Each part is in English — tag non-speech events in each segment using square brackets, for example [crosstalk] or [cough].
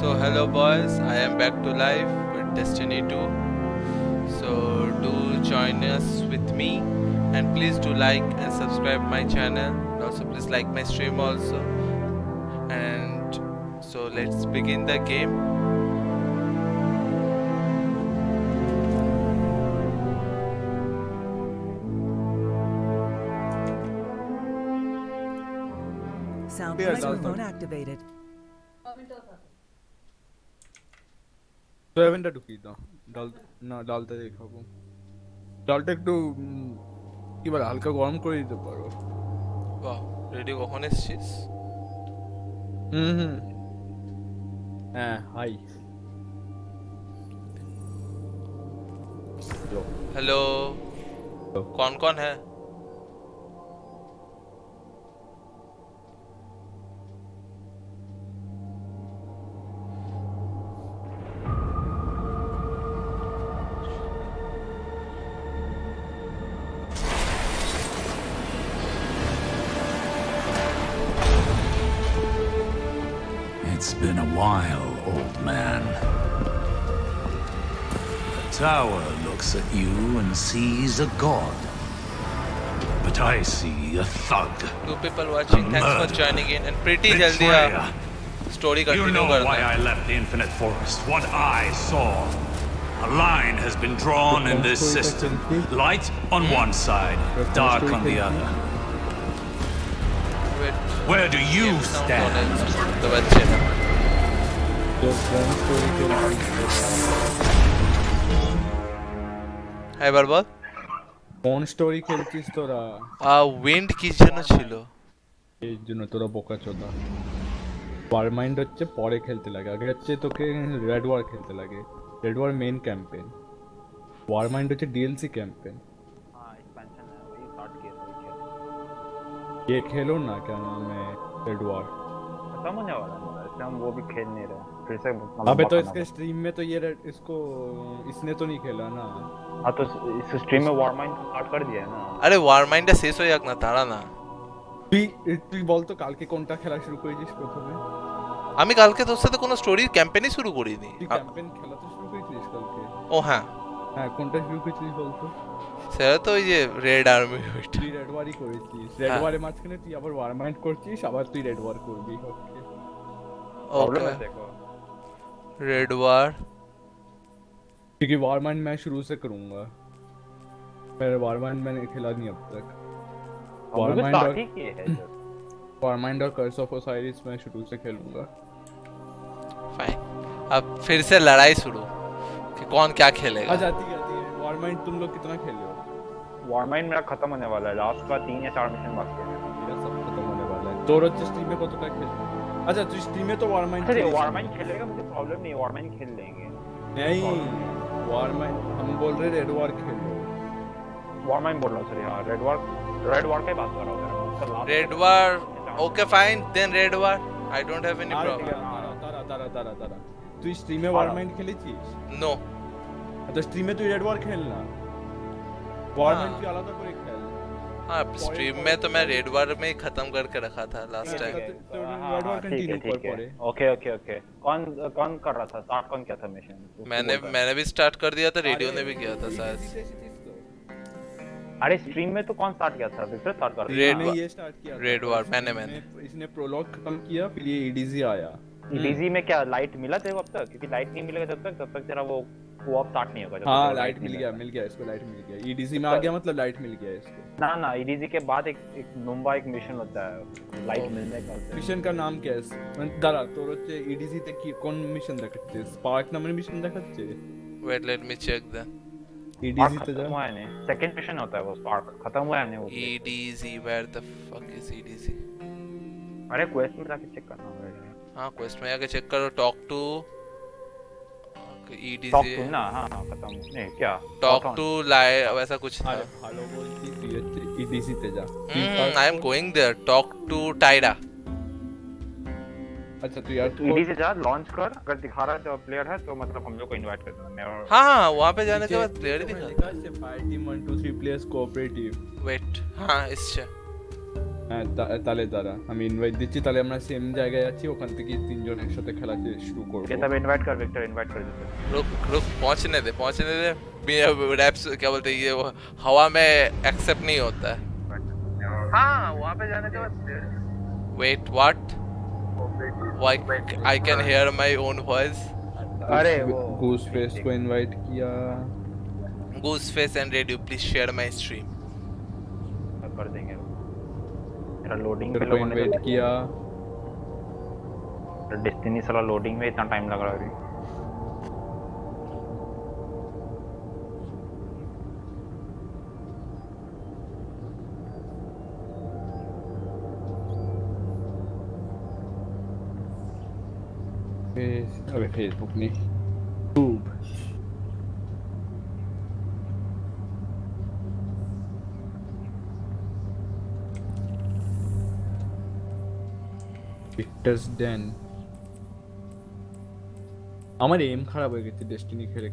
So hello boys, I am back to life with Destiny 2. So do join us with me and please do like and subscribe my channel. And also please like my stream also. And so let's begin the game. Sound Clear, microphone activated. সয়াবিনটা ঢুকিয়ে দাও ডাল না ডালটা দিয়ে খাবো ডালটা একটু উম, কি বলে হালকা গরম করে দিতে পারো Wow, ready কখন এসছিস? হুম হুম হ্যাঁ হাই हेलो कौन कौन है looks at you and sees a god. But I see a thug. Two people watching. A Thanks murderer, for joining in. And pretty Betrayer. Ah, story continue. You know why I left the Infinite Forest. What I saw. A line has been drawn in this system. Light on one side, dark on the other. Where do you stand? হ্যাঁ এবার বল কোন story খেলছিস তোরা wind কি জন্য ছিল এই জন্য তোরা বোকা চোদা পারমাইন্ড হচ্ছে পরে খেলতে লাগে আগে হচ্ছে তোকে রেড ওয়ার খেলতে লাগে Red War main campaign Warmind হচ্ছে ডিএলসি ক্যাম্পেন हाँ एक्सपेंशन है वही स्टार्ट किया था वही खेला ये खेलो ना क्या नाम है रेड वॉर खत्म होने वाला है मेरा, इसलिए हम वो भी खेल नहीं रहे फिर से अबे तो इसके स्ट्रीम में तो ये red- इसको इसने तो नहीं खेला ना हाँ तो इस स्ट्रीम में वॉर माइंड स्टार्ट कर दिया है ना আরে ওয়ার মাইন্ডটা শেষ হয়ে যাক না তারা না তুই তুই বল তো কালকে কোনটা খেলা শুরু করেছিস প্রথমে আমি কালকে তোর সাথে কোনো স্টোরি ক্যাম্পেইনই শুরু করিনি তুই আ- ক্যাম্পেন খেলা তো শুরু করেছিস কালকে ও হ্যাঁ হ্যাঁ কোনটা শুরু করেছিস বলতো সেটা তো ওই যে রেড আর্মি ওইটা তুই রেড ওয়ারই করেছিস রেড হ্যাঁ। ওয়ারের মাঝখানে তুই আবার ওয়ার মাইন্ড করছিস আবার তুই রেড ওয়ার করবি ওকে प्रॉब्लम ओके है देखो रेड वार क्योंकि वारमैन मैं शुरू से करूँगा। पर वारमैन मैंने खेला नहीं अब तक। हाँ, वारमैन और वारमैन और कर्स ऑफ़ ओसाइरिस मैं शुरू से खेलूँगा। फाइन अब फिर से लड़ाई शुरू। कि कौन क्या खेलेगा? आ जाती है। आती है वारमैन तुम लोग कितना खेल रहे हो? वारमैन मेरा खत्म होने वाला है। लास्ट का 3 या 4 मिशन बाकी है। मेरा सब खत्म होने वाला है। दोरोचिस में को तो क्या खेलना अच्छा तो स्टीम में तो वारमाइन अरे वारमाइन खेलेगा मुझे प्रॉब्लम नहीं वारमाइन खेल लेंगे। नहीं वारमाइन हम बोल रहे रेड वार खेल। लो वारमाइन बोल रहा सर हाँ रेड वार रेड वार की बात कर रहा हूँ sir Red War okay fine then Red War I don't have any problem तारा तारा तारा तारा। तो तू स्ट्रीम में वारमाइन खेली थी नो तो स्ट्रीम में तू रेड वार खेलना। वारमाइन की अलग तो कोई हाँ स्ट्रीम में तो मैं रेड वार में खत्म करके रखा था लास्ट टाइम ठीक है ठीक कर है। पड़े। ओके ओके ओके कौन कौन कर रहा था? स्टार्ट कौन किया था मिशन मैंने मैंने भी स्टार्ट कर दिया था रेडियो ने भी किया था शायद। अरे स्ट्रीम में तो कौन स्टार्ट किया था? विक्टर स्टार्ट कर मैंने ये स्टार्ट किया था। Red मैंने- मैंने। इसने प्रोलॉग खत्म किया फिर ये ईडीजी आया। इलीजी हम्म। में क्या लाइट मिला तेरे को अब तक? क्योंकि लाइट नहीं मिलेगा जब तक तब तक तेरा वो कोऑप स्टार्ट नहीं होगा हाँ लाइट मिल गया मिल गया इसको लाइट मिल गया। ईडीसी में आ गया मतलब लाइट मिल गया इसको। ना ना ईडीसी के बाद एक एक नुम्बा एक मिशन होता है। Light oh. मिलने का। मिशन का नाम क्या है मतलब दादा तो रोचे ईडीसी तक की कौन मिशन रखते हैं? स्पार्क नाम मिशन रखते हैं? Wait let me check the EDC तो जा। हुआ है सेकंड मिशन होता है वो स्पार्क खत्म हुआ है वो? EDC where the fuck is EDC अरे क्वेस्ट में जाके चेक करना है हाँ क्वेस्ट में आके चेक करो talk to ED talk to ना हाँ हाँ खत्म। नहीं क्या? टॉक टू लाय वैसा कुछ था। हेलो बोल की EDC Teja I am going there talk to टाइडा अच्छा तू यार ईडी से जा hmm, लॉन्च कर अगर दिखा रहा है तो प्लेयर है तो मतलब हम लोग को इनवाइट कर देना और हाँ हाँ वहाँ पे जाने के बाद प्लेयर दिखा। इससे fire team 1 2 3 players cooperative wait हाँ इससे হ্যাঁ তা- তাহলে দাঁড়া আমি ইনভাইট দিচ্ছি তাহলে আমরা সেম জায়গায় আছি ওখান থেকে তিনজন একসাথে খেলা যে- শুরু করবো ये सब इनवाइट कर विक्टर इनवाइट कर देते रुक रुक पहुंचने दे पहुंचने दे रैप्स क्या बोलते हैं ये वो हवा में एक्सेप्ट नहीं होता है हाँ वहाँ पे जाने के बाद wait what Why I can hear my own voice. अरे वो गूस फेस को इनवाइट किया Gooseface and Radio, please share my stream. कर देंगे मेरा लोडिंग पे लोगों ने इनवाइट किया। डेस्टिनी साला लोडिंग में इतना टाइम लग रहा है अभी। अबे फेसबुक नहीं। ভিক্টার্স ডেন আমার এম খারাপ হয়ে গেছে ডেস্টিনি খেলে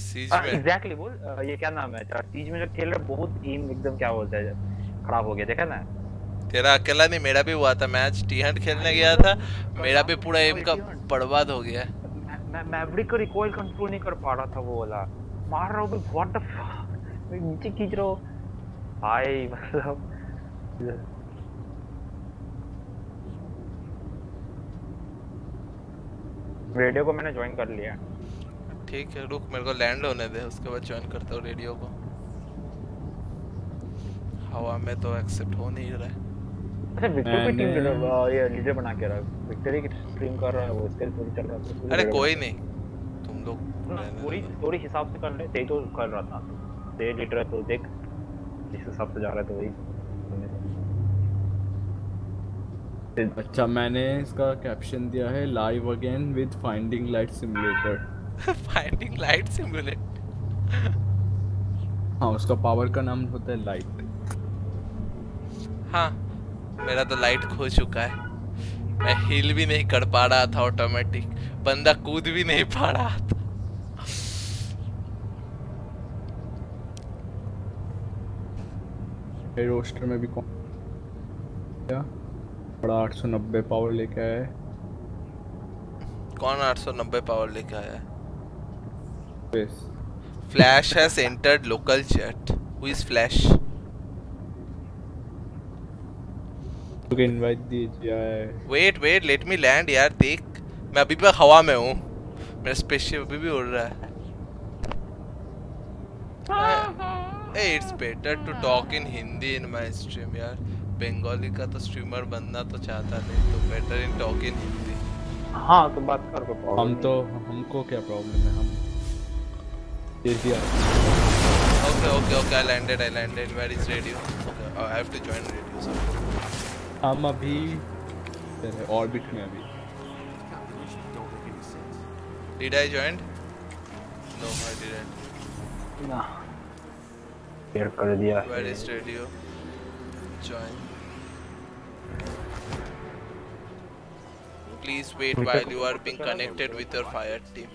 Siege में एग्जैक्टली बोल अ, ये क्या नाम है चीज में जो खेल रहे बहुत एम एकदम क्या बोलते हैं खराब हो गया देखा ना तेरा अकेला नहीं मेरा भी हुआ था मैच टी हंट खेलने गया था मेरा भी पूरा एम का बर्बाद हो गया है मैं मैं मैवरिक का रिकॉइल कंट्रोल नहीं कर पा रहा था वो वाला मार रहा हूँ भाई व्हाट द मैं नीचे खींच रहा हूँ भाई मतलब रेडियो को मैंने ज्वाइन कर लिया ठीक है रुक मेरे को लैंड होने दे उसके बाद ज्वाइन करता हूँ रेडियो को। हवा में तो एक्सेप्ट हो नहीं रहा है। अच्छा विक्टर को टीम लीडर ये लीडर बना के रख विक्टर ही स्ट्रीम कर रहा है वो इसके थोड़ी चल रहा है। अरे कोई नहीं तुम लोग पूरी पूरी हिसाब से कर ले तेज तो कर रहा था। ते लीडर है तो देख जिस हिसाब से जा रहा है तो वही। अच्छा मैंने इसका कैप्शन दिया है live again with finding light simulator finding light simulate हाँ उसका पावर का नाम होता है लाइट हाँ मेरा तो लाइट खो चुका है। मैं हिल भी नहीं कर पा रहा था ऑटोमेटिक बंदा कूद भी नहीं पा रहा था। रोस्टर में भी कौन क्या बड़ा 890 पावर लेके आया है। कौन 890 पावर लेके आया है? Flash has entered local chat who is Flash तो इनवाइट दीजिए है। Wait wait let me land यार देख। मैं अभी भी हवा में हूँ। मेरा स्पेसशिप अभी भी उड़ रहा है Hey, it's better to talk in Hindi in my stream यार। बंगाली का तो स्ट्रीमर बनना तो चाहता नहीं तो better in talk in Hindi हाँ तो बात कर तो को हम तो हमको क्या प्रॉब्लम है? हम ये दिया okay okay okay I landed I landed where is radio I have to join radio sir हम अभी ऑर्बिट में अभी। Did I join no I didn't ना। शेयर कर दिया। Where is radio Join. Please wait while you are being connected with your fire team.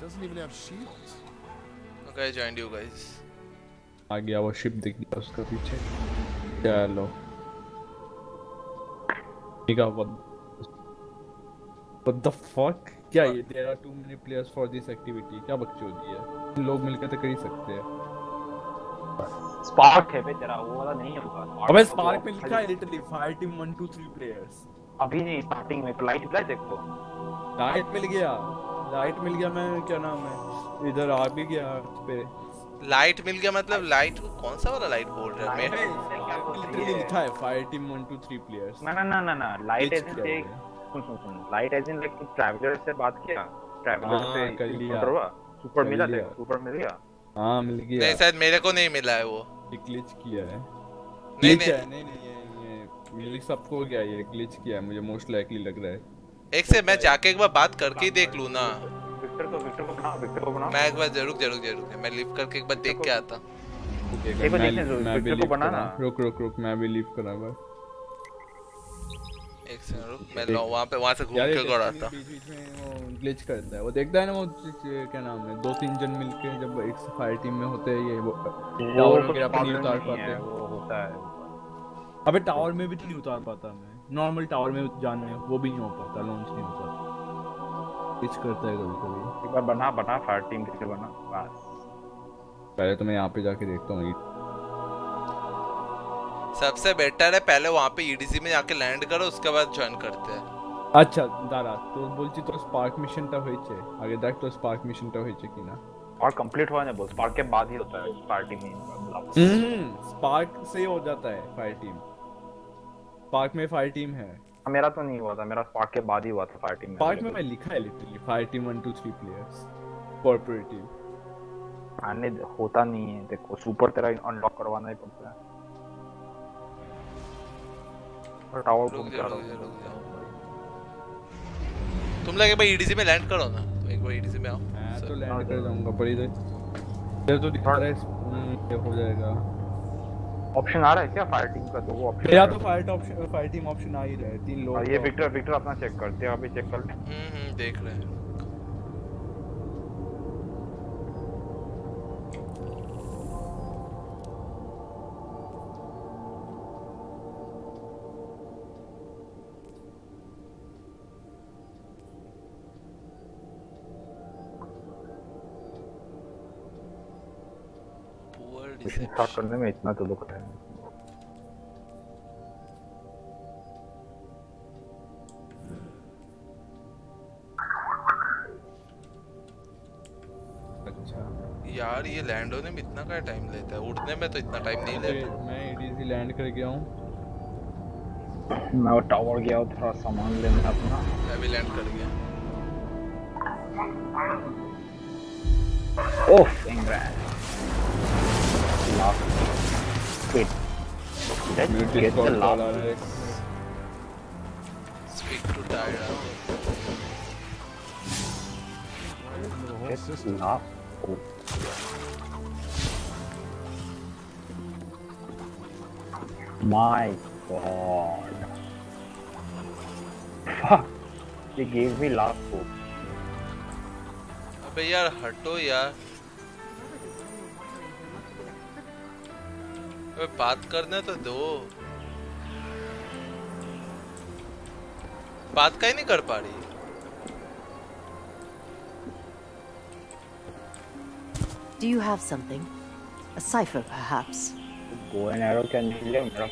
Doesn't even have shields. Okay, I joined you guys. आ गया वो ship दिख गया उसका पीछे चलो ठीक है व्हाट द फक क्या ये there are too many players for this activity क्या बकचोदी है लोग मिलकर तो कर ही सकते हैं। स्पार्क है बे तेरा वो वाला नहीं होगा। अबे तो स्पार्क में लिखा है। लिटरली फायर टीम 1 2 3 प्लेयर्स अभी नहीं स्टार्टिंग में लाइट मिला देखो। लाइट मिल गया। लाइट मिल गया मैं क्या नाम है? इधर आ भी गया अर्थ पे। लाइट मिल गया मतलब लाइट को कौन सा वाला लाइट बोल रहा है? मैं लिटरली लिखा है फायर टीम 1 2 3 प्लेयर्स ना ना ना ना लाइट एज इन सुन सुन light edge in like traveler से बात किया? ट्रैवलर हाँ, से कर लिया। कर मिला। तेरे सुपर मिल गया हाँ मिल गया नहीं शायद मेरे को नहीं मिला है वो ग्लिच किया है नहीं, नहीं। नहीं नहीं ये ये मिलिक सबको हो गया ये ग्लिच किया है मुझे मोस्ट लाइकली लग रहा है एक से मैं जाके एक बार बात करके ही देख लूँ ना विक्टर को विक्टर को बना विक्टर को बना मैं एक बार ज़रूर ज़रूर ज़रूर मैं लिव करके एक बार देख के आता एक बार देखने भी पिक्चर को लीव बना करा ना। रुक रुक रुक मैं भी लीव करा बस एक सेकंड रुक मैं लो वहाँ पे वहाँ से घूम के कर आता। बीच बीच में वो ग्लिच करता है। वो देखता है ना वो क्या नाम है दो तीन जन मिलके जब एक फायर टीम में होते हैं ये वो टावर वगैरह पे नहीं उतार पाते। वो होता है। अबे टावर में भी तो नहीं उतार पाता मैं। नॉर्मल टावर में जाने वो भी नहीं हो पाता लॉन्च नहीं होता ग्लिच करता है कभी कभी एक बार बना बना फायर टीम के बना बस। पहले तो मैं यहाँ पे जाके देखता हूँ सबसे बेटर है पहले वहां पे ईडीसी में जाके लैंड करो उसके बाद ज्वाइन करते हैं আচ্ছা দাঁড়া তোর বলছি তোর স্পার্ক মিশনটা হয়েছে আগে দেখ তোর স্পার্ক মিশনটা হয়েছে কিনা और कंप्लीट हुआ ना बोल स्पार्क के बाद ही होता है पार्टी में हम्म स्पार्क से हो जाता है फायर टीम स्पार्क में फायर टीम है मेरा तो नहीं हुआ था मेरा स्पार्क के बाद ही हुआ था फायर टीम स्पार्क में मैं लिखा है literally fireteam one two three players cooperative आने होता नहीं है देखो सुपर तेरा अनलॉक करवाना ही पड़ता है और टावर घूम जा आ रहा हूँ। तुम लगे भाई ईडीसी में लैंड करो ना तुम एक बार ईडीसी में आओ। मैं तो लैंड कर जाऊँगा पर इधर इधर तो दिखा रहा है ये हो जाएगा। ऑप्शन आ रहा है क्या फायर टीम का? तो वो ऑप्शन मेरा तो fire option fire team option आ ही रहा है तीन लोग और ये विक्टर विक्टर अपना चेक करते हैं अभी चेक कर ले। हम्म हम्म देख रहे हैं। स्टार्ट. करने में इतना तो दुख है यार ये लैंड होने में इतना का टाइम लेता है? उड़ने में तो इतना टाइम नहीं लेता। मैं ईडीसी लैंड कर गया हूँ। मैं वो टावर गया हूँ थोड़ा सामान लेना अपना। मैं भी लैंड कर गया। Of England last Wait. Let's मेरे get the Discord call uh last. रहा है speak to tiara Get the last. Oh. My God. Fuck. They gave me last hope. अबे यार हटो यार बात करने तो दो बात का ही नहीं कर पा रही Do you have something? A cipher, perhaps? Go and arrow can heal him. bro.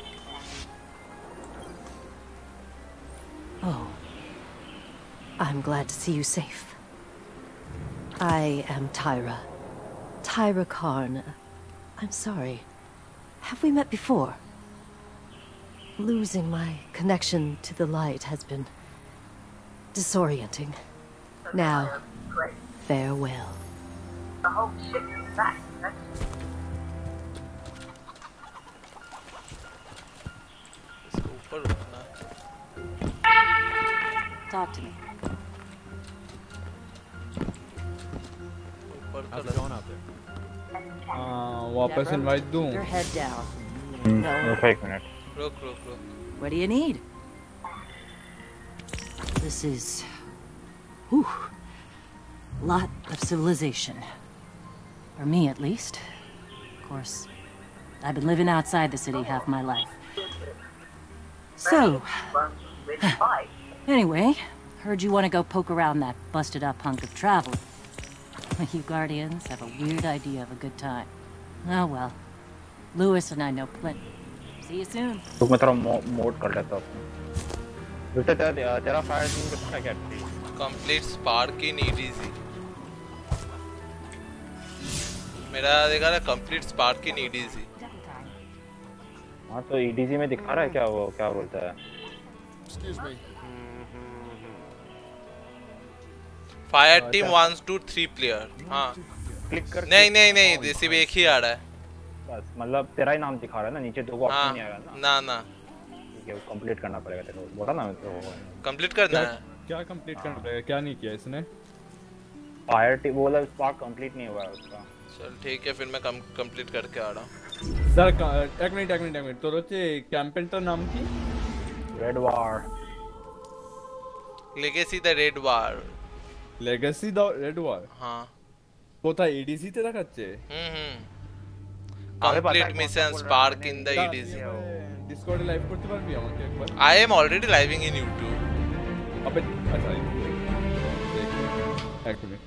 Oh. I'm glad to see you safe. I am Tyra. Tyra Karn. I'm sorry. Have we met before? Losing my connection to the light has been disorienting. Now, farewell. Back. Talk to me. How's it going out there? हाँ वापस Deborah, invite दूँ keep your head down. Hmm, No. रुको एक minute रुक रुक रुक What do you need? This is. Whew. Lot of civilization. For me, at least. Of course, I've been living outside the city half my life. So. [sighs] anyway, heard you want to go poke around that busted up hunk of travel. [laughs] You Guardians have a weird idea of a good time. Oh well. Louis and I know plenty. See you soon. रुक मैं तेरा mode कर लेता हूँ। there are fire fire team कितना करती? Complete spark in EDZ. मेरा देखा ना complete spark in EDZ. हाँ तो EDZ में दिखा रहा है क्या वो क्या बोलता है? Excuse me. Fire team one two three player हाँ।, हाँ। क्लिक कर नहीं नहीं नहीं हाँ, सिर्फ़ हाँ। एक ही। आ रहा है बस मतलब तेरा ही नाम दिखा रहा है ना नीचे दो ऑप्शन नहीं आएगा ना। ना ठीक है वो कंप्लीट करना पड़ेगा तेरे को। बोला ना तो कंप्लीट करना है। क्या कंप्लीट करना पड़ेगा? क्या नहीं किया इसने? फायर टीम बोला स्पार्क कंप्लीट नहीं हुआ उसका। चल ठीक है फिर मैं कंप्लीट करके आ रहा हूँ। सर एक मिनट एक मिनट एक मिनट। तो रोचे कैंपेन का नाम की? Red War legacy the Red War legacy the red war হ্যাঁ কোথায় এডিসি তে দেখাচ্ছে হুম হুম আরে পাতা কমপ্লিট है, মিশন कौन सा बोल रहा है? স্পার্ক मैंने ইন দ্য नहीं ইডিসি किया वो। ডিসকর্ডে লাইভ করতে পারবি আমাকে একবার I am already living in YouTube अबे अच्छा एक मिनट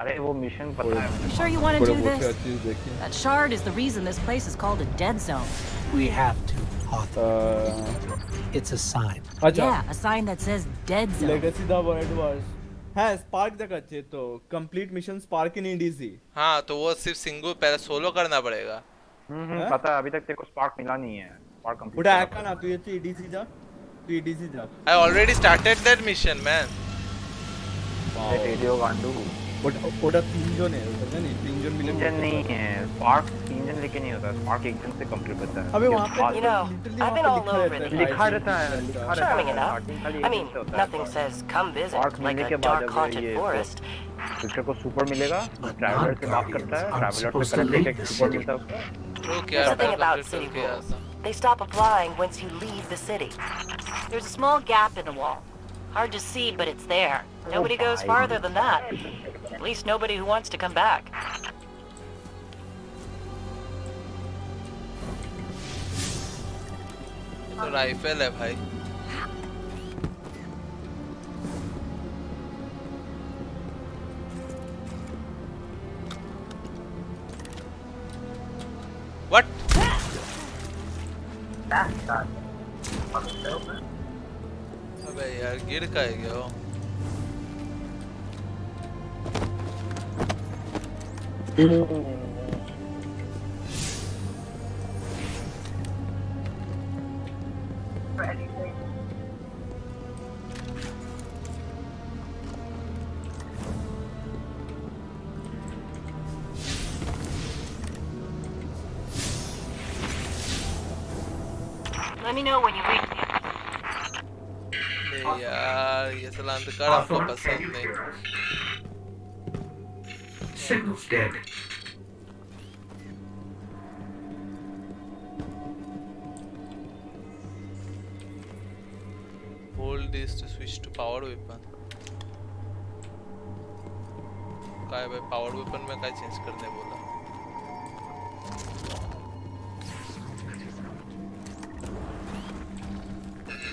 अरे वो मिशन पता है You sure you want to করে do বসে this? আছি দেখি That shard is the reason this place is called a dead zone. We have to, Arthur. Ah, It's a sign. আচ্ছা Yeah, a sign that says dead zone. Legacy the world है spark तक चाहिए तो complete mission spark in easy हाँ तो वो सिर्फ़ single पहले सोलो करना पड़ेगा। हम्म, हम्म हाँ? पता है अभी तक तेरे को स्पार्क मिला नहीं है। स्पार्क कंप्लीट बेटा हैक ना तू ये तो ईडीसी जा तू ईडीसी जा। I already started that mission man video गांडू ওটা ওটা তিনজনে ওটা জানি তিনজন মিলে तीन जन नहीं है स्पार्क तीन जन लेके नहीं होता स्पार्क एक जन से कंप्लीट होता है अबे वहाँ पे बाद- You know, literally I've वहाँ been पे all लिखा over रहता the है, लिखा IG, रहता है लिखा रहता है Charming enough. starting खाली I एक mean, जन से होता है nothing Spark। says come visit Spark like मिलने a के बाद dark जब haunted ये- forest. विक्टर को सुपर मिलेगा But ट्रैवलर से बात non-guardians करता है aren't ट्रैवलर से supposed to कनेक्ट leave करके the सुपर city. मिलता है उसको ओके Here's यार the thing मैं about कंप्लीट city करके rules. आता They stop applying once you leave the city. There's a small gap in the wall. Hard to see, but it's there. Nobody goes my. farther than that. At least nobody who wants to come back. तो rifle है भाई What? अबे यार गिर का है क्या वो Let me know when you reach यार ये साला अंधकार हमको पसंद नहीं Signal's dead. Hold this to switch to power weapon. काय भाई पावर वेपन में काय चेंज करने बोला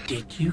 Did you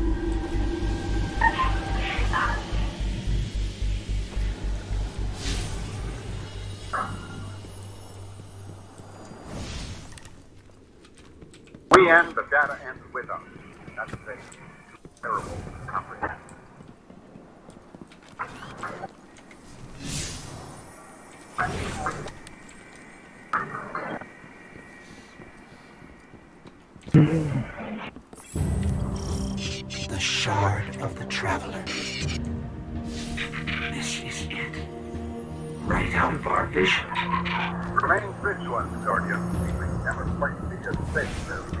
We end, the data ends with us. That's a terrible to comprehend. The shard of the traveler. This is it. Right out of our vision. Remain vigilant, Guardian. We never quite see as safe as.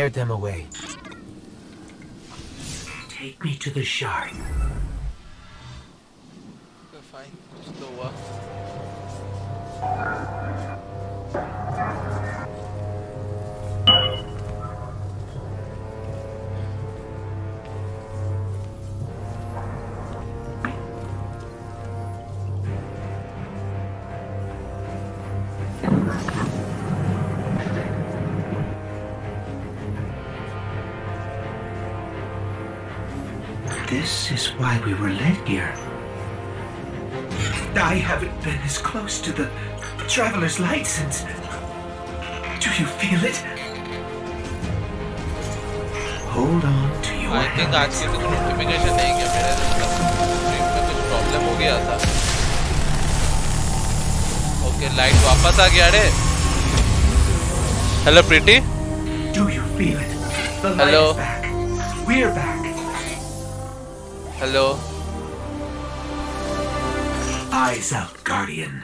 scared them away. Take me to the shrine. why we were led here. I haven't been as close to the Traveler's Light since. Do you feel it? Hold on to your I think आज hands. की कुछ notification नहीं गया मेरे stream में कुछ problem हो गया था ओके लाइट वापस आ गया रे hello Preeti Do you feel it? The light Hello. is back. We're back. Hello Eyes out, Guardian.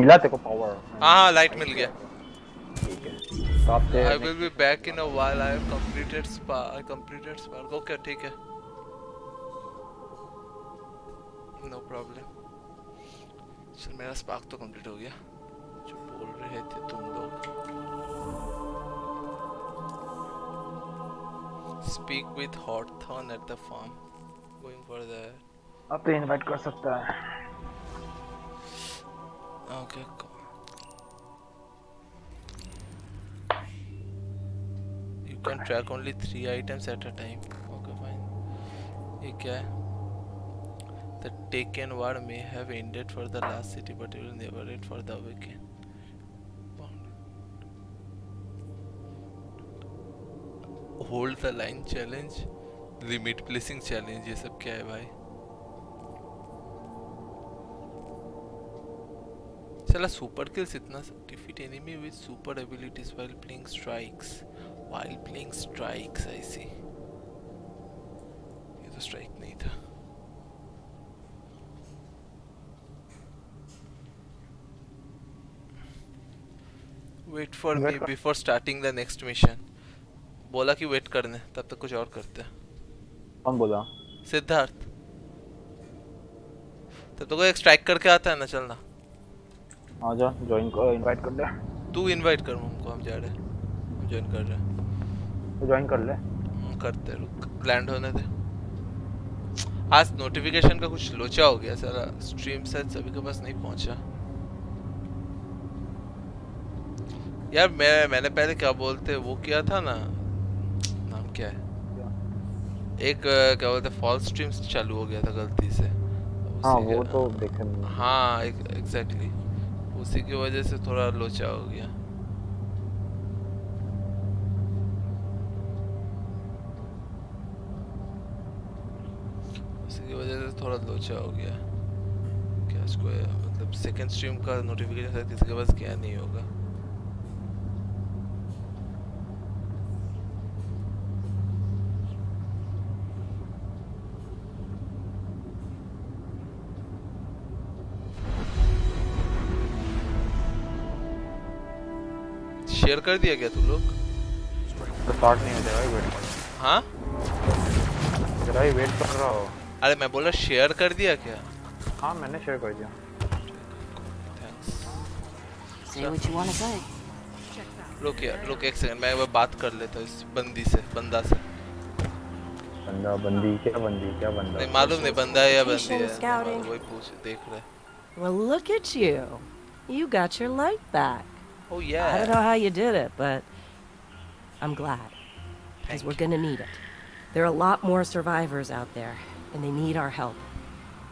मिला तेरे को पावर हाँ लाइट मिल गया। ठीक है। तो आप I will be back in a while I have completed spa I completed spark okay ठीक है। नो प्रॉब्लम सर मेरा स्पार्क तो कंप्लीट हो गया। जो बोल रहे थे तुम लोग। Speak with Hawthorne at the farm going for that आप तो इनवाइट कर सकता है। Okay. cool. You can track only three items at a time. Okay, fine. ये क्या है? The taken war may have ended for the last city, but it will never end for the awakened. Hold the line challenge, limit placing challenge. ये सब क्या है भाई? चला super kills इतना defeat enemy with super abilities while playing strikes while playing strikes I see ये तो strike नहीं था। Wait for me before starting the next mission बोला कि वेट करने तब तक कुछ और करते। हैं कौन बोला? सिद्धार्थ। तब तो कोई एक स्ट्राइक करके आता है ना चलना। आ जा ज्वाइन कर इनवाइट कर ले। तू इनवाइट कर हमको हम जा रहे हैं। ज्वाइन कर रहे हैं। तो ज्वाइन कर ले। करते रुक लैंड होने दे। आज नोटिफिकेशन का कुछ लोचा हो गया सारा स्ट्रीम शायद सभी के पास नहीं पहुँचा। यार मैं मैंने पहले क्या बोलते वो किया था ना नाम क्या है? एक क्या बोलते फॉल्स स्ट्रीम्स चालू हो गया था गलती से। हाँ वो तो देखे मैंने। हाँ एग्जैक्टली उसी की वजह से थोड़ा लोचा हो गया। उसी की वजह से थोड़ा लोचा हो गया। क्या इसको मतलब सेकंड स्ट्रीम का नोटिफिकेशन शायद किसी के पास क्या नहीं होगा। शेयर कर दिया क्या तू लोग? तो स्टार्ट नहीं हो जाएगा वेट हाँ? जरा ही वेट कर रहा हो। अरे मैं बोला शेयर कर दिया क्या? हाँ मैंने शेयर कर दिया। Say what you want to say. रुक यार रुक एक सेकंड मैं बात कर लेता इस बंदी से बंदा से। बंदा बंदी क्या बंदी क्या बंदा? नहीं मालूम नहीं बंदा है या बंदी है। वही पूछ देख रहे Well, look at you. You got your light back. Oh, yeah. I don't know how you did it, but I'm glad. Because we're gonna need it. There are a lot more survivors out there, and they need our help.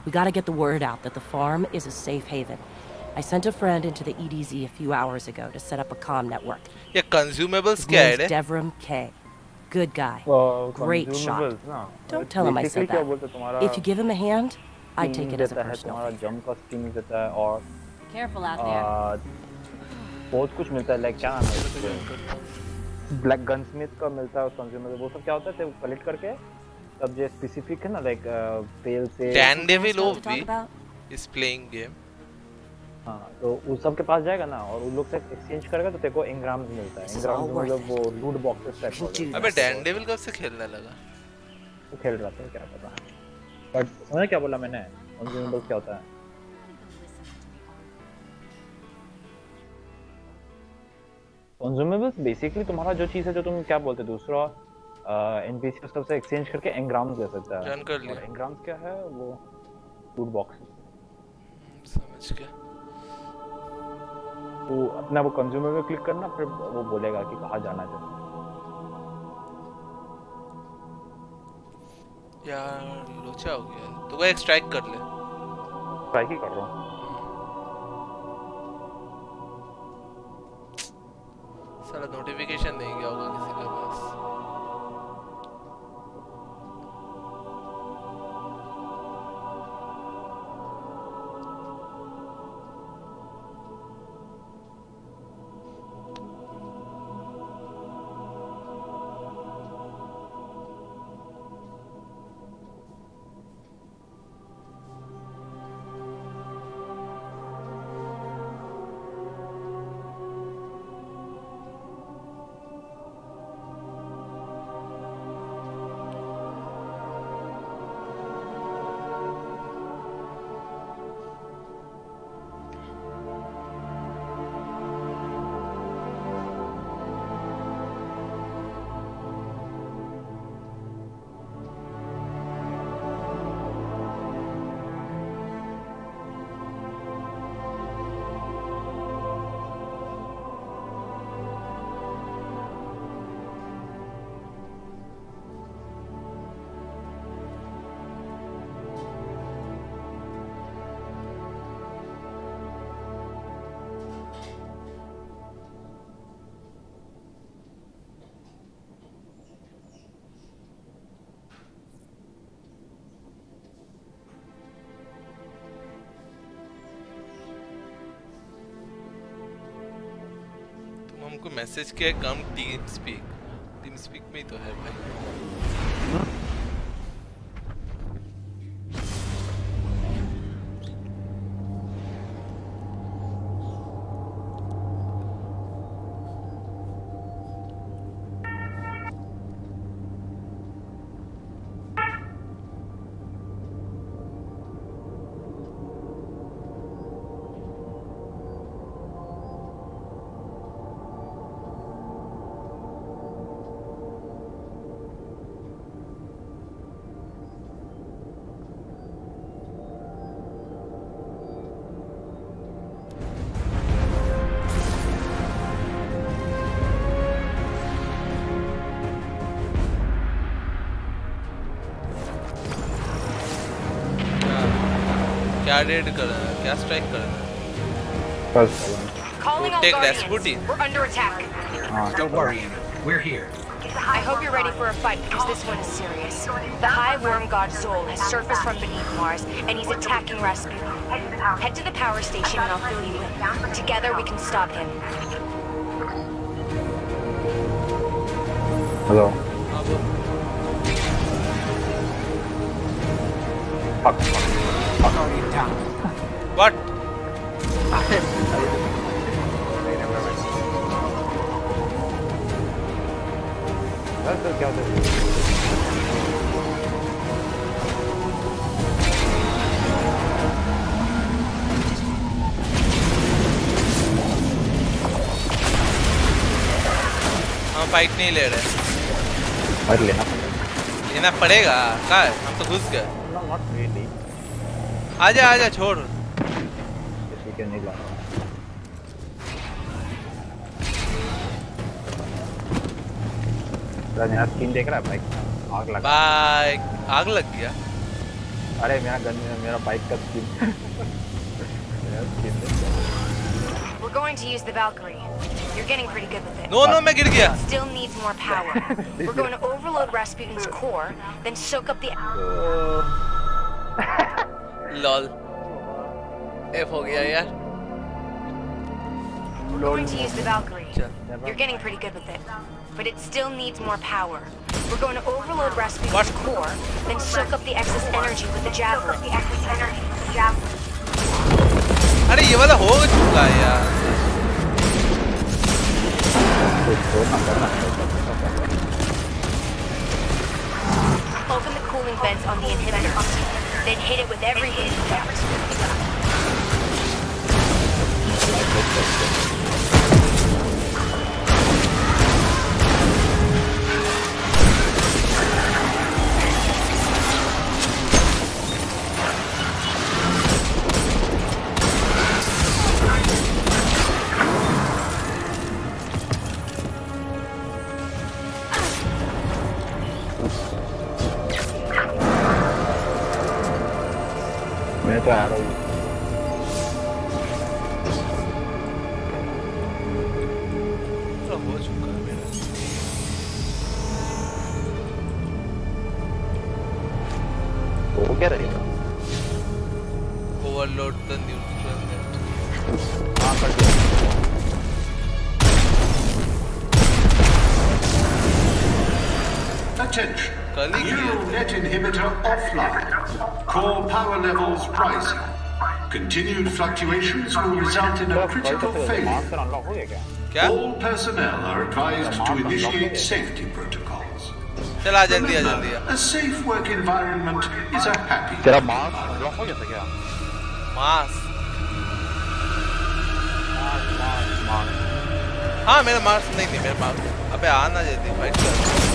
We gotta get the word out that the farm is a safe haven. I sent a friend into the EDZ a few hours ago to set up a comm network. Yeah, consumables scared. Eh? Devrim Kay. Good guy. Uh, Great shot. Don't tell him I said that. If you give him a hand, I take it as a personal. Favor. Careful out there. Uh, बहुत कुछ मिलता है like क्या नाम है। Black gunsmith का मिलता है कंज्यूमर वो सब क्या होता है कलेक्ट करके तब जो स्पेसिफिक है ना लाइक पेल से Dan Devil Stuff to talk OV about? is playing हाँ तो उस सब के पास जाएगा ना और उन लोग से एक्सचेंज करेगा तो तेरे को इंग्राम्स मिलता है। इंग्राम्स मतलब वो loot boxes type We'll do अबे. Dan Devil कब से खेलने लगा? है खेल रहा था क्या पता। बट समझ क्या बोला मैंने? कंज्यूमेबल्स क्या होता है? कंज्यूमेबल्स बेसिकली तुम्हारा जो चीज़ है जो तुम क्या बोलते हो दूसरा एनपीसी उस सबसे एक्सचेंज करके एंग्राम्स ले सकता है। Done कर लिया। एंग्राम्स क्या है वो लूट बॉक्स समझ गया। तो अपना वो कंज्यूमर में क्लिक करना फिर वो बोलेगा कि कहाँ जाना चाहिए यार लोचा हो गया। तो वो एक स्ट्राइक कर ले। ट्राई ही कर रहा हूँ। साला नोटिफिकेशन नहीं गया होगा किसी के पास हमको मैसेज किया है, come TeamSpeak. TeamSpeak में ही तो है भाई। रेड करना है we're under attack ah, don't worry we're here I hope you're ready for a fight because this one is serious. The High Worm God Xol has surfaced from beneath Mars and he's attacking Rasputin. Head to the power station and I'll fill you in. Together we can stop him. Hello. Fuck. Fight नहीं ले रहे। और लेना। लेना पड़ेगा का हम तो घुस गए। नॉट रियली आजा आजा छोड़। किसी के नहीं ला रहा यहाँ स्किन देख रहा है भाई? आग लगा। बाय आग लग गया। अरे मेरा गन मेरा बाइक का स्किन [laughs] मेरा skin We're going to use the Valkyrie. You're getting pretty good with it. No no मैं गिर गया Still needs more power. [laughs] We're going to overload Rasputin's core, then soak up the. Lol F हो गया यार We're going to use the Valkyrie. You're getting pretty good with it. But it still needs more power. We're going to overload Rasputin's core, then soak up the excess energy with the javelin. The excess energy with the javelin. अरे ये वाला हो चुका है यार Open the cooling vents on the inhibitor. Then hit it with every hit Continued fluctuations will result in a critical failure. Master unlock हो गया क्या क्या All personnel are advised to initiate safety protocols. चला जल्दी आ जल्दी आ A safe work environment is a happy. तेरा mask unlock हो गया था क्या मास मास्क मास्क हाँ मेरा मार्क्स नहीं थी मेरे पास अबे आना जल्दी फाइट कर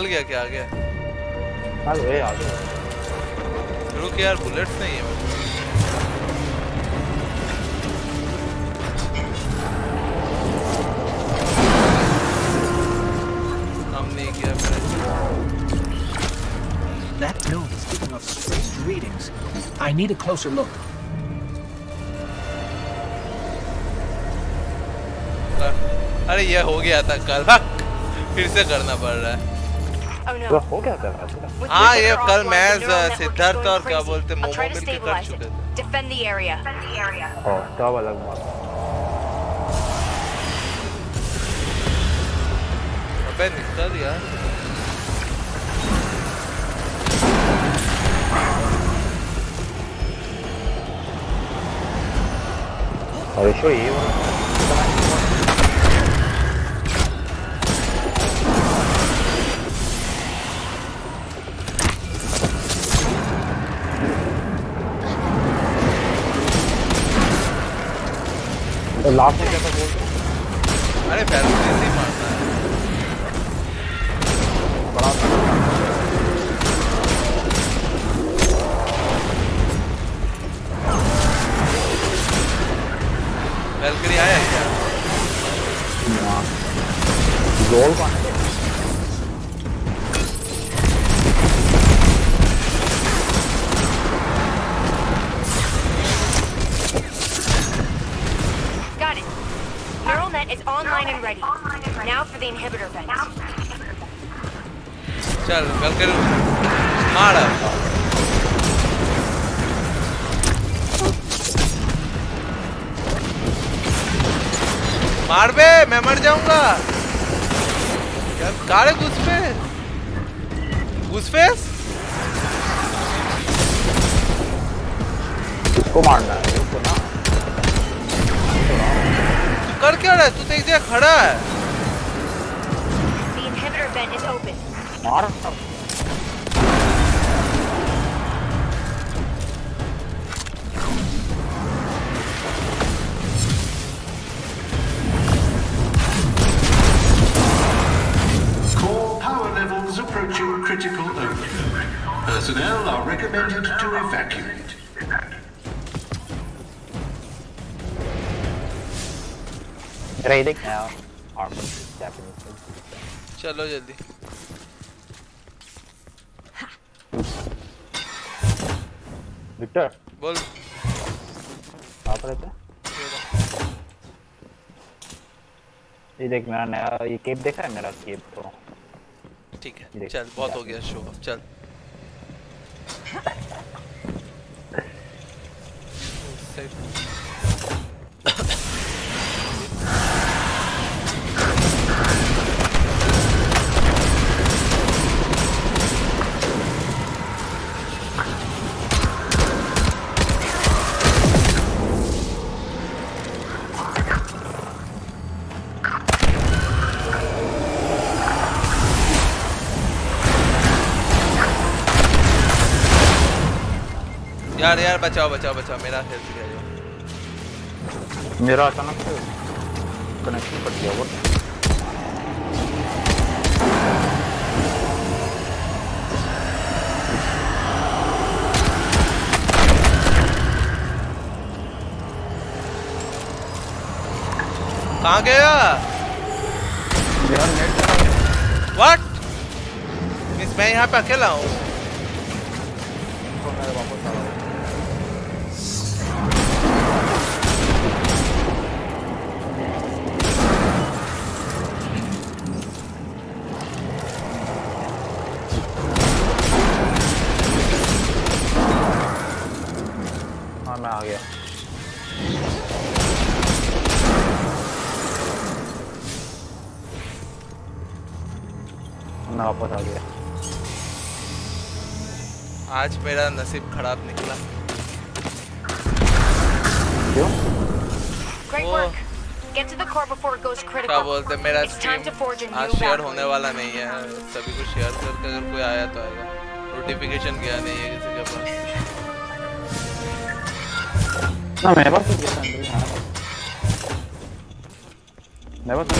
निकल गया क्या आ गया चल आ गया। रुक यार बुलेट्स नहीं है। That node is giving off strange readings. I need a closer look. अरे ये हो गया था कल। [laughs] फिर से करना पड़ रहा है। तो हाँ ये कल मैं सिद्धार्थ और क्या बोलते मोमोबिल के तो कर चुके थे। डिफेंड हाँ, हाँ, क्या अलग मामला अबे निकल यार। अरे शो ये वाला। लास्ट में क्या था बोल अरे बैलकनी ये देख मेरा नया ये केप देखा है मेरा केप तो? ठीक है चल बहुत हो गया शो चल। [laughs] यार यार बचाओ बचाओ बचाओ मेरा हेल्थ गया जो मेरा अचानक से कनेक्शन कट गया वो कहाँ गया यार नेट व्हाट मींस मैं यहाँ पे अकेला हूँ हाँ। नसीब खराब निकला। क्यों? क्या बोलते मेरा आज शेयर होने वाला नहीं है। सभी को शेयर करके अगर कोई आया तो आएगा। नोटिफिकेशन गया नहीं है किसी के पास। ना मेरे पास तो मेरे पास तो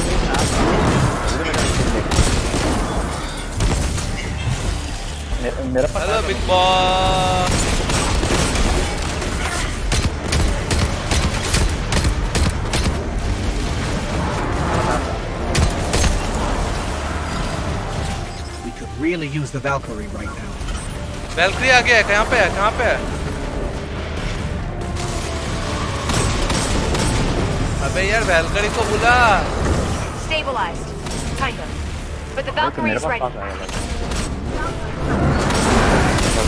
मेरे पास hello big boss We could really use the Valkyrie right now. वेलक्री आ गया है कहाँ पे है कहाँ पे है अबे यार वेलकरी को बुला Stabilized. Kind of. But the तो Valkyrie मेरे is पास ready.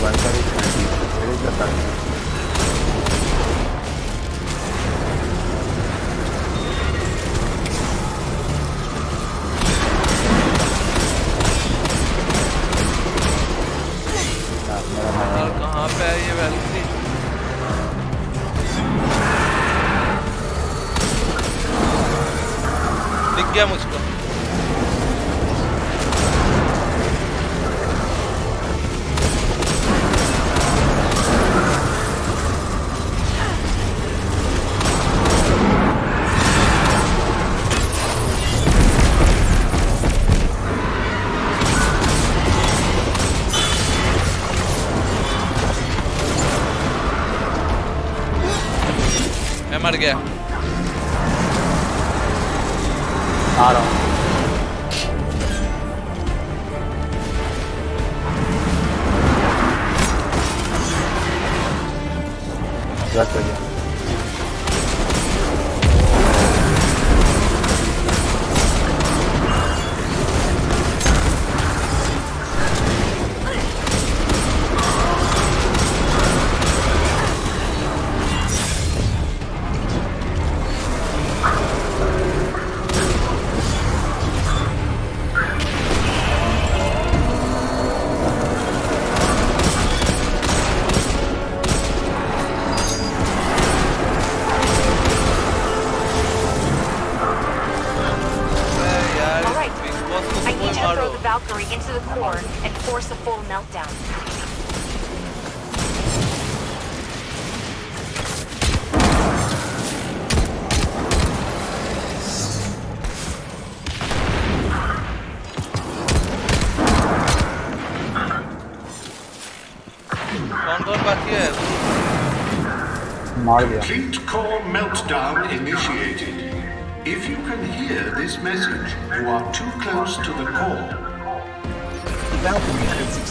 पास आएगा तो Valkyrie is ready. Where is the Valkyrie?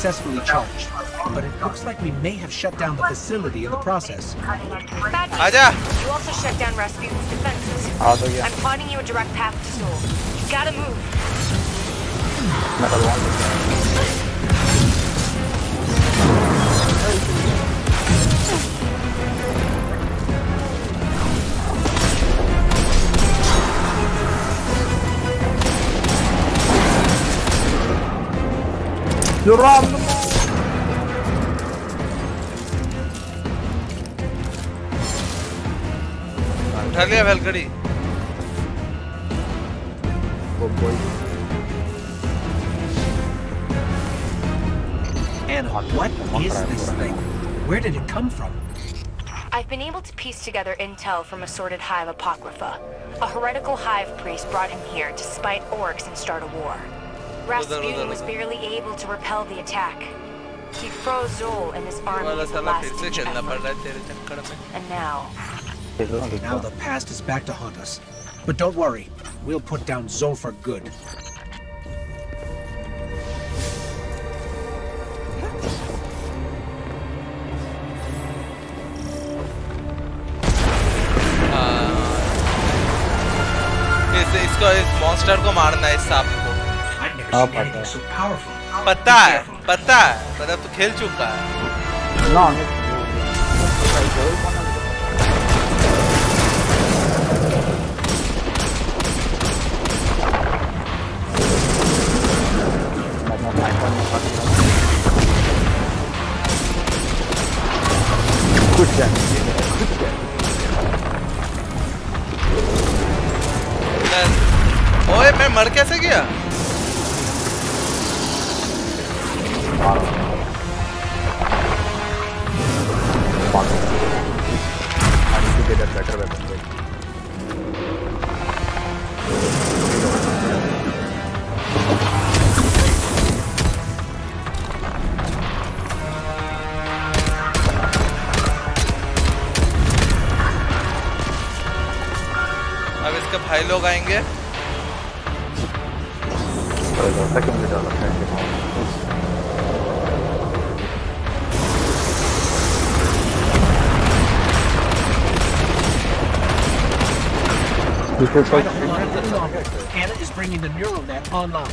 successfully charged, but it looks like we may have shut down the facility in the process. Aja. You also shut down Rasputin's defenses. Also, yeah. I'm plotting you a direct path to Xol. You gotta move. You're them all. उठा लिया वेलकड़ी what is this thing? Where did it come from? I've been able to piece together intel from assorted hive apocrypha. A heretical hive priest brought him here to spite Oryx and start a war. Rasputin was barely able to repel the attack. He froze Xol and his army the last. And now... Now the past is back to haunt us. But don't worry, we'll put down Xol for good. Uh, इसको इस monster को मारना है इस पता है। पता है पता तो खेल चुका है। ओए मैं मर कैसे गया? I need to get a better weapon. अब इसके भाई लोग आएँगे Second Who's. Ana is bringing the neural net online.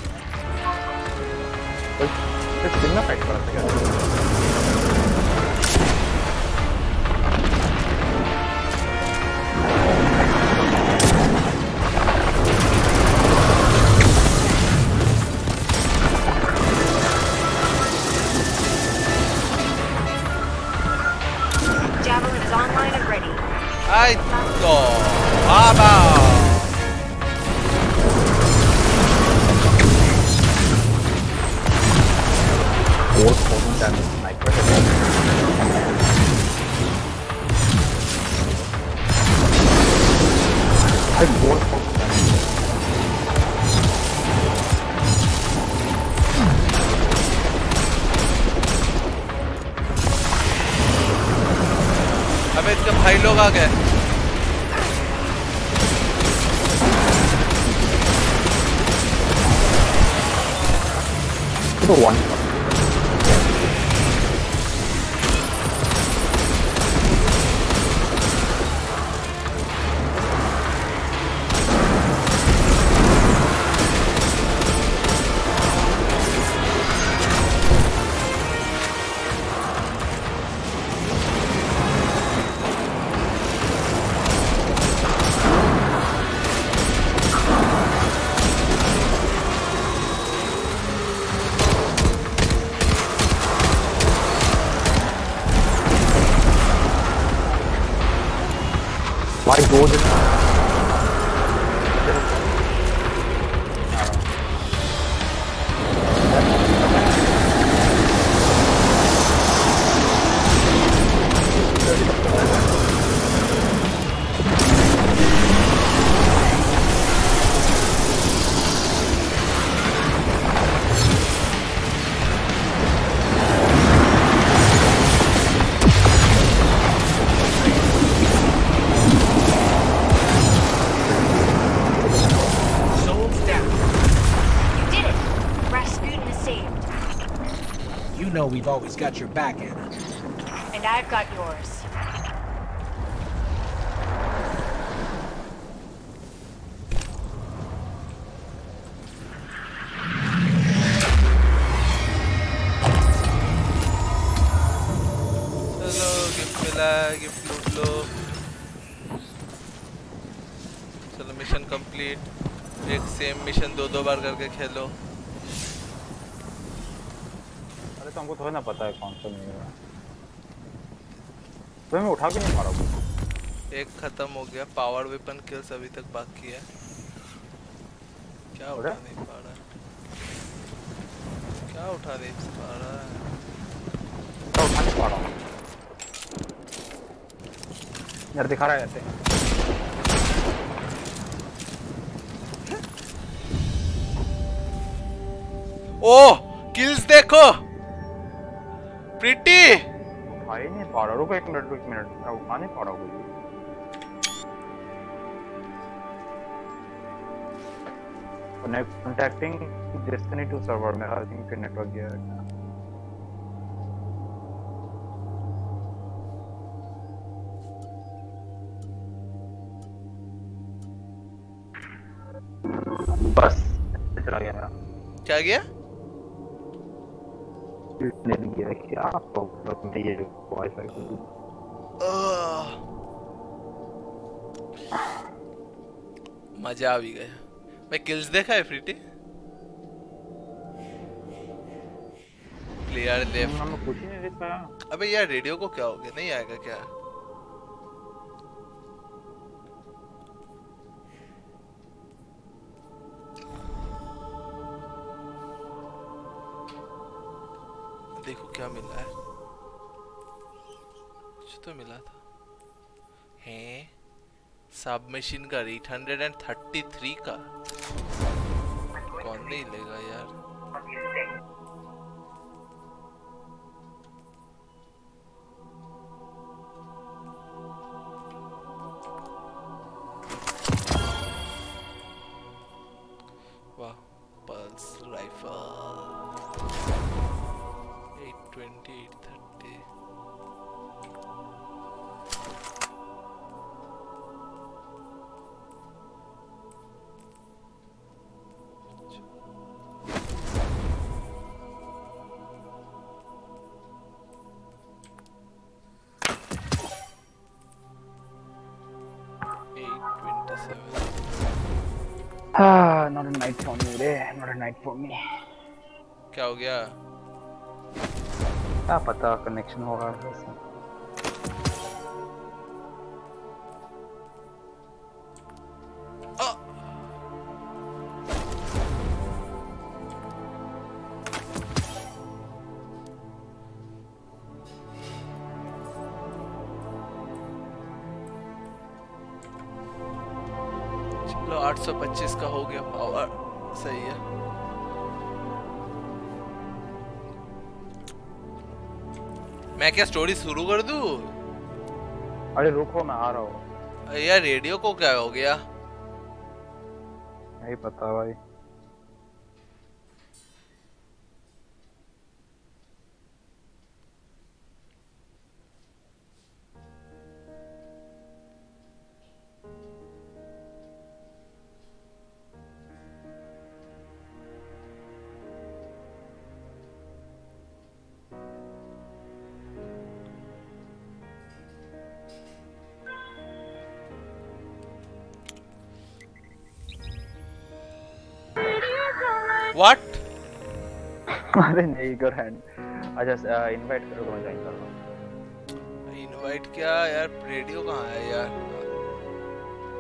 always got your back, Ana. And I've got yours. चलो एक सेम मिशन दो दो बार करके खेलो तो हमको थोड़ा ना पता है कौन सा मिलेगा तो मैं उठा के नहीं मारा। एक खत्म हो गया पावर वेपन किल्स अभी तक बाकी है। क्या उठा नहीं पा रहा है? क्या उठा नहीं पा रहा है? तो उठा नहीं पा रहा हूँ यार दिखा रहा है ऐसे। ओह किल्स देखो। प्रिटी उठा ही नहीं पा रहा रुको एक मिनट एक मिनट। मैं उठा नहीं पा रहा हूँ contacting Destiny 2 server में आई थिंक नेटवर्क गया है। बस चला गया। क्या गया? ne मज़ा आ भी गया मैं किल्स देखा है फ्रीटी प्लेयर लेफ़्ट अबे यार रेडियो को क्या हो गया? नहीं आएगा क्या? देखो क्या मिला है। कुछ तो मिला था। है? सब मशीन का eight hundred and thirty three का। कौन नहीं लेगा यार? For me. क्या हो गया क्या पता कनेक्शन होगा वैसे. चलो 825 का हो मैं क्या स्टोरी शुरू कर दू अरे रुको मैं आ रहा हूँ. यार रेडियो को क्या हो गया नहीं पता भाई. अरे नहीं गो हैंड. अच्छा इनवाइट करो तो मैं ज्वाइन कर रहा हूँ. इनवाइट क्या यार रेडियो कहाँ है यार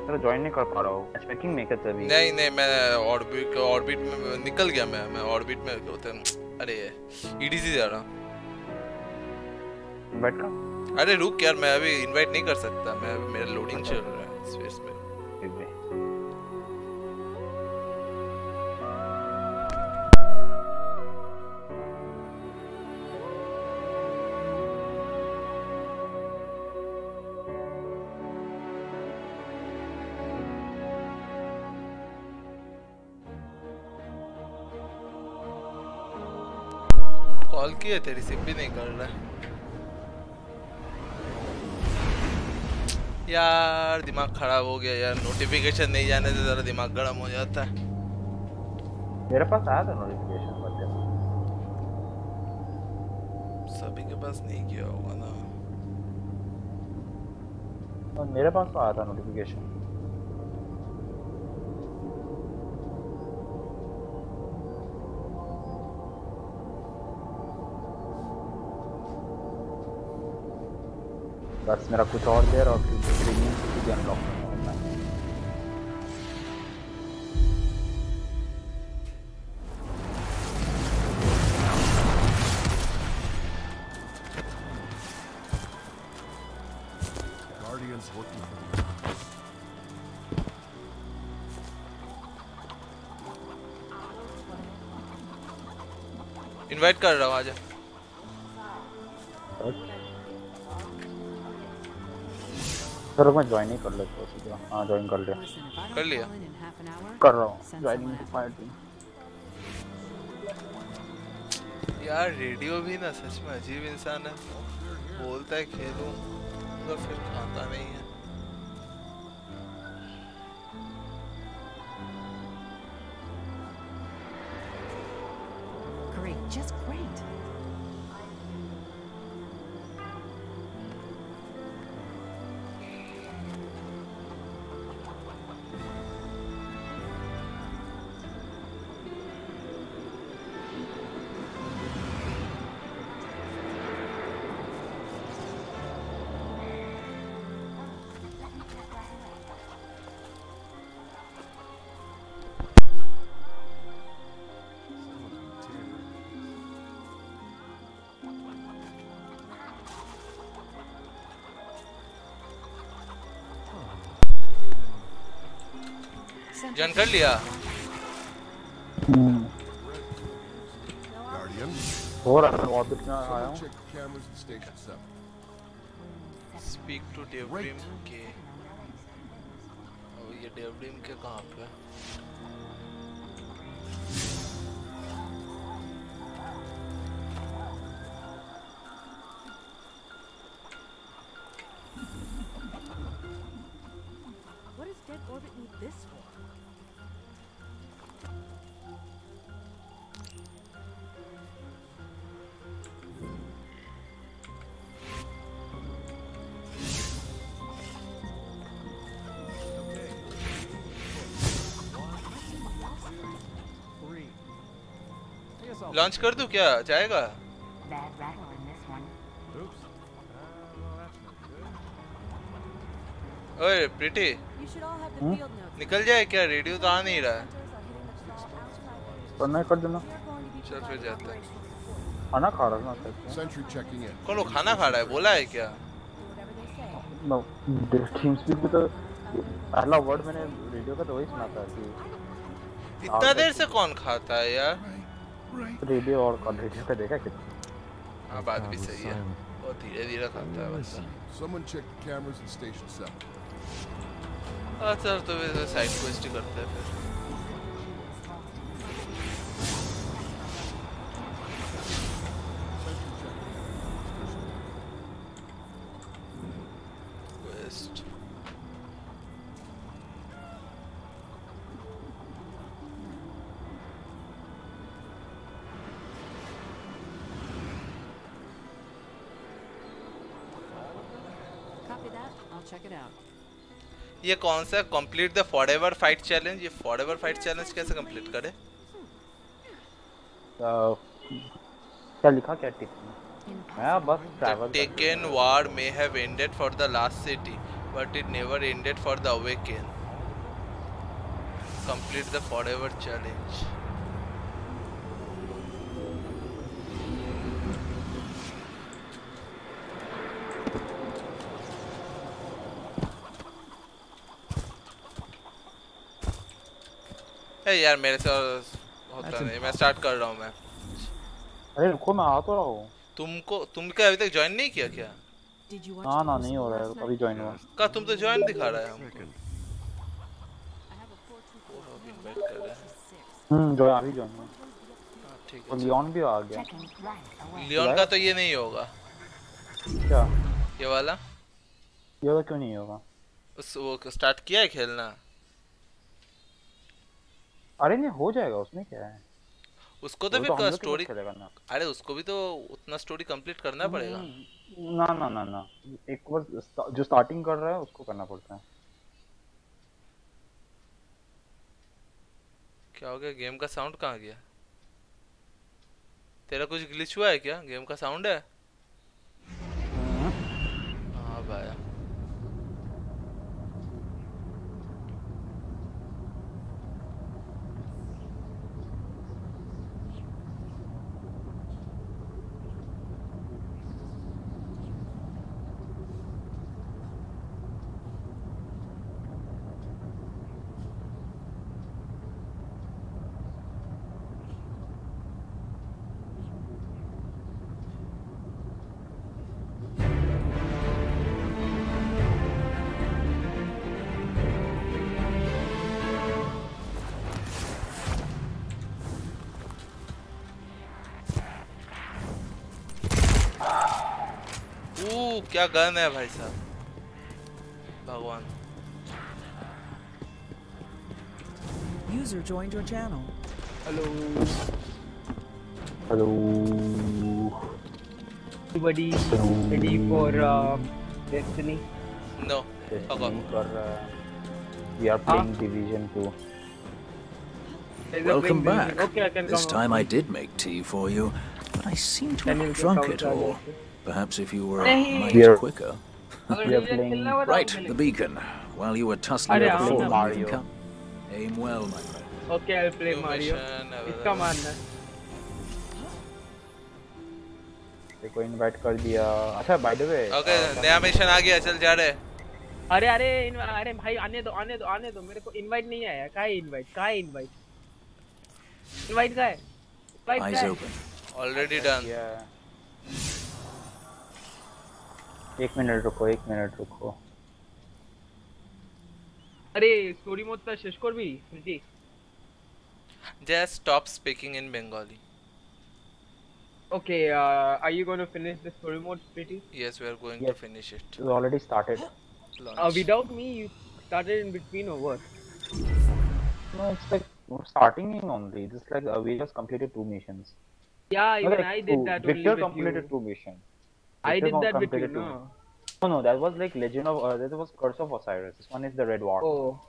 चलो ज्वाइन नहीं कर पा रहा हूँ. मैचमेकिंग में क्या अभी? नहीं नहीं मैं ऑर्बिट ऑर्बिट में निकल गया मैं मैं ऑर्बिट में होते हैं अरे ईडीसी जा रहा इनवाइट का? अरे रुक यार मैं अभी इनवाइट नहीं कर सकता मैं मेरा लोडिंग चल रहा है स्पेस में किए थे रिसीव भी नहीं कर रहा है। यार दिमाग खराब हो गया यार। नोटिफिकेशन नहीं जाने से जरा दिमाग गर्म हो जाता है। मेरे पास आया था नोटिफिकेशन बट सभी के पास नहीं किया होगा ना। मेरे पास तो आया था नोटिफिकेशन बस मेरा कुछ और देर और फिर प्रीमियम सिटी अनलॉक करना होता है. इनवाइट कर रहा हूँ आजा सर मैं ज्वाइन ही कर लेता हूँ सीधा। हाँ ज्वाइन कर लिया। कर लिया? कर रहा हूँ। ज्वाइनिंग पार्टी यार रेडियो भी ना सच में अजीब इंसान है। बोलता है खेलूं तो फिर खाता नहीं है। जन कर लिया? हो रहा है ऑर्बिट में आया हूँ? check the cameras in Station 7. Speak to Devrim के ओ ये डेवड्रीम के कहाँ पे है? लॉन्च कर दूँ क्या? जाएगा. ओए प्रीटी। Hmm? निकल जाए क्या? रेडियो तो आ नहीं रहा। है करना है कर देना। चल फिर जाते हैं। खाना खा रहा in. कौन खाना खा रहा है? बोला है क्या? नो तो पहला वर्ड मैंने रेडियो का तो वही सुना था कि इतना देर से कौन खाता है यार? रेडियो और कॉल रेडियो का देखा कितना? हाँ बात भी सही है। बहुत धीरे धीरे खाता है। बंदा Someone check the cameras in Station 7. हाँ सर तो वे साइड क्वेस्ट करते हैं फिर। ये कौन सा? Complete the forever fight challenge ये फॉर एवर फाइट चैलेंज कैसे कंप्लीट करे? क्या लिखा क्या मैं बस travel taken war may have ended for the last city but it never ended for the awaken complete the forever challenge ए यार मेरे से और होता अच्छा। नहीं मैं स्टार्ट कर रहा हूँ मैं। अरे रुको मैं आ तो रहा हूँ। तुमको तुम क्या अभी तक ज्वाइन नहीं किया क्या? ना ना नहीं हो रहा है अभी ज्वाइन हुआ। का तुम तो ज्वाइन दिखा रहा है हमको। हैं। हम्म जो अभी ज्वाइन हुआ। ठीक और लियोन भी आ गया। लियोन का तो ये नहीं होगा। क्या? ये वाला? ये वाला क्यों नहीं होगा? उस वो स्टार्ट किया है खेलना? अरे नहीं हो जाएगा उसमें क्या है? उसको तो वो तो फिर स्टोरी अरे उसको भी तो उतना स्टोरी कंप्लीट करना पड़ेगा। ना ना ना ना। एक बार जो स्टार्टिंग कर रहा है उसको करना पड़ता है। क्या हो गया? गेम का साउंड कहाँ गया? तेरा कुछ ग्लिच हुआ है क्या? गेम का साउंड हाँ? क्या गन है भाई साहब भगवान User joined your channel. Hello. Hello Everybody ready for uh, Destiny? No. Destiny कर रहा है we are playing division 2 Is it Welcome playing back. Destiny? Okay, I can This come. time I did make tea for you, but I seem to Can have you drunk come it down all. also? Perhaps if you were Nahi. mighty We are- quicker. [laughs] अगर मुझे खेलना हुआ तो Right, हम the beacon. While you were tussling अरे with the हाँ, fallen, you Mario. can come. Aim well, my friend. खेलेंगे। Okay, I'll play New Mario. mission इसका available. मानना है। देखो इनवाइट कर दिया अच्छा बाय द वे ओके नया मिशन आ गया चल जा रहे अरे अरे इन- अरे भाई आने दो आने दो आने दो मेरे को इनवाइट नहीं आया कहाँ है इनवाइट कहाँ है इनवाइट इनवाइट कहाँ है इनवाइट Eyes कहाँ है open. ऑलरेडी डन एक मिनट रुको एक मिनट रुको আরে স্টোরি মোডটা শেষ করবি জি just stop speaking in bengali okay are you going to finish the story mode pretty yes we are going to Yes. finish it It's already started Launch. Uh, without me, you started in between or what? no it's like we're starting in only just like uh, we just completed two missions Yeah, No, even like I did two. that Victor only with completed you. two missions I did that with you, no? No, no, that was like Legend of, uh, that was Curse of Osiris. This one is the Red War. Oh.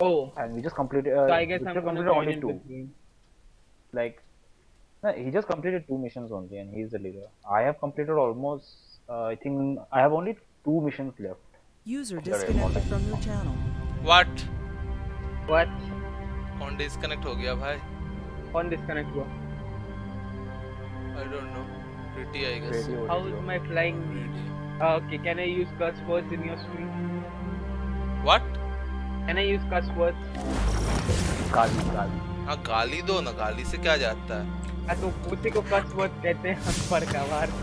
Oh. And we just completed, uh, so I guess I'm completed only two. Like, no, he just completed two missions only and he's the leader. I have completed almost, uh, I think, I have only two missions left. User disconnected from your channel. What? What? On disconnect ho gaya bhai. Disconnect hua. I don't know. Pretty I guess Radio, How is my flying? Uh, okay, can I use curse words in your stream? what Can I use curse words? गाली गाली हाँ गाली दो ना गाली से क्या जाता है हाँ तो उसी को कर्स वर्ड कहते हैं पर का बार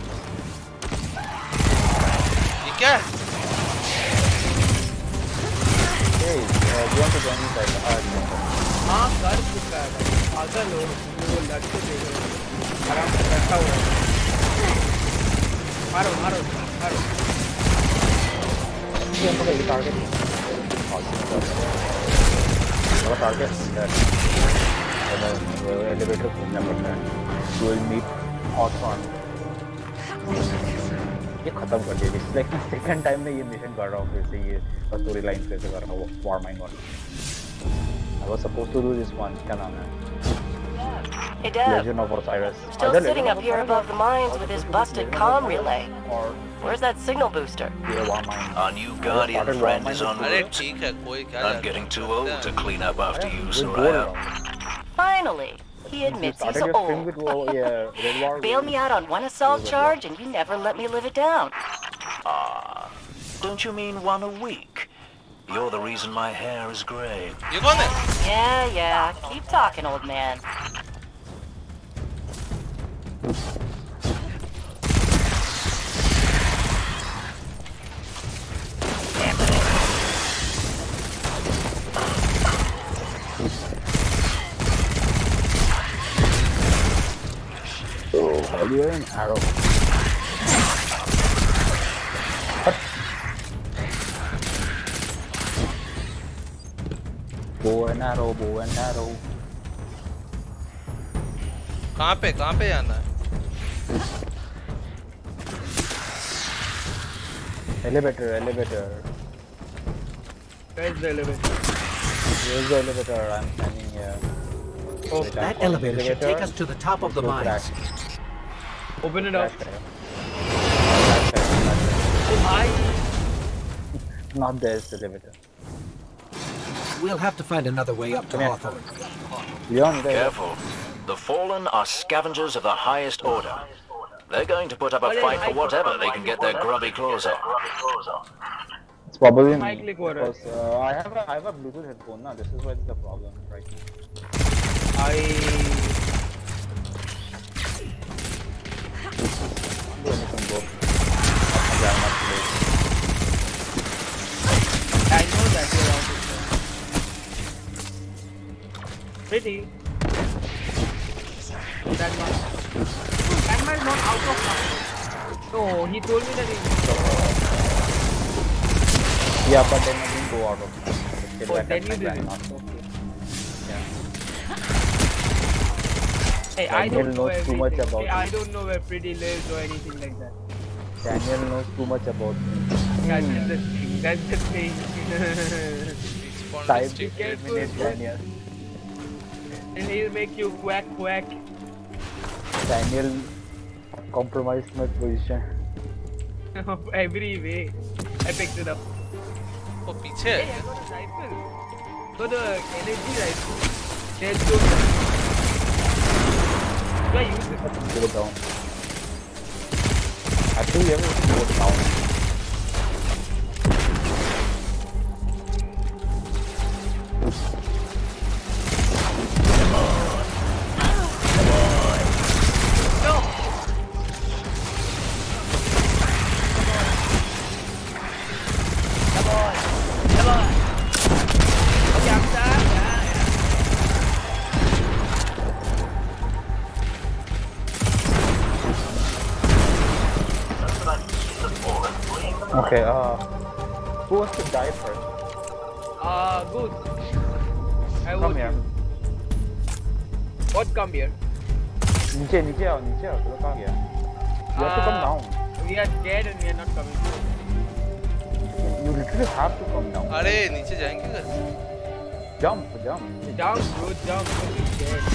ये क्या है hey uh, do you want to join me uh, no. हाँ कर चुका है भाई पागल हो वो लड़के देख रहे आराम से बैठा हुआ है मारो मारो मारो ये हम लोग ये हमारा target. है एलिवेटर घूमना पड़ता है you will meet Hawthorne. ये खत्म कर दिया इट्स लाइक सेकंड टाइम में ये मिशन कर रहा हूँ फिर से ये स्टोरी लाइन फिर से कर रहा हूँ Warmind one I was supposed to do this one क्या नाम है Hey, Dev. Legend of Osiris. Still sitting up here above the mines with his busted comm relay. Where's that signal booster? Our new guardian friend is on route. I'm getting too old to clean up after you, Suraya. Finally, he admits he's old. [laughs] Bail me out on one assault charge and you never let me live it down. Ah, uh, don't you mean one a week? You're the reason my hair is gray. You won it! Yeah, yeah. Keep talking, old man. Oh, are you an arrow? bow and arrow. कहाँ पे कहाँ पे जाना है Elevator, elevator. Where's the elevator? Where's the elevator? I'm standing here. Oh, Wait, I'm That on elevator should take elevator. us to the top of the Go mines. crash. Open it up. Crash there. Oh my! Not this elevator. We'll have to find another way up to Hawthorne. Careful. The Fallen are scavengers of the highest order. They're going to put up a fight for whatever they can get their grubby claws on. It's probably me. Because, uh, I, have a, I have a Bluetooth headphone now. This is why it's the problem right now. I... there. Pretty. That man. Is not out of market. No, he told me that he. Yeah, but then I didn't go out of it. Oh, then you didn't. grind. Okay. Yeah. Hey, I don't know knows too much about okay? I don't know where Pretty lives or anything like that. Daniel knows too much about me. That's the thing. That's the thing. Time Be to careful. eliminate Daniel. and he'll make you quack quack. Daniel compromised my position. [laughs] Every way. I picked it up. वो पीछे Hey, है I got a rifle. Got a energy rifle. There's no. Do I use it? Go down. Actually, you have to go down. नीचे नीचे आओ नीचे आओ चलो कहाँ गया? You have to come Uh, down. We are scared and we are not coming. You literally have to come down. अरे नीचे जाएँगे कैसे Jump, jump. Jump, bro, jump. Don't be scared.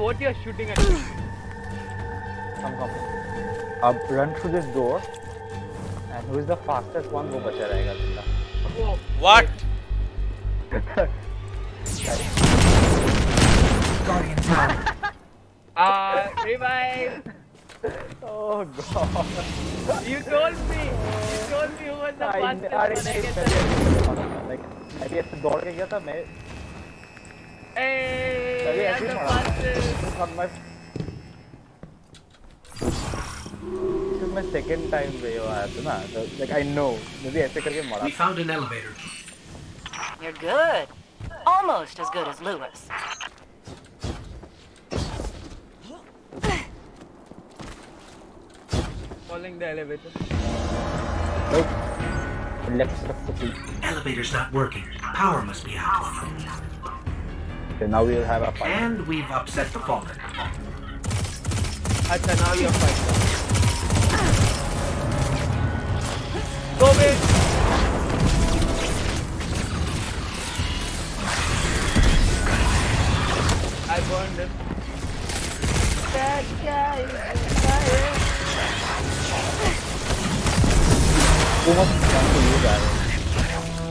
What you are shooting at? me? Come, come. अब run through this door. And who is the fastest one वो बचा रहेगा ज़िंदा. Oh, What? Guardian Tower. [laughs] Uh, revive! Oh god. You told me! You told me who was the fastest I, I, I can Like, I guess the door gaya tha. Eh? Hey! Sorry, yeah, the fastest! My... This is my second time where you are, na? So, like, I know. I ऐसे करके मरा. We found an elevator. You're good. Almost as good as Louis. Calling the elevator. Nope. Left, left, left. Elevator's not working. Power must be out. Okay, now we'll have a fight. And we've upset the Fallen. Acha, now you're fighting. Go, bitch. I burned him. You, Darren?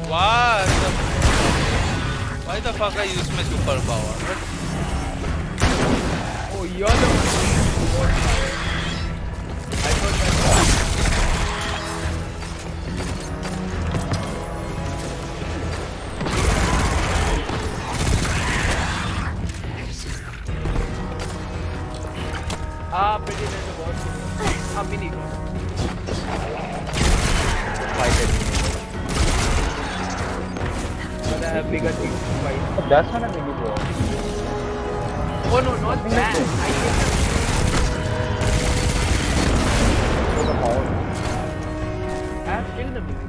Why the Why the fuck I use my superpower? Oh, you're the one Ah, a boss. Ah, mini boss. Fight it. But I have bigger things to fight. That's not a mini boss. Oh no, not that. I hate I have killed the mini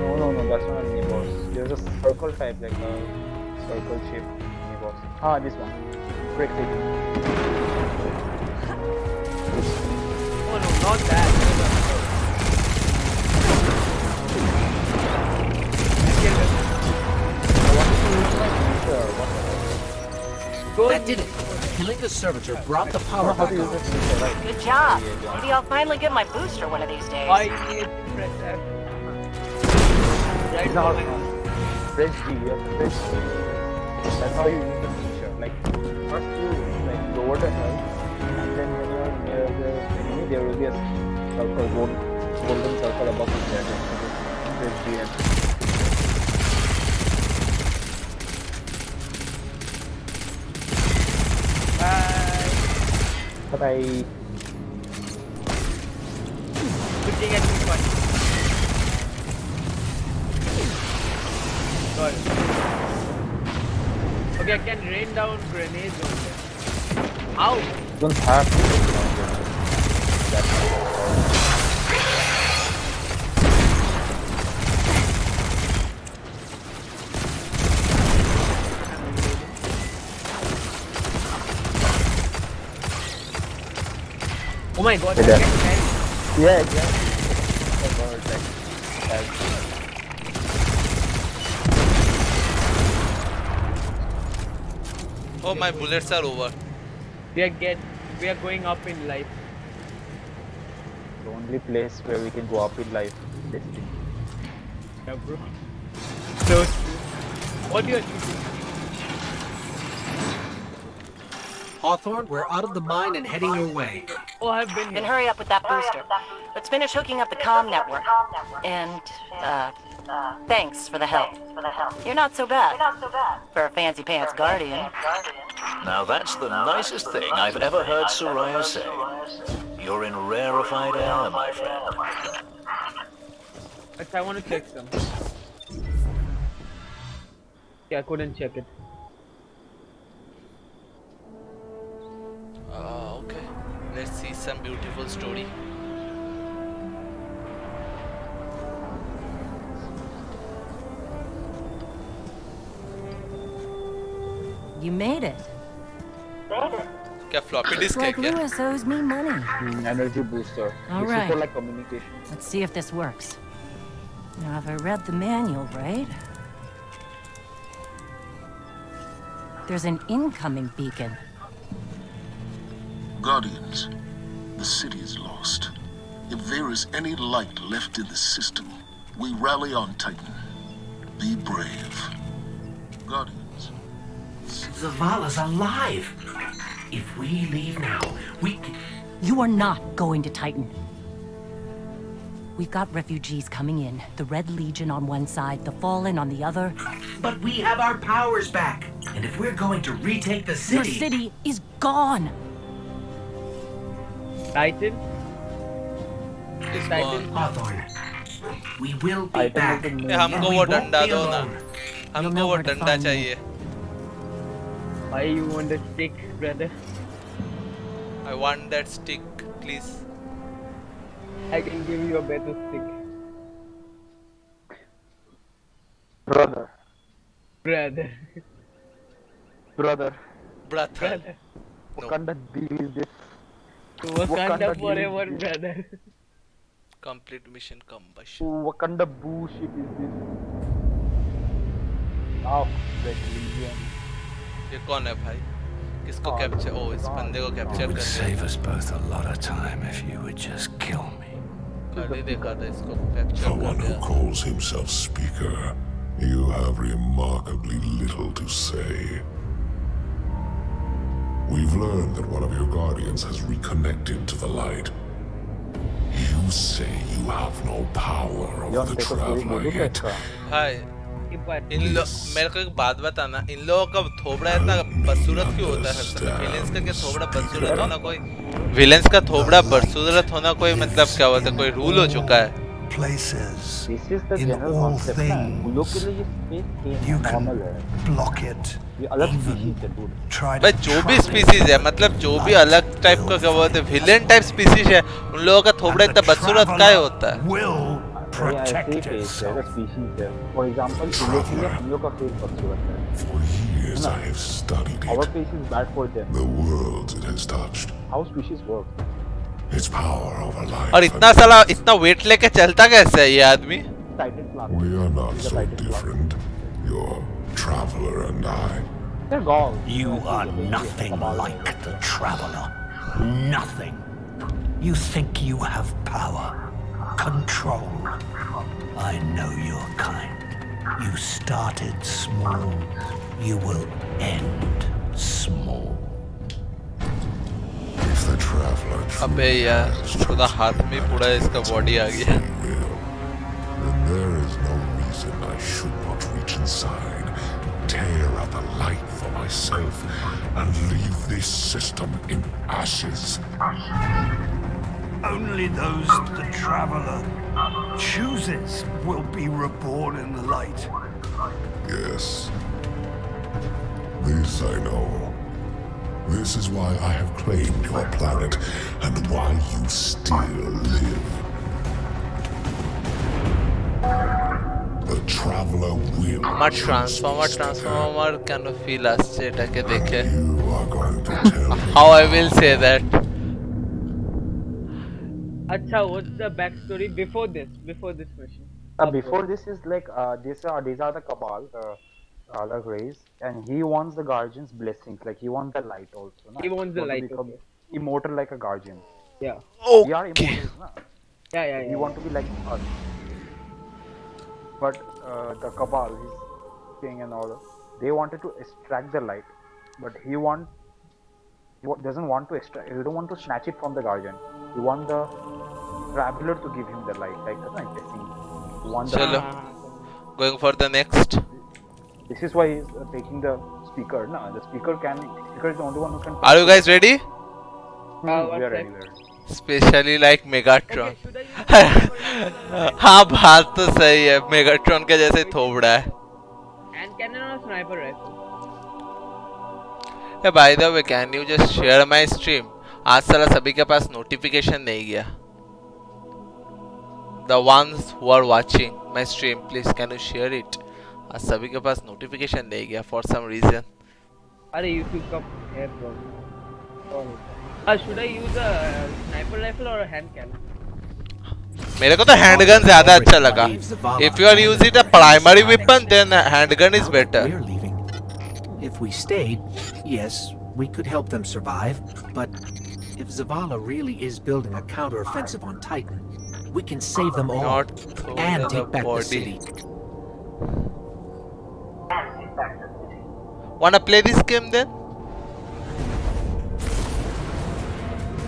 No, no, no, that's not a mini boss. There's a circle type, like a circle shape mini boss. Ah, this one. Break it. Oh no, not that. That did it. Killing the servitor brought the power back on. Good job. Maybe I'll finally get my booster one of these days. I need to press Right now. Press G, you have to press G. That's how you use the feature. Like, first you like lower the health, enemy, there will be a circle, gold, golden circle above his head. and you just Press G Bye. Bye. This one. Got it. Okay, I can rain down grenades on them. Ow! Don't have to my god, Hey I there. can help. Yeah. Oh god, like, that's- Oh, my bullets are over. We are get we are going up in life. the only place where we can go up in life. Destiny. Yeah, bro. So. What do you shooting? Hawthorne, we're out of the mine and heading your way. Oh, I've been Then hurry up with that booster. Let's finish hooking up the comm network. And, uh, thanks for the help. You're not so bad. For a fancy pants guardian. Now that's the nicest thing I've ever heard Suraya say. You're in rarefied air, my friend. I want to check some. Yeah, I couldn't check it. Uh, okay. Let's see some beautiful story. You made it. क्या floppy disk like है Louis owes me money. Mm, energy booster. All it's right. like communication. Let's see if this works. Now, have I read the manual right, there's an incoming beacon. Guardians, the city is lost. If there is any light left in the system, we rally on Titan. Be brave. Guardians. Zavala's alive. If we leave now, we can... You are not going to Titan. We've got refugees coming in. The Red Legion on one side, the Fallen on the other. But we have our powers back. And if we're going to retake the Your city... city is gone. Titan? It's Titan? Hawthorne, we will be Titan back. is the A, moon. हमको वो we won't डंडा be दो ना alone. हमको know वो where to डंडा find me. चाहिए Why you want a stick, brother? I want that stick please I can give you a better stick. Brother. Brother. Brother. brother Brother. What kind of deal is this? Wakanda Wakanda forever, deal. brother. complete mission combustion What kind of bullshit is this? Now, Red Legion. ये कौन है भाई किसको capture ओ इस बंदे को capture It would कर save us both a lot of time if you would just kill me. कल ही देखा था इसको कैप्चर The कर one who लिया calls himself Speaker, you have remarkably little to say. We've learned that one of your guardians has reconnected to the light. You say you have no power over the Traveler yet. हाय इन लोग मेरे को एक बात बताना इन लोगों का थोबड़ा इतना बदसूरत क्यों होता है विलेंस का क्या थोबड़ा बदसूरत होना कोई विलेंस का थोबड़ा बदसूरत होना कोई मतलब क्या बोलते हैं कोई रूल हो चुका है places in all things. You can block it. भाई जो भी स्पीसीज है मतलब जो भी अलग टाइप का क्या बोलते हैं विलेन टाइप स्पीसीज है उन लोगों का थोबड़ा इतना तो बदसूरत का ही होता है। प्रोटेक्टेड सो फॉर एग्जांपल हम लोग का फेस बदसूरत है। ना? Our face is bad for them the world it has touched how species work its power over life. और इतना साला इतना वेट लेके चलता कैसे है ये आदमी titan plant We are not so different, your traveler and I. they're gone You are nothing like the Traveler. Nothing. You think you have power, control. I know your kind. You started small. You will end small. If the traveler अबे यार खुदा हाथ में पूरा इसका body आ गया then there is no reason I should not reach inside, tear out the light for myself, and leave this system in ashes. Only those the Traveler chooses will be reborn in the light. Yes. This I know. This is why I have claimed your planet and why you still live. The traveler will. আমার transformer transformer you are going to tell [laughs] How I will say that. Acha, what's the backstory before this? Before this mission? Uh, before this is like uh, these are these are the Cabal. Uh, other race, and he wants the Guardian's blessings. Like he wants the light also. na? He wants the to light, become okay. immortal like a Guardian. Yeah. We are immortals, na? Yeah, yeah, He yeah. want to be like us. But uh, the Cabal, his king and all, they wanted to extract the light, but he want he doesn't want to extract. He don't want to snatch it from the Guardian. He want the Traveler to give him the light, like that's not interesting. He want the चलो This is why he's uh, taking the speaker. No, the speaker can. Speaker is the only one who can. Are you guys ready Hmm, we are ready. We are ready. Specially like Megatron हाँ बात तो सही है Megatron के जैसे थोबड़ा है Hand cannon or sniper rifle? Hey, by the way, can you just share my stream? आज साला सभी के पास नोटिफिकेशन नहीं गया The ones who are watching my stream, please can you share it? आज सभी के पास नोटिफिकेशन ले गया फॉर सम रीजन अरे YouTube का है प्रॉब्लम और should I use a sniper rifle और हैंड कैन मेरे को तो हैंडगन ज़्यादा अच्छा लगा if you are using a primary weapon then handgun is better if we stayed yes we could help them survive but if zavala really is building a counter offensive on titan we can save them all Not and take back body. the city Wanna play this game then?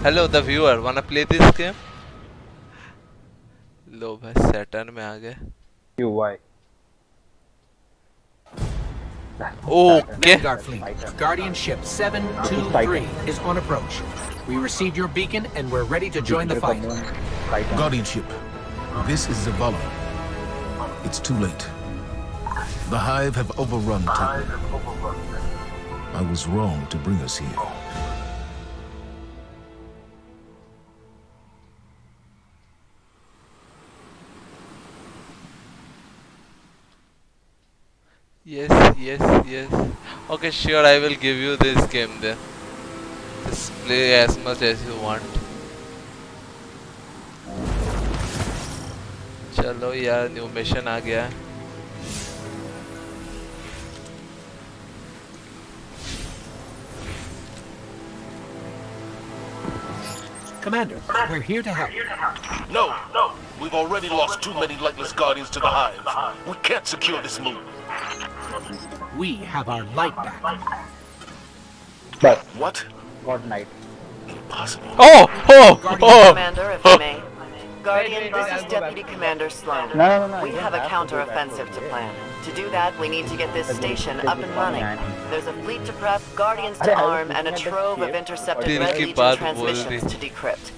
Hello, the viewer. Wanna play this game? लो भाई Saturn में आ गए You why? Okay. Vanguard fleet. Guardian ship 723 is on approach. We received your beacon and we're ready to join the fight. Guardian ship, this is Zavala. It's too late. The Hive have overrun Titan. I was wrong to bring us here. Yes, yes, yes. Okay, sure, I will give you this game then. Just play as much as you want. चलो यार new mission आ गया है Commander, we're here to help. No, no. We've already lost too many lightless guardians to the Hive. We can't secure this move. We have our light back. But what? God Knight. Impossible. Oh, oh, oh. Commander, if I may. Guardian, this is Deputy Commander Sloan. No, no, no, We you have a don't have to go back counteroffensive to to it. plan. To do that, we need to get this station up and running. There's a fleet to prep, Guardians अरे, to I was arm, and a looking at the trove of ship. intercepted दिल Red की Legion बात बोल transmissions the. to decrypt.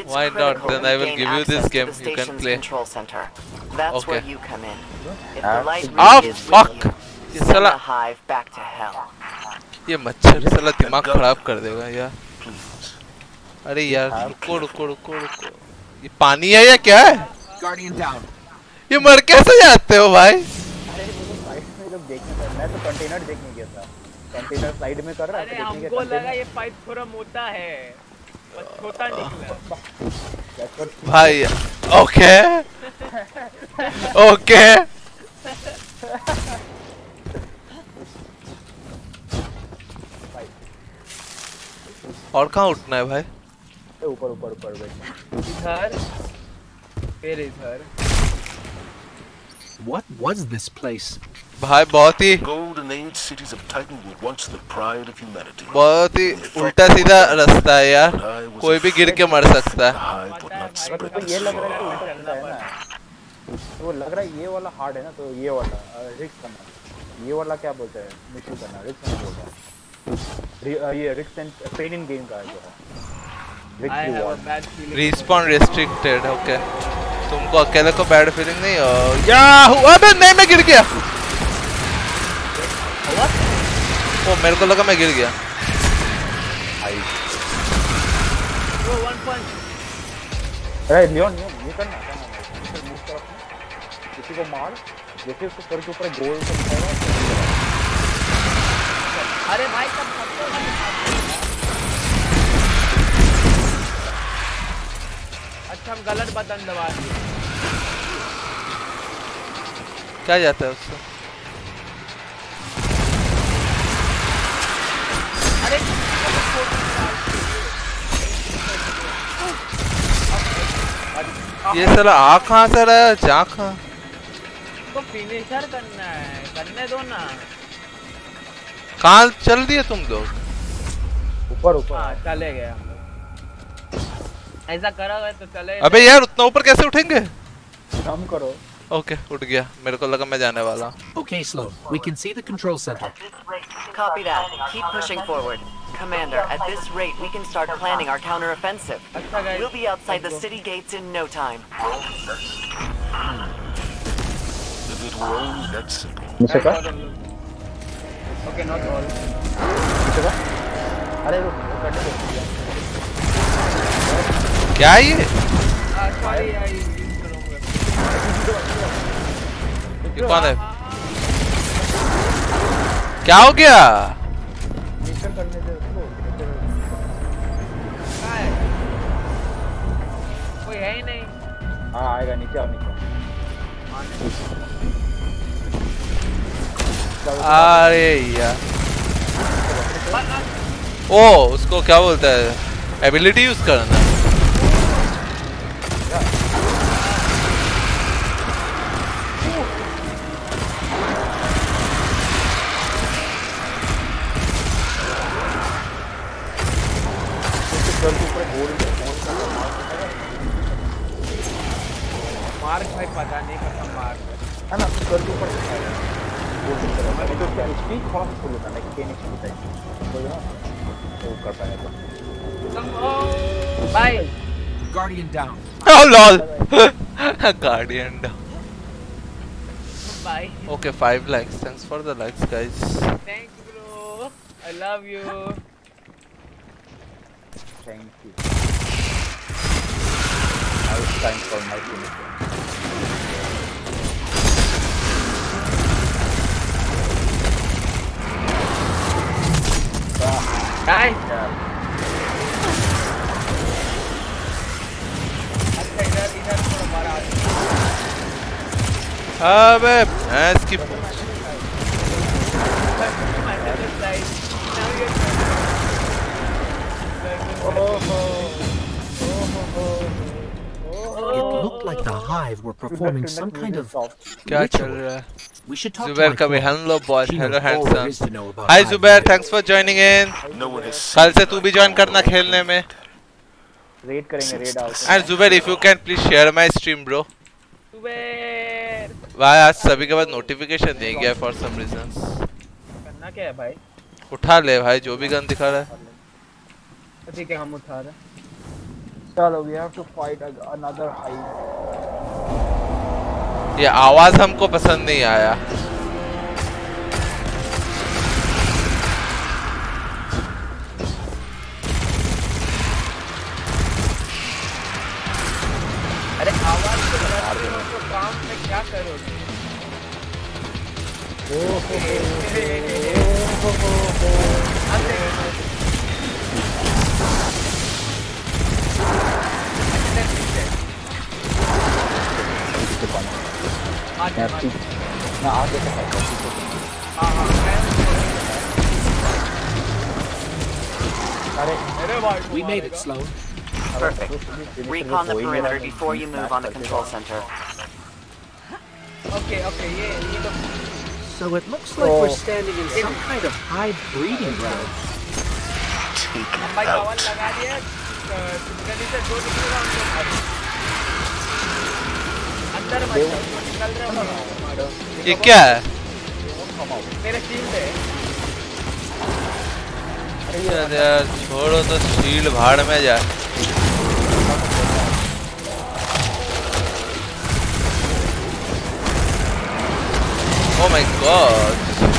It's Why not? critical Then we I will gain give you this access to game. the You can station's play. control center. That's where Okay. you come in. If the light Ah, really is fuck. with you, ये Send साला the hive back to hell. ये मच्छर साला दिमाग खराब कर देगा यार अरे यार रुको रुको रुको रुको ये पानी है या क्या है? Guardian down. ये मर कैसे जाते हो भाई? अरे तो देखने था मैं तो कंटेनर देखने गया था। कंटेनर साइड में कर रहा अरे हमको लगा ये पाइप थोड़ा मोटा है। छोटा निकला। [laughs] भाई ओके ओके और कहाँ उठना है भाई? ऊपर ऊपर ऊपर बैठ। इधर फिर इधर। What was this place? भाई बहुत ही Golden Age cities of Titan were once the pride of humanity. बहुत ही उल्टा सीधा रास्ता है यार। कोई भी गिर के मर सकता है। तुमको ये लग रहा है कि उल्टा सीधा है ना। तो वो लग रहा है ये वाला हार्ड है ना तो ये वाला रिक्स करना। ये वाला क्या बोलते हैं? मुश्किल करना रिक्स करना बोलता है। ये risks and pain in game का है जो है। I Risk have a reward. bad feeling. Respawn restricted okay तुमको अकेले को बैड फीलिंग नहीं हो याहू अबे नहीं मैं गिर गया। ओ मेरे को लगा मैं गिर गया। Bro, one punch. अरे लियोन लियोन ये करना किसी को मार जैसे उसको सर के ऊपर गोल अरे भाई कब अच्छा हम गलत बटन दबा दिए। क्या जाता है उससे? अरे ये साला आ कहाँ से रहा है? जा कहाँ? तो फिनिशर करना है। करने दो ना। कहाँ चल दिए तुम लोग? ऊपर ऊपर। हाँ चले गए हम। लोग ऐसा करा तो चले अबे यार उतना ऊपर कैसे उठेंगे कम करो ओके उठ गया मेरे को लगा मैं जाने वाला हूँ। Okay, Sloan. We can see the control center. Copy that. Keep pushing forward. Commander, at this rate, we can start planning our counteroffensive. We'll be outside the city gates in no time. If it were only that simple. नीचे का okay not all नीचे का अरे रुक वो करने दो क्या है ये? ये कौन है क्या हो गया? नीचे करने दे उसको कोई है ही नहीं। हाँ आएगा नीचे आओ नीचे अरे यार। ओ उसको क्या बोलता है? एबिलिटी यूज़ करना। उधर के ऊपर गोल्ड कौन सा मार्क भाई पता नहीं पता मार्क है ना उधर के ऊपर गोल्ड करो मैं तो उसका एचपी थोड़ा सा फुल होता है कि टेन एचपी तक तो ना वो कर पाएगा भाई guardian down oh lol guardian down bye okay 5 likes thanks for the likes guys thanks bro i love you thank you. Now it's time for my finish. Ah, Ai! Yeah. Ah, velho! É, skip. It looked like the hive were performing some kind of gotcha. We should talk Zubair to Zubair hello boss hello handsome Hi Zubair thanks for joining in कल से तू भी join करना खेलने में raid करेंगे raid out And Zubair if you can please share my stream bro Zubair भाई आज सभी के पास notification देंगे for some reasons करना क्या है भाई उठा ले भाई जो भी गन दिखा रहा है ठीक है हम उठा रहे चलो we have to fight another hi ये आवाज़ हमको पसंद नहीं आया। अरे आवाज़ तो, तो काम में क्या करोगे? ओहो। we made it slow perfect. Recon the perimeter before you move on the control center. Okay okay yeah. so it looks like oh. we're standing in some kind of Hive breeding ground. Take it out. अंदर निकल रहे हो ये क्या है मेरे है यार यार छोड़ो तो शील्ड भाड़ में जाए Oh my god.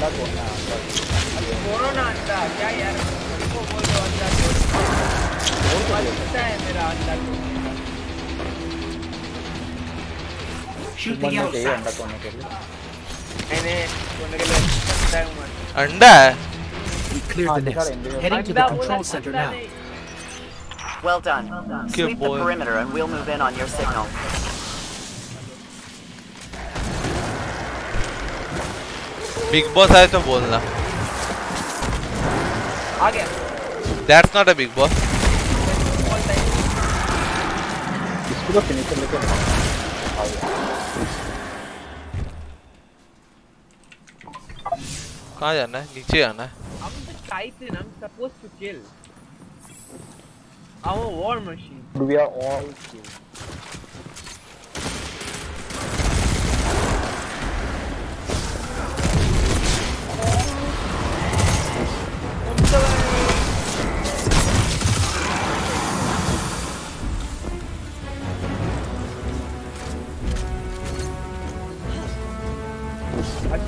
अंडा तोड़ना है अंडा बोलो ना अंडा क्या यार को बोल रहे हो अंडा तोड़ अच्छा है मेरा अंडा तोड़ने Shoot मन the में चाहिए outside. अंडा तोड़ने के लिए मैंने तोड़ने के लिए अंडा है मन अंडा है We cleared the nest. Heading to the control center now. Well done. Good Sweep the boy. perimeter and we'll move in on your signal. Big boss आए तो बोलना आ गया that's not a big boss इसको तो finisher लेके आ गया कहाँ जाना है नीचे आना है I'm the Titan. I'm supposed to kill. I'm a war machine. we are all killed.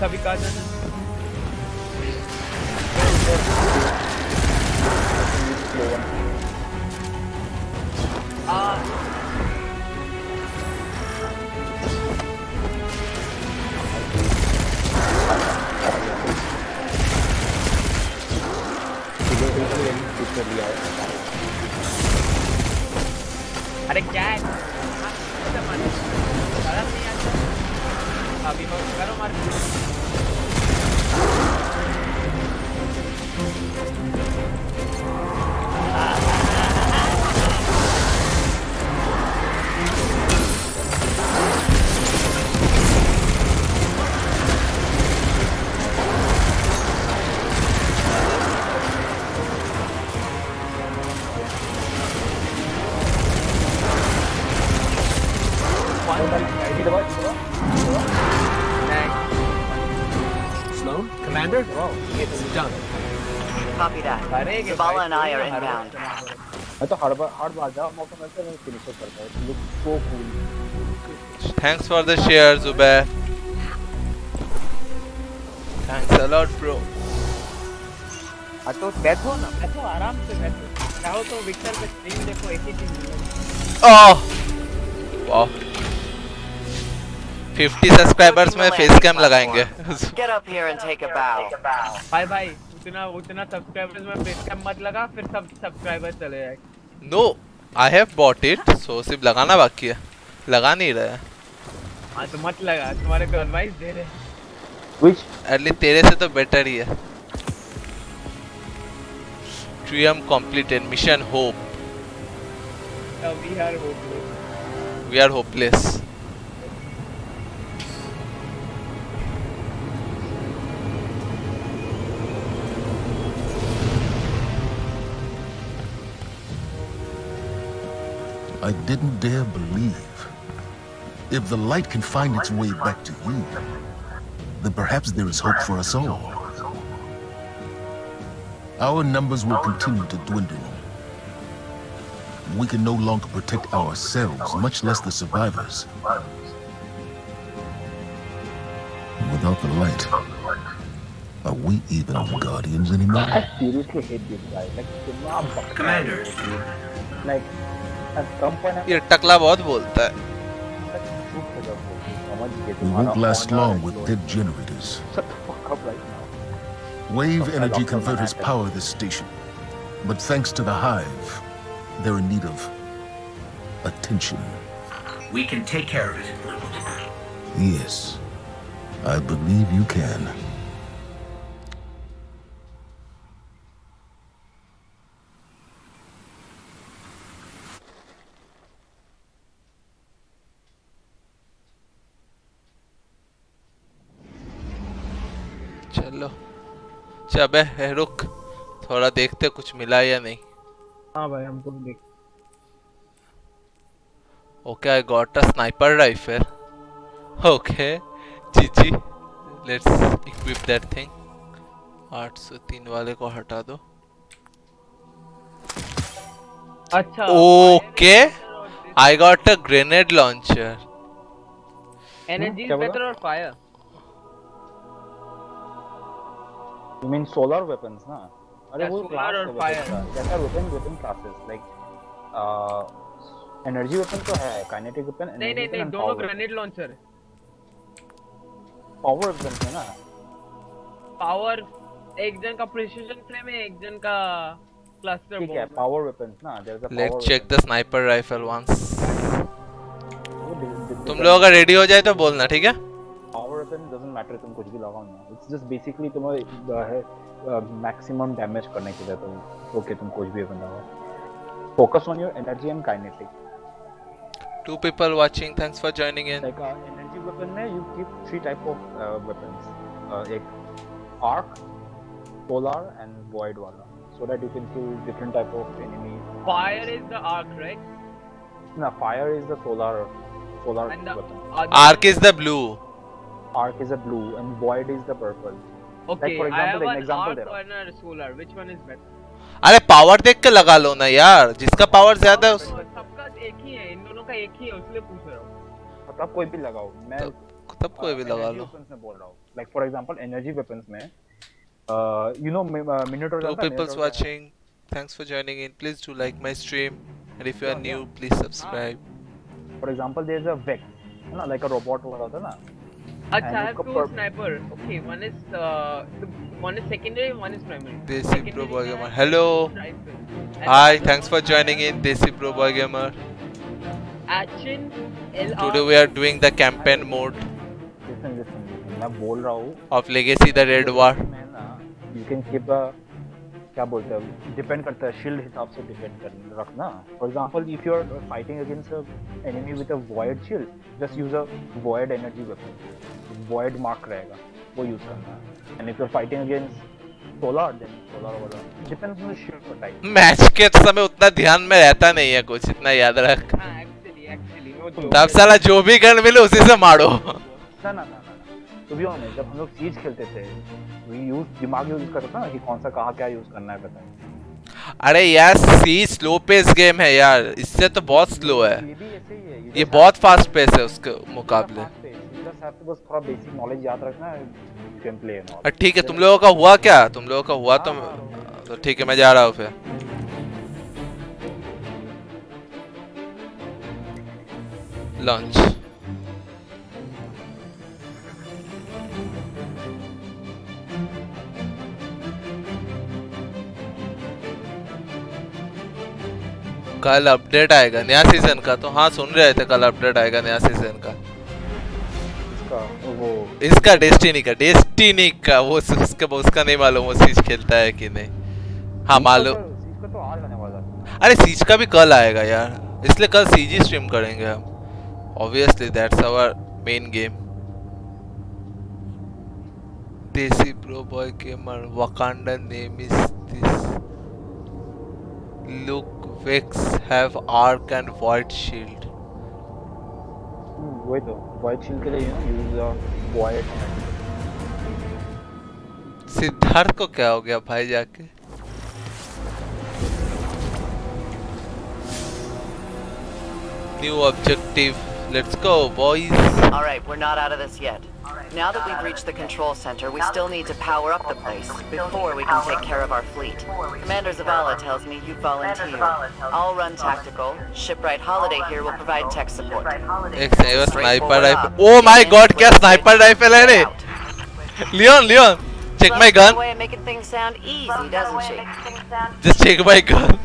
का Vikas and I are inbound. मैं तो हर बार हर बार जब मौका मिलता है मैं फिनिशर करता हूँ look so cool thanks for the share Zubair thanks a lot bro हाँ तो बैठो ना बैठो आराम से बैठो चाहो तो विक्टर पे स्ट्रीम देखो एक ही चीज मिलेगी ओह वाह 50 सब्सक्राइबर्स में फेस कैम लगाएंगे Get up here and take a bow. भाई भाई उतना उतना सब्सक्राइबर्स में फेस कैम मत लगा फिर सब सब्सक्राइबर चले जाए no I have bought it so सिर्फ़ लगाना बाकी है। लगा नहीं रहे हाँ। तो मत लगा तुम्हारे को एडवाइस दे रहे Which? एटलीस्ट तेरे से तो बेटर ही है। Triumph completed mission hope we are hopeless we are hopeless I didn't dare believe. If the light can find its way back to you, then perhaps there is hope for us all. Our numbers will continue to dwindle. We can no longer protect ourselves, much less the survivors. Without the light, are we even guardians anymore? I seriously hate this guy. Like, Commander! Like, at some point I'm ये टकला बहुत बोलता है like, चुप हो जाओ, समझ गए We तुम्हारा won't last honor long and with glory. dead generators. Shut the fuck up right now. Wave Okay, energy Dr. converters Manhattan. power this station. But thanks to the Hive, they're in need of attention. We can take care of it. Yes, I believe you can. चलो। अच्छा, चबे है रुक। थोड़ा देखते कुछ मिला या नहीं। हाँ भाई हमको भी देख। Okay I got a sniper rifle okay जी जी लेट्स इक्विप दैट थिंग 803 वाले को हटा दो। अच्छा okay I got a grenade launcher energy petrol और fire You mean solar weapons, na? अरे वो क्लास और फायर जैसा weapon weapon classes like energy weapon तो है काइनेटिक वेपन नहीं नहीं नहीं दोनों ग्रेनेड लॉन्चर पावर वेपन है ना? पावर एक जन का प्रिसिजन फ्लेम है एक जन का क्लस्टर बम ठीक है पावर वेपन्स ना there is a power let's check the sniper rifle once तुम लोग अगर रेडी हो जाए तो बोलना ठीक है? पावर वेपन डजंट मैटर तुम कुछ भी लगाओ ना। जस्ट बेसिकली तुम्हें मैक्सिमम डैमेज करने के लिए तुम ओके तुम कुछ भी बनाओ। Focus on your energy and kinetic two people watching thanks for joining in like energy weapon में you keep three type of weapons एक आर्क पोलर एंड वॉइड वाला। So that you can kill different type of enemy fire is the arc right ना fire is the solar solar arc is the blue arc is a blue and void is the purple. Okay, like for example, I have an example arc and a solar. Which one is better? अरे power देख के लगा लो ना यार। जिसका power ज़्यादा है तो सबका एक ही है इन दोनों का एक ही है उसलिए पूछ रहा हूँ। मतलब कोई भी लगाओ। मैं तब कोई भी लगा लो। में बोल रहा हूँ। Like for example energy weapons में you know Minotaur two peoples watching thanks for joining in please do like my stream and if you are new please subscribe for example there is a Vex है ना? Like a robot वाला होता है ना? अच्छा उसका two sniper okay one is one is secondary one is primary Desi Pro Boy Gamer. Hello. Hi, thanks for joining in, Desi Pro Boy Gamer. Action L Today we are doing the campaign mode listen listen listen मैं बोल रहा हूँ of Legacy the Red War. में ना you can keep a क्या बोलते हैं depend करता है शील्ड हिसाब से डिपेंड कर रखना। For example if you are fighting against a enemy with a void shield just use a void energy weapon void mark रहेगा वो यूज़ करना है। And if you are fighting against solar then solar वाला। Depends on the shield का type match के समय उतना ध्यान में रहता नहीं है कुछ इतना याद रख। एक्चुअली एक्चुअली नो तब साला जो भी गन मिले उसी से मारो। ना ना। तो भी ऑनेस्ट जब हम लोग सीज खेलते थे वी यूज़ दिमाग यूज़ करते थे ना कि कौन सा कहाँ क्या यूज़ करना है पता है अरे यार सी स्लो पेस गेम है यार। इससे तो बहुत स्लो है। ये भी ऐसे ही है ये बहुत फास्ट पेस है उसके मुकाबले। बस थोड़ा बेसिक नॉलेज याद रखना है and all. अरे ठीक है तुम लोगों का हुआ क्या? तुम लोगों का हुआ तो तो ठीक है मैं जा रहा हूँ फिर। लॉन्च कल अपडेट आएगा नया सीज़न का। तो हाँ सुन रहे थे कल अपडेट आएगा नया सीज़न का। इसका वो इसका डेस्टिनी का डेस्टिनी का वो उसका उसका नहीं मालूम वो सीज खेलता है कि नहीं। हाँ मालूम तो है। अरे सीज का भी कल आएगा यार। इसलिए कल सीज ही स्ट्रीम करेंगे हम। Obviously that's our main game Desi pro boy gamer Wakanda name is this look Vex have arc and void shield. Hmm, वही तो void shield के लिए use the void. सिद्धार्थ को क्या हो गया भाई जाके? New objective. Let's go, boys. All right, we're not out of this yet. Now that we've reached the control center, we still need to power up the place before we can take care of our fleet. Commander Zavala tells me you volunteered. I'll run tactical. Shipwright Holliday here will provide tech support. Oh sniper rifle. Oh my God! what sniper rifle है रे? Leon, Leon, check my gun. Things sound easy, doesn't she? [laughs] Just check my gun.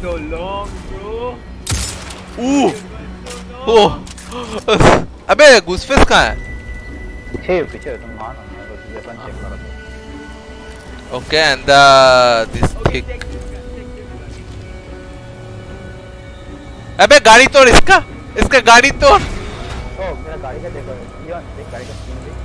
So long, bro. Ooh. Oh. अबे घुसफिस कहाँ है? पीछे पीछे तुम मानो मैं तो वेपन चेक कर रहा था। Okay and the this thick अबे गाड़ी तोड़ इसका? इसका गाड़ी तोड़। ओ मेरा गाड़ी का देखो लियोन देख गाड़ी का स्क्रीन देख।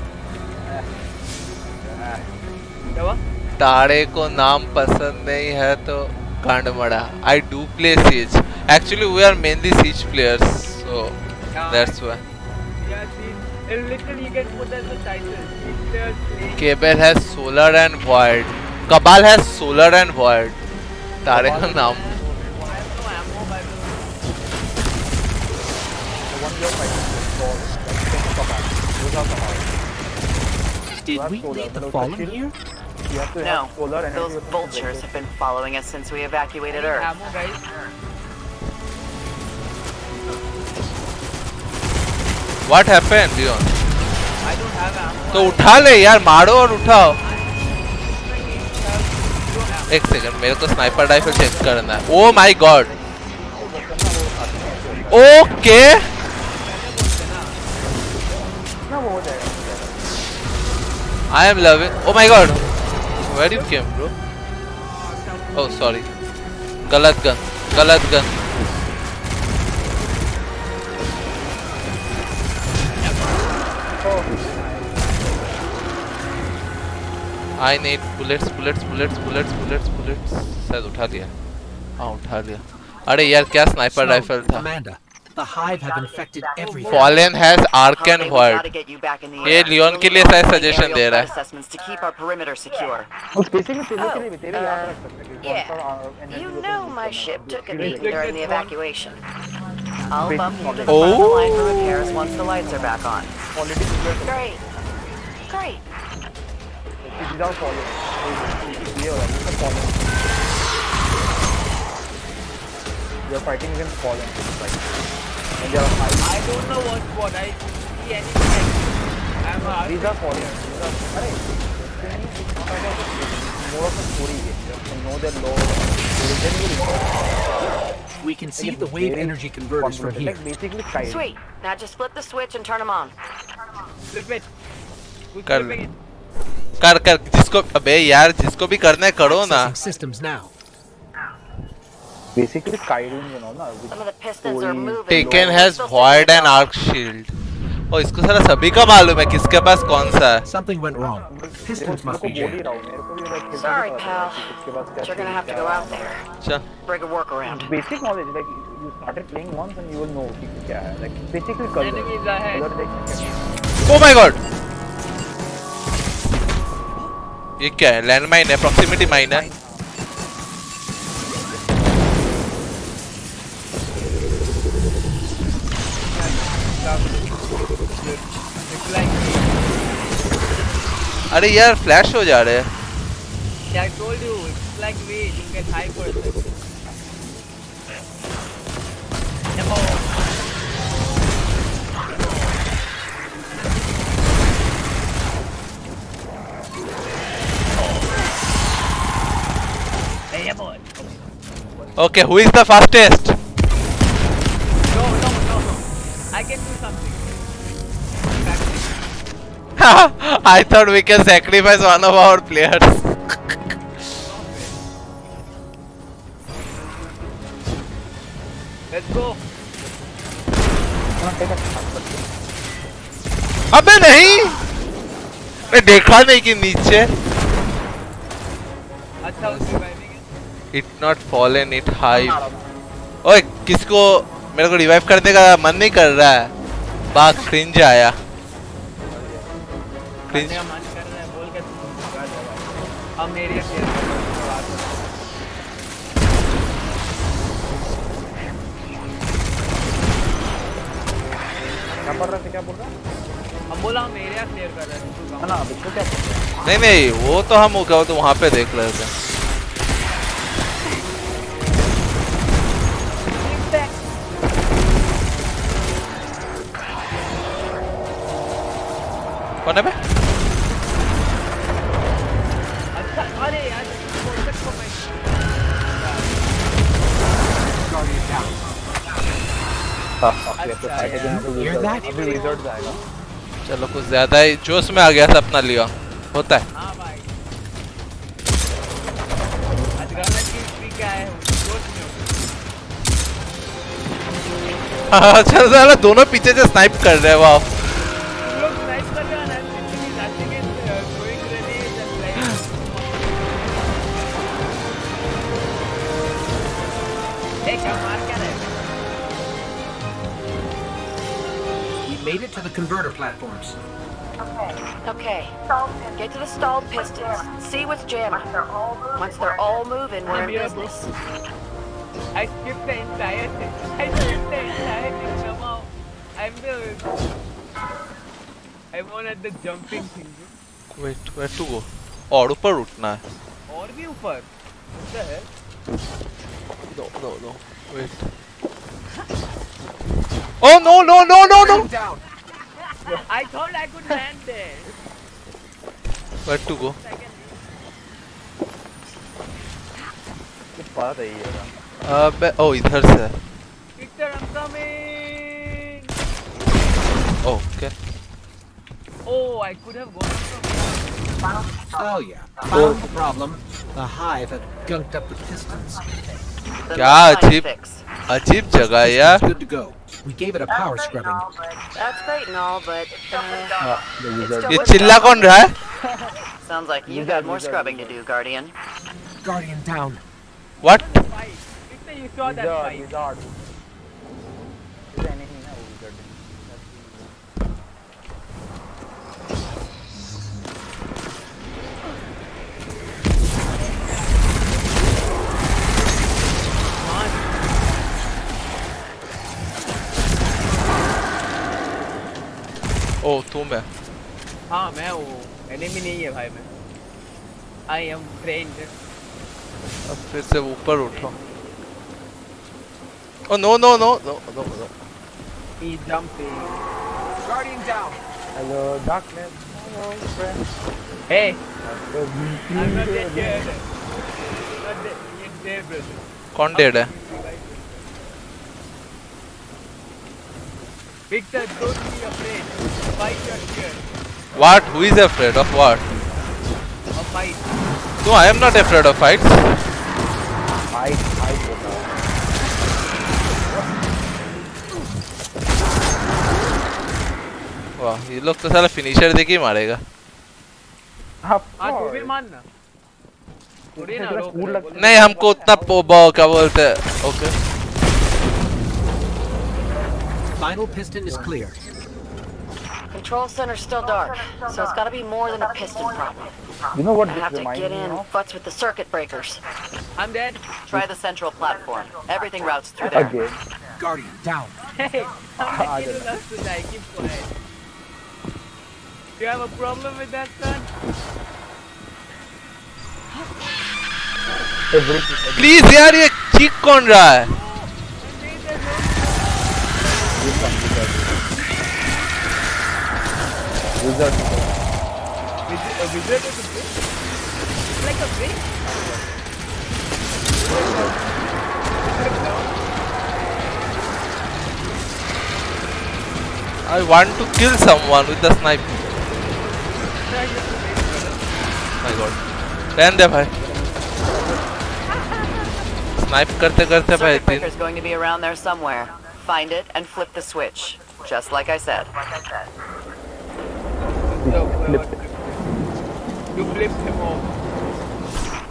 क्या हुआ? ताड़े को नाम पसंद नहीं है तो कांड मड़ा I do play Siege actually we are mainly Siege players so That's why. You can put the title. Cabal has solar and void. Cabal has solar and void. Tare ka naam. Did we leave the fallen here? No, those vultures have been following us since we evacuated Earth. Ammo, guys. What happened Leone I don't have ammo. तो उठा ले यार मारो और उठाओ एक second मेरे को स्नाइपर राइफल चेक करना है ओ माय गॉड ओके ना वो हो जाएगा I am loving O my God where you came bro oh sorry गलत गन गलत gun I need bullets bullets bullets bullets bullets bullets शायद उठा लिया हाँ उठा लिया अरे यार क्या स्नाइपर So, राइफल था Amanda, the hive have infected everything. Fallen has arc and Holiday, we gotta word get you back in the ये air. लियोन के लिए We'll शायद need सजेशन aerial दे रहा threat है assessments to keep our perimeter secure. Basically physically भी तेरे याद रख सकते हैं कि कौन सा Yeah, you know my ship took a beating during the evacuation. I'll Basic bump you to the knowledge. front of the Oh. line for repairs once the lights are back on. Already prepare Great. Great. fighting against fallen? And are. I don't know what. I see anything. I'm. These are fallen. These are. More of a story game. You have to know their lore. Then you. We can see the wave energy converters from here. Like basically Sweet. Now just flip the switch and turn them on. Flip it. Flip it. कर कर जिसको अबे यार जिसको भी करना है करो ना। Systems now basically Skyrim you know ना taken has void and arc shield oh इसको सारा सभी का मालूम है किसके पास कौन सा है। Something went wrong systems must be Z sorry pal you are gonna have to go out there अच्छा। Break a work around basic knowledge like you started playing once and you will know कि क्या है। Like basically कर ओ my God ये क्या है? Land mine है proximity mine है। अरे यार फ्लैश हो जा रहे हैं। Yeah, boy. Okay who is the fastest No, no, no, no. I can do something. I thought we can sacrifice one of our players. Let's go. अबे नहीं मैं देखा नहीं कि नीचे अच्छा है. It not fallen it high ओए किसको? मेरे को रिवाइव करने का मन नहीं कर रहा है। बाग क्रिंज आया। क्रिंज है. क्या पढ़ रहा था क्या बोल रहा हम बोला हम एरिया क्लियर कर रहे हैं ना क्या कर रहे? नहीं नहीं वो तो हम तो वहाँ पे देख रहे थे। कोने पे अच्छा चलो कुछ ज़्यादा ही जोश में आ गया था अपना लिया। होता है। [laughs] अच्छा दोनों पीछे से स्नाइप कर रहे हैं वाह। We made it to the converter platforms. Okay. Get to the stalled pistons. See what's jamming. Once they're all moving, we're in business. I skipped the entire thing. I skipped the entire thing somehow. I'm the. I'm on at the jumping thing. Wait wait to go और ऊपर उठना है और भी ऊपर. What the hell? दो दो दो wait Oh no no no no no! I thought I could land there. Where to go? पता ही है अबे ओ इधर से है। Victor, I'm coming. Okay Oh, I could have gone from. Oh yeah, found the problem. The hive have gunked up the pistons. क्या अजीब अजीब जगह है यार Good to go. We gave it a power scrubbing. That's great and all, but uh, it's still ये with चिल्ला us. कौन रहा है Sounds like you've got more scrubbing to do, Guardian. Guardian down. What? Victor, you saw that wizard fight. ओ तुम है हाँ मैं वो एनिमी नहीं है भाई मैं आई एम ट्रेन्ड अब फिर से ऊपर उठो ओ no no no no no no he jumping Guardian down. hello darkness hello friend Hey, I'm not dead yet. Not dead yet, brother. कौन डेड है Victor, don't be afraid. Fight your fear. What? Who is afraid of what? A fight. No, I am not afraid of fights. fight fight वाह ये लोग तो साला finisher देके ही मारेगा हाँ हाँ तू भी मानना थोड़ी ना रोक नहीं हमको उतना पो- ब- क्या बोलते हैं okay Final piston is clear. Control center's still dark, so it's gotta be more than a piston problem. you know what I this have to reminds get me in, of futz with the circuit breakers. I'm dead. Try the central platform. Everything routes through there. again Guardian down. Hey, I'm I the kid don't who loves to die. Keep quiet. Do you have a problem with that, son? everything please यार ये चीख कौन रहा है wizard Wizard, a wizard is a brick? Like a brick? I want to kill someone with the snipe. My God. रहने दे भाई snipe करते करते भाई Circuit breaker's going to be around there somewhere. Find it and flip the switch. Just like I said. You flipped him off.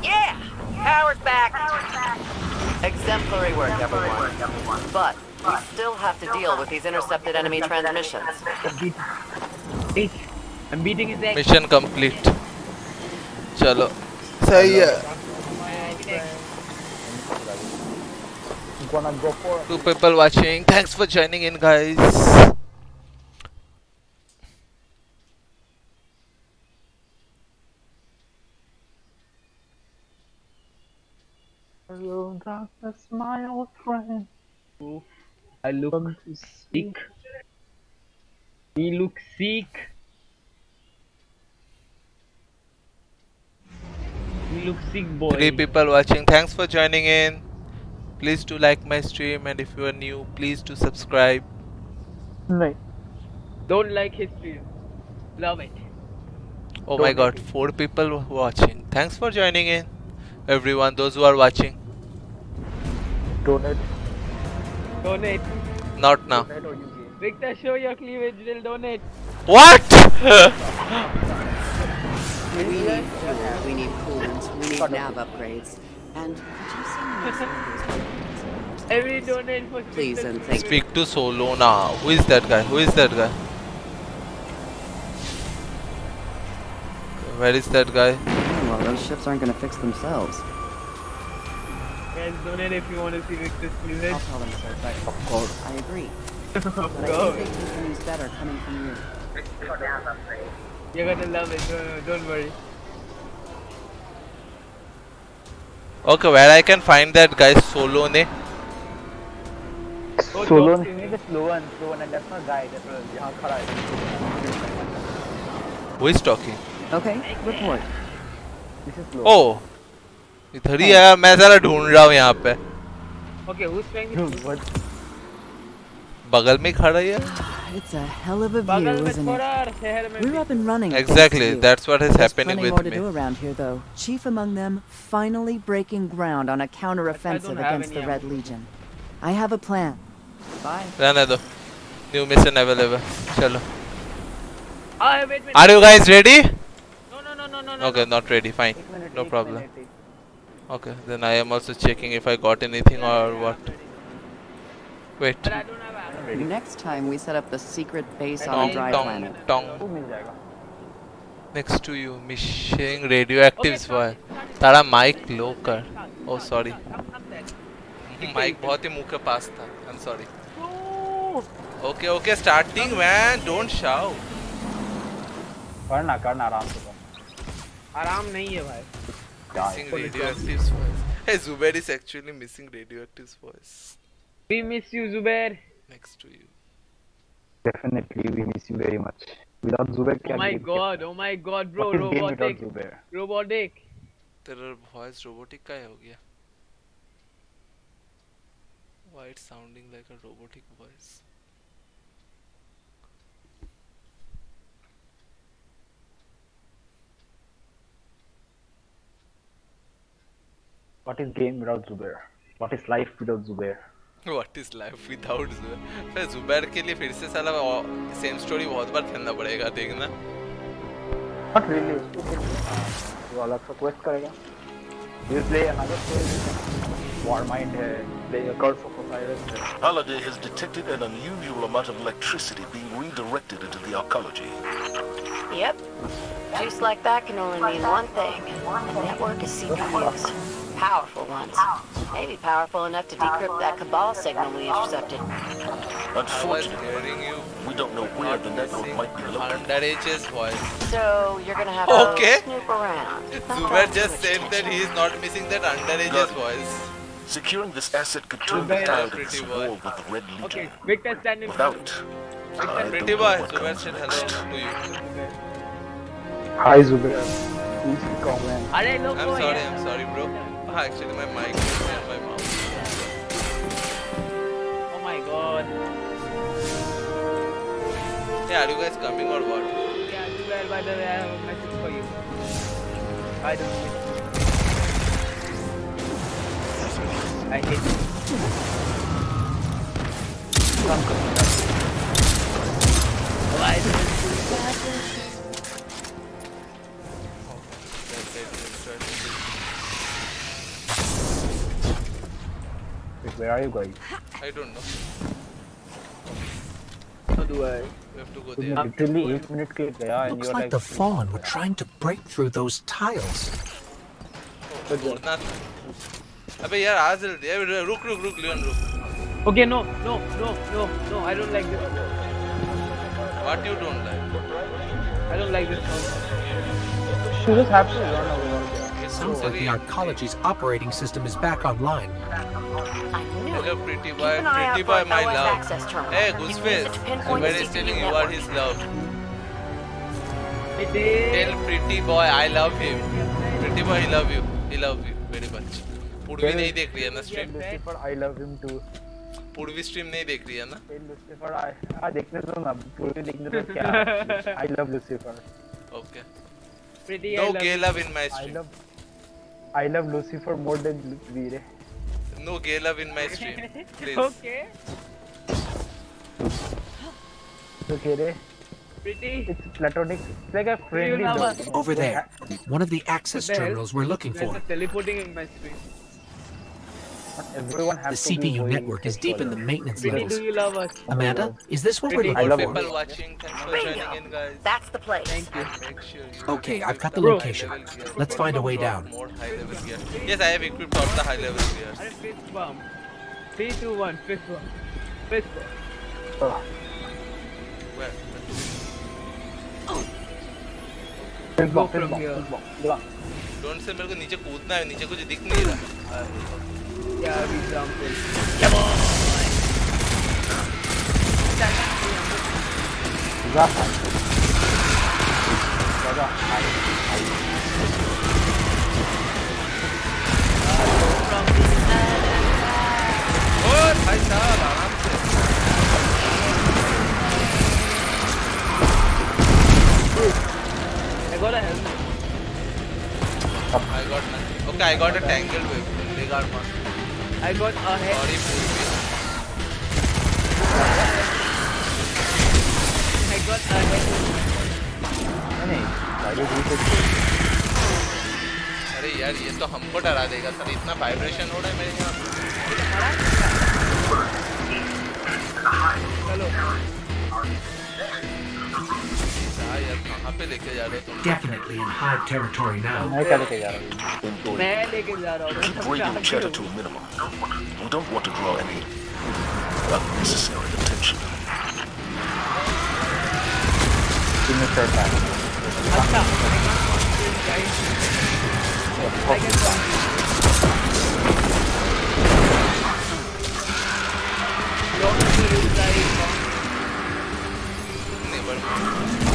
Yeah! Power's back! Exemplary work, everyone. But we still have to deal with these intercepted enemy transmissions. Hey, I'm beating his egg. Mission complete चलो सही है gonna go for two people watching thanks for joining in guys Hello, darkness, my old friend. I look sick. He looks sick. He looks sick, boy. Three people watching. Thanks for joining in. Please do like my stream and if you are new, please do subscribe. Right. Don't like history. Love it. Oh my god, four people watching. Thanks for joining in. Everyone, those who are watching. Donate. Donate. Not now. Donate or. Victor, show your cleavage. We'll donate. What? [laughs] We need fuel, we need coolant, we need nav upgrades. And could you send me some of those Every donate for Please and thank you. Speak to Solona. Who is that guy? Who is that guy? Where is that guy? Well, those ships aren't gonna fix themselves. Guys, donate if you want to see Victor's cleavage. I'll tell them so, but of course I agree. of [laughs] But I course. think they can use better coming from you. You're gonna love it. Don't, don't worry. Okay, where I can find that guy Solone? Solone? Sloan, Sloan, and that's not guy. That's not Who is talking? Okay, what one? This is Sloan. Oh, इधर ही है यार मैं जरा ढूंढ रहा हूँ यहाँ पे. Okay, who's trying to? What? बगल में खड़ा है. It's a hell of a view, बगल में isn't it? थोड़ा और शहर में We're भी। up and running. thanks Exactly, to you. that's what is There's happening plenty with more to me. do around here, though. Chief among them, finally breaking ground on a counteroffensive have against any the Red Legion. I have a plan. Bye. रहने दो new mission available चलो Ah, wait, wait. Are you guys ready? No, no, no, no, no, no. Okay, not ready. Fine, एक minute, no एक problem. minute, एक- Okay, then I am also checking if I got anything or what. Wait. But I don't have ammo. Next time we set up the secret base on Tong a dry tong planet. tong. वो मिल जाएगा. Next to you, missing radioactives boy. Tara mic low कर. Oh sorry. [laughs] Mic बहुत ही मुंह के पास था. I'm sorry. Okay, okay, starting man. Don't shout. करना करना आराम से कर. आराम नहीं है भाई. Missing radioactives voice. Hey, Zubair is actually missing radioactives voice. We miss you, Zubair. Next to you. Definitely we miss you very much. Without Zubair Oh क्या my game god, oh my god, bro, What is game without robotic. Zubair? Robotic. तेरा voice robotic का हो गया. Why it's sounding like a robotic voice? What is game without Zubair? What is life without Zubair? What is life without Zubair? फिर जुबैर के लिए फिर से साला सेम स्टोरी बहुत बार खेलना पड़ेगा देखना. Not really. वो अलग सा quest करेगा. You play another story. Warmind है. Playing a Curse of Osiris है. Halliday has detected an unusual amount of electricity being redirected into the arcology. Yep. Juice like that can only mean one thing. A network of CPUs. Powerful ones. Maybe powerful enough to decrypt that Cabal signal we intercepted. Unfortunately, we don't know where the network might be located. That is why. So you're gonna have okay. to snoop around. Zubair just said that he is not missing that underage's voice. Securing this asset could turn the tide of this war with the Red Legion. Okay, Victor stand in Without, I don't know what comes next. Hi Zubair. Please comment. I'm sorry, I'm sorry bro. Actually, my mic near my mouth. Oh my god. Yeah, are you guys coming or what? Yeah, Zubair, by the way, I have a message for you. I don't you. I hate you. Why did That's where are you going? I don't know. How do I? We have to go तुमने there. literally एक minute के लिए गया and Looks you're like like the Fallen were trying to break through those tiles. तोड़ना था. अबे यार आ जल्दी अबे रुक रुक रुक लियोन रुक. Okay, no, no, no, no, no, I don't like this. What you don't like? I don't like this sound. You just have to run away. or get- Something like the Arcology's operating system is back online. Hello, pretty boy. Keep an eye out Pretty for boy, a my OS love. access terminal. Hey, You can use Gooseface. it to pinpoint Zubair the is CPU telling you are network. his love. Tell pretty boy I love him. Pretty boy, he love you. He love you very much. पूर्वी नहीं देख रही है ना stream Lucifer, I love him too. पूर्वी stream नहीं देख रही है ना Hey, Lucifer, I, हाँ देखने दो ना पूरे देखने दो क्या I love Lucifer. Okay. Pretty, No I love gay you. love in my I stream. love I love Lucifer more than Veer. No gay love in my stream. Please. okay. Okay, re. Pretty. It's platonic. It's like a friendly love love. Over there, one of the access the terminals we're looking There's for. a teleporting in my screen Everyone The has to be CPU going network is deep in the maintenance Pretty, levels. do you love us? Amanda, is this what we're Pretty. looking love for? People watching, thanks for joining in, guys. That's the place. Thank you. Make sure you Okay, I've got the equip location. high level gear. Let's find a way down. More high level gear. Yes, I have equipped all the high level gears. Alright, fist bump. Three, two, one, fist bump. Fist bump. Oh, Where? fist Go bump, fist from bump, here. fist bump. Go. Don't say मेरे को नीचे कूदना है नीचे कुछ दिख नहीं रहा Yeah, we jumped in. Go. Go. Go. और भाई साहब आराम से I got a helmet. I got nothing. Okay, I got a tangled wave. They got one. I got a head. I got a head. नहीं did you say अरे यार ये तो हमको डरा देगा सर इतना वाइब्रेशन हो रहा है मेरे यहाँ चलो Definitely in Hive territory now. Bringing Cheddar to a minimum. We don't want to draw any unnecessary attention. In the third time. Long to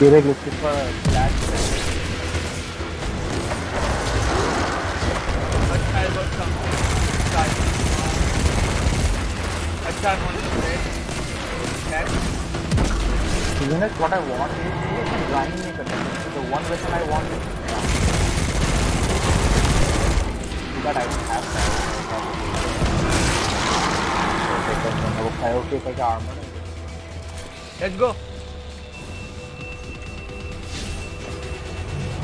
Direkt Lucifer flash. Unit, what I want is line में करना The one weapon I want is that I have that. So, take that one. I armor. Let's go.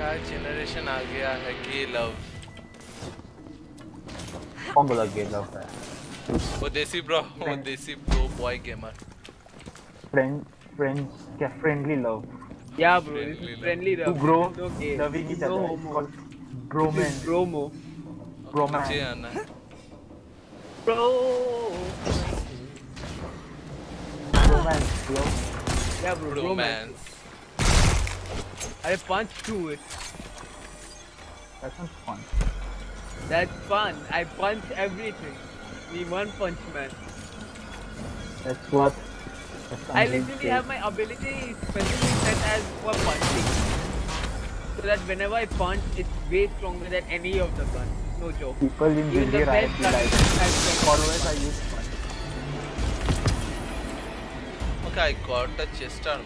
क्या generation आ गया है गे love कौन बोला गे love है? वो देसी ब्रो वो Desi bro boy gamer friend friend क्या फ्रेंडली लव या bro friendly love bro love ही चलता ब्रो मैन ब्रो मो ब्रो मैन मुझे आना ब्रो ब्रो मैन ब्रो या bro man I punch through it. That sounds fun. That's fun. I punch everything. Me one punch man. That's what. That's I something literally have my ability specifically set as for punching. So that whenever I punch, it's way stronger than any of the guns. No joke. People in Even the India best feel like guns always I use fun. Okay, I got the chest arm.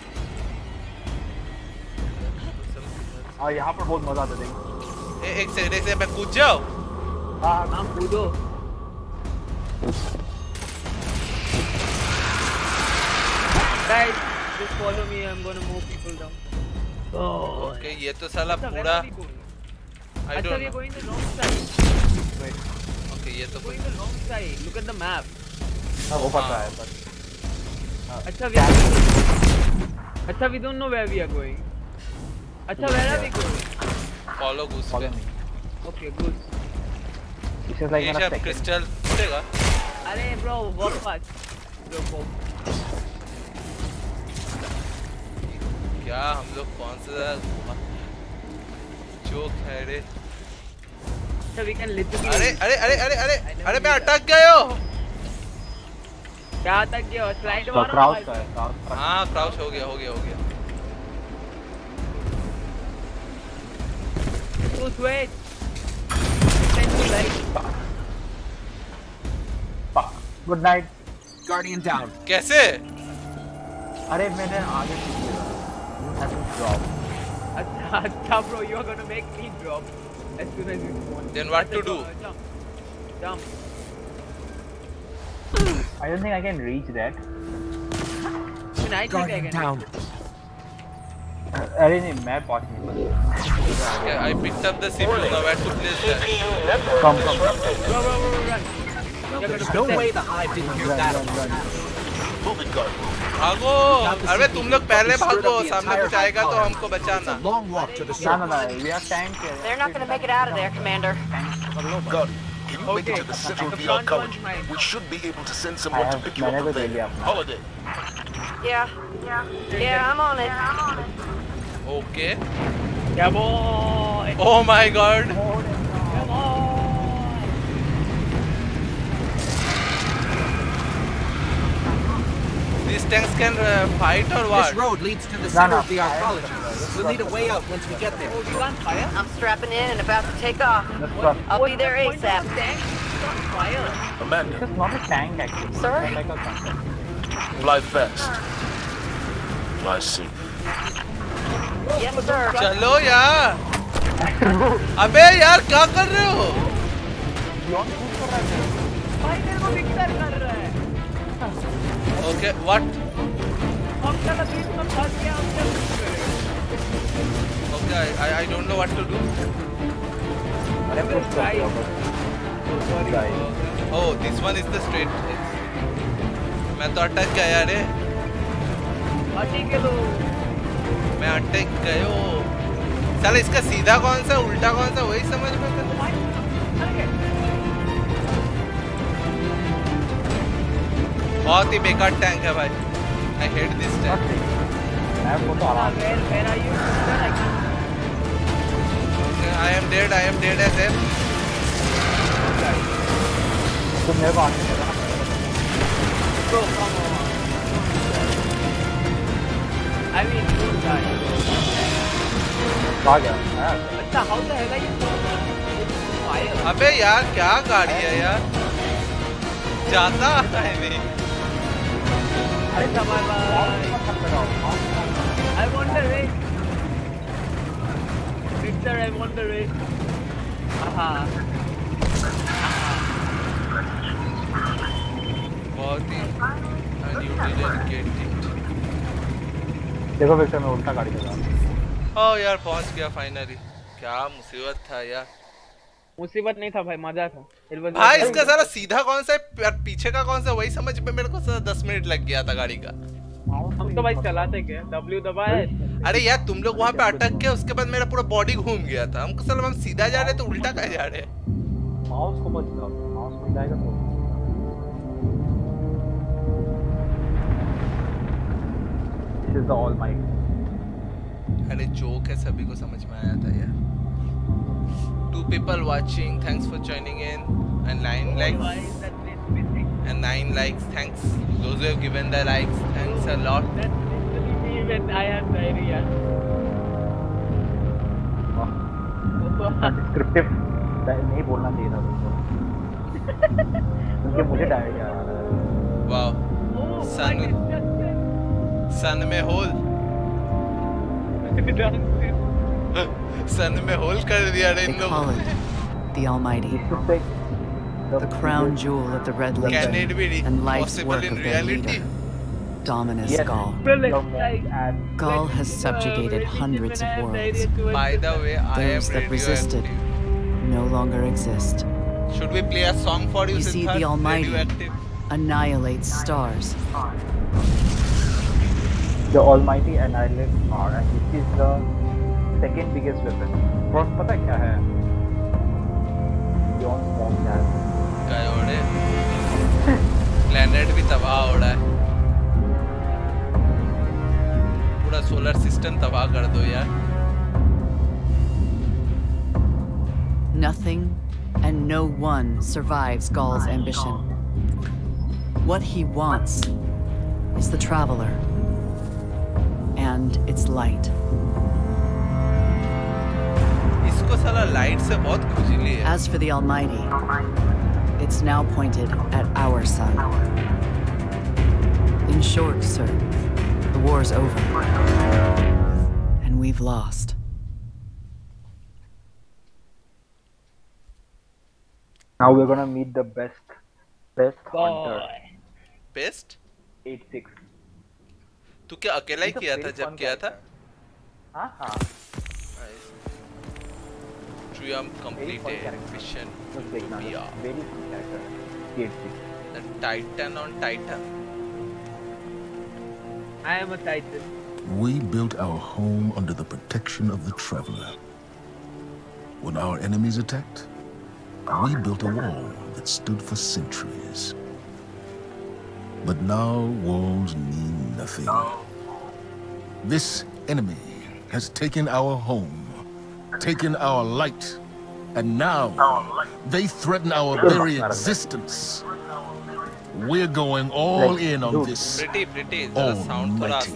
और यहाँ पर बहुत मज़ा आता है एक second एक मैं कूद जाओ हाँ, हाँ नाम कूदो guys just follow me I am gonna move people down okay ये तो साला पूरा I don't know going the wrong side okay ये तो going the wrong side look at the map हाँ वो पता है हाँ। पर अच्छा वी अच्छा we don't know where we are going अच्छा मेरा भी good follow goose follow me okay good this is like मेरा क्रिस्टल देगा अरे ब्रो व्हाट फास्ट ब्रो क्या हम लोग कौन से जोक है रे। अरे अरे अरे अरे अरे अरे मैं अटक गया हो। क्या अटक गयो स्लाइड मारो क्राउच का है हाँ क्राउच हो गया हो गया हो गया। हो गया तो switch Send me right good night Guardian down. कैसे अरे मैंने आगे कुछ किया You have to drop. अच्छा अच्छा bro you are gonna make me drop as soon as you spawn Then what to do? jump jump I don't think I can reach that. Even I think I Guardian can down. I नहीं मैं पहुंच नहीं पाया I picked up the CPU now where to place that come come Come, come. go run no way the hive didn't hear that moving guard भागो अरे तुम लोग पहले भागो सामने कुछ आएगा तो हमको बचाना long walk to the shore to they're not going to make it out of there commander Can you make it to the central VR? We should be able to send someone to pick you up from there. Holliday. Yeah. Yeah. Yeah, I'm on it. Yeah, I'm on it. God come on Oh my god. these tanks can uh, fight or what? This road leads to the center of the I am- arcology. We'll need a way out once we get there. you can't fire I'm strapping in and about to take off. Let's. I'll What's be there point of a ASAP. tank? You can't Amanda, This is not a tank actually. Sir? It's like a concept. fly fast. Fly safe. चलो यार। अबे यार, क्या कर रहे हो? Okay what okay I I don't know what to do अरे ओह this one is the straight मैं तो अटक गया अरे अटक गया मैं अटक गयो। साला इसका सीधा कौन सा उल्टा कौन सा वही समझ में कर बहुत ही बेकार टैंक है भाई। आई हेट दिस टैंक तो? I am dead I am dead as F तुम मेरे को आगे चला I mean, अच्छा अबे यार क्या गाड़ी है यार? जाता है मैं। अरे I want the Victor I want the बहुत ही अनयूजुअल देखो विक्टर मैं उल्टा गाड़ी चला ओ यार पहुँच गया फाइनली क्या मुसीबत था यार। मुसीबत नहीं था भाई मज़ा था। भाई इसका सारा सीधा कौन सा है? और पीछे का कौन सा वही समझ में मेरे को सारा दस मिनट लग गया था गाड़ी का। हम तो भाई चलाते गए W दबाए। अरे यार तुम लोग वहाँ पे अटक के उसके बाद मेरा पूरा बॉडी घूम गया था। हमको साला हम सीधा जा रहे तो उल्टा कहे जा रहे माउस को मत दबाओ। माउस को जाएगा तो This is the almighty. अरे जोक है सभी को समझ में आया था यार two people watching thanks for joining in and nine likes and nine likes thanks those who have given the likes thanks a lot Even I have diarrhea. Descriptive नहीं बोलना चाहिए था तुमको क्योंकि मुझे डायरिया आ रहा है सन में the almighty the crown jewel of the red legion and life's work of their leader Dominus yes. Ghaul. Ghaul has subjugated hundreds of worlds. By the way, I Those that resisted no longer exist. Should we play a song for you? You see, the Almighty annihilates stars the Almighty annihilates R and this is the second biggest weapon. Frost पता क्या है? Beyond Storm क्या है? क्या ओढ़े? Planet भी तबाह हो रहा है. पूरा solar system तबाह कर दो यार. Nothing and no one survives Ghaul's ambition. What he wants is the Traveler and its light. As for the Almighty, it's now pointed at our sun. In short, sir, the war's over. And we've lost. Now we're gonna meet the best, best Boy. hunter. Best? 8-6. तू क्या अकेला ही He's a किया था very जब fun किया था हाँ हाँ. Triumph Very fun completed character. mission Just देखना. Utopia. Very fun character. Eight six. the Titan on Titan I am a titan. We built our home under the protection of the Traveler. When our enemies attacked, we built a wall that stood for centuries. But now walls mean nothing. This enemy has taken our home, taken our light, and now they threaten our very existence. We're going all in on this. Almighty.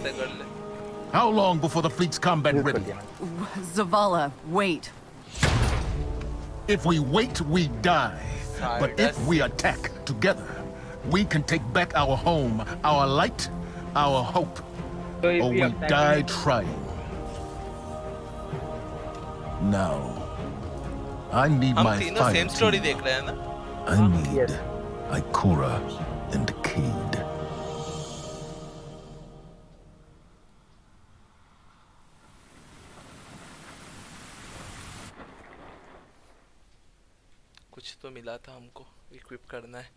How long before the fleet's combat ready? Zavala, wait. If we wait, we die. But if we attack together, we can take back our home, our light, our hope. So if or we we attack die it- trying. Now, I need हम my तीनों fire same story team. देख रहे हैं ना I need Ikora and Cade. कुछ तो मिला था हमको इक्विप करना है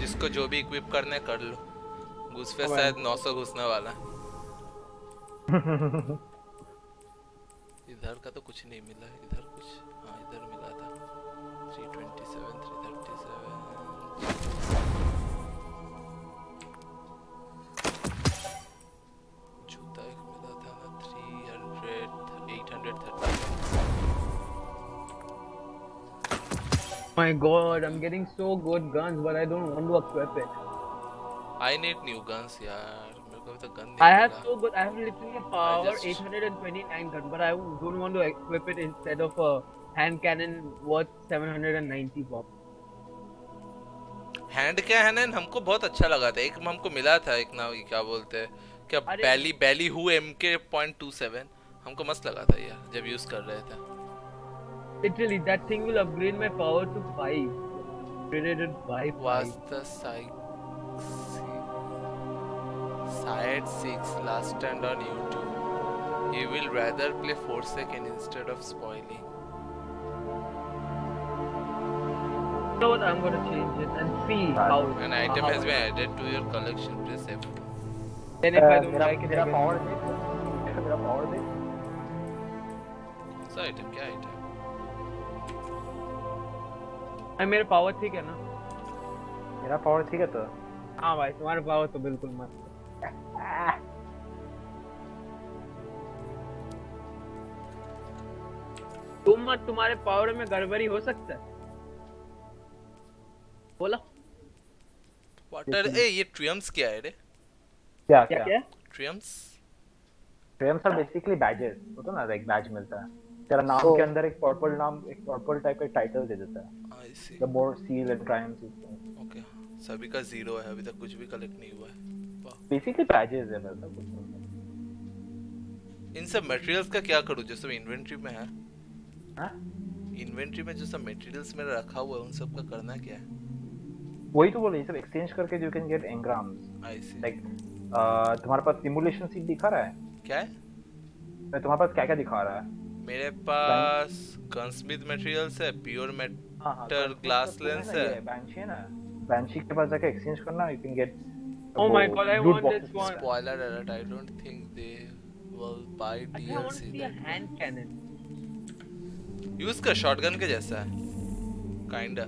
जिसको जो भी इक्विप करने कर लो। घुस पे शायद 900 घुसने वाला। [laughs] इधर का तो कुछ नहीं मिला इधर कुछ हाँ इधर मिला था। 327 337 My god, I'm getting so good guns, but I don't want to equip it. I need new guns gun I have so good. I have literally a power just- 829 gun, but I don't want to equip it instead of a hand cannon worth 790 pop. Hand cannon हमको बहुत अच्छा लगा था एक हमको मिला था एक ना क्या बोलते हैं क्या बैली बैली who M K point two seven हमको मस्त लगा था यार जब यूज़ कर रहे थे Literally, that thing will upgrade my power to 5. Upgraded it by 5. was the side side 6 last stand on youtube he will rather play Forsaken instead of spoiling You know what? I'm gonna change it and see how. an item how has been added to your collection press F Then if I Uh, don't मेरा like it, मेरा I power can... देख मेरा power देख कौन सा item क्या item भाई मेरा पावर ठीक है ना? मेरा पावर ठीक है तो? हाँ भाई तुम्हारा पावर तो बिल्कुल मस्त तुम मत तुम्हारे पावर में गड़बड़ी हो सकता है। बोला। वाटर ए ये ट्रियम्स क्या है रे? क्या क्या क्या? क्या? ट्रियम्स आर बेसिकली बैजेस होता है ना एक बैज मिलता है। तेरा नाम के अंदर एक पर्पल नाम एक पर्पल टाइप का टाइटल दे देता है। I see the more seal and triumphs okay सभी का ज़ीरो है अभी तक कुछ भी कलेक्ट नहीं हुआ है। वाह। बेसिकली बैजेस है मेरा सब इन सब मटेरियल्स का क्या करूँ जो सब इन्वेंटरी में है? हाँ? इन्वेंटरी में जो सब मटेरियल्स मेरा रखा हुआ है उन सब का करना क्या है? वही तो बोले सब एक्सचेंज करके you can get engrams I see like तुम्हारे पास सिमुलेशन सीट दिखा रहा है? क्या है? तुम्हारे पास क्या क्या दिखा रहा है? मेरे पास कंस्मित मटेरियल्स है प्योर मेटल ग्लास लेंस है बैंशी के पास जाके एक्सचेंज करना you can get oh my god I want this one spoiler alert I don't think they will buy DLC hand cannon use कर शॉटगन के जैसा है काइंड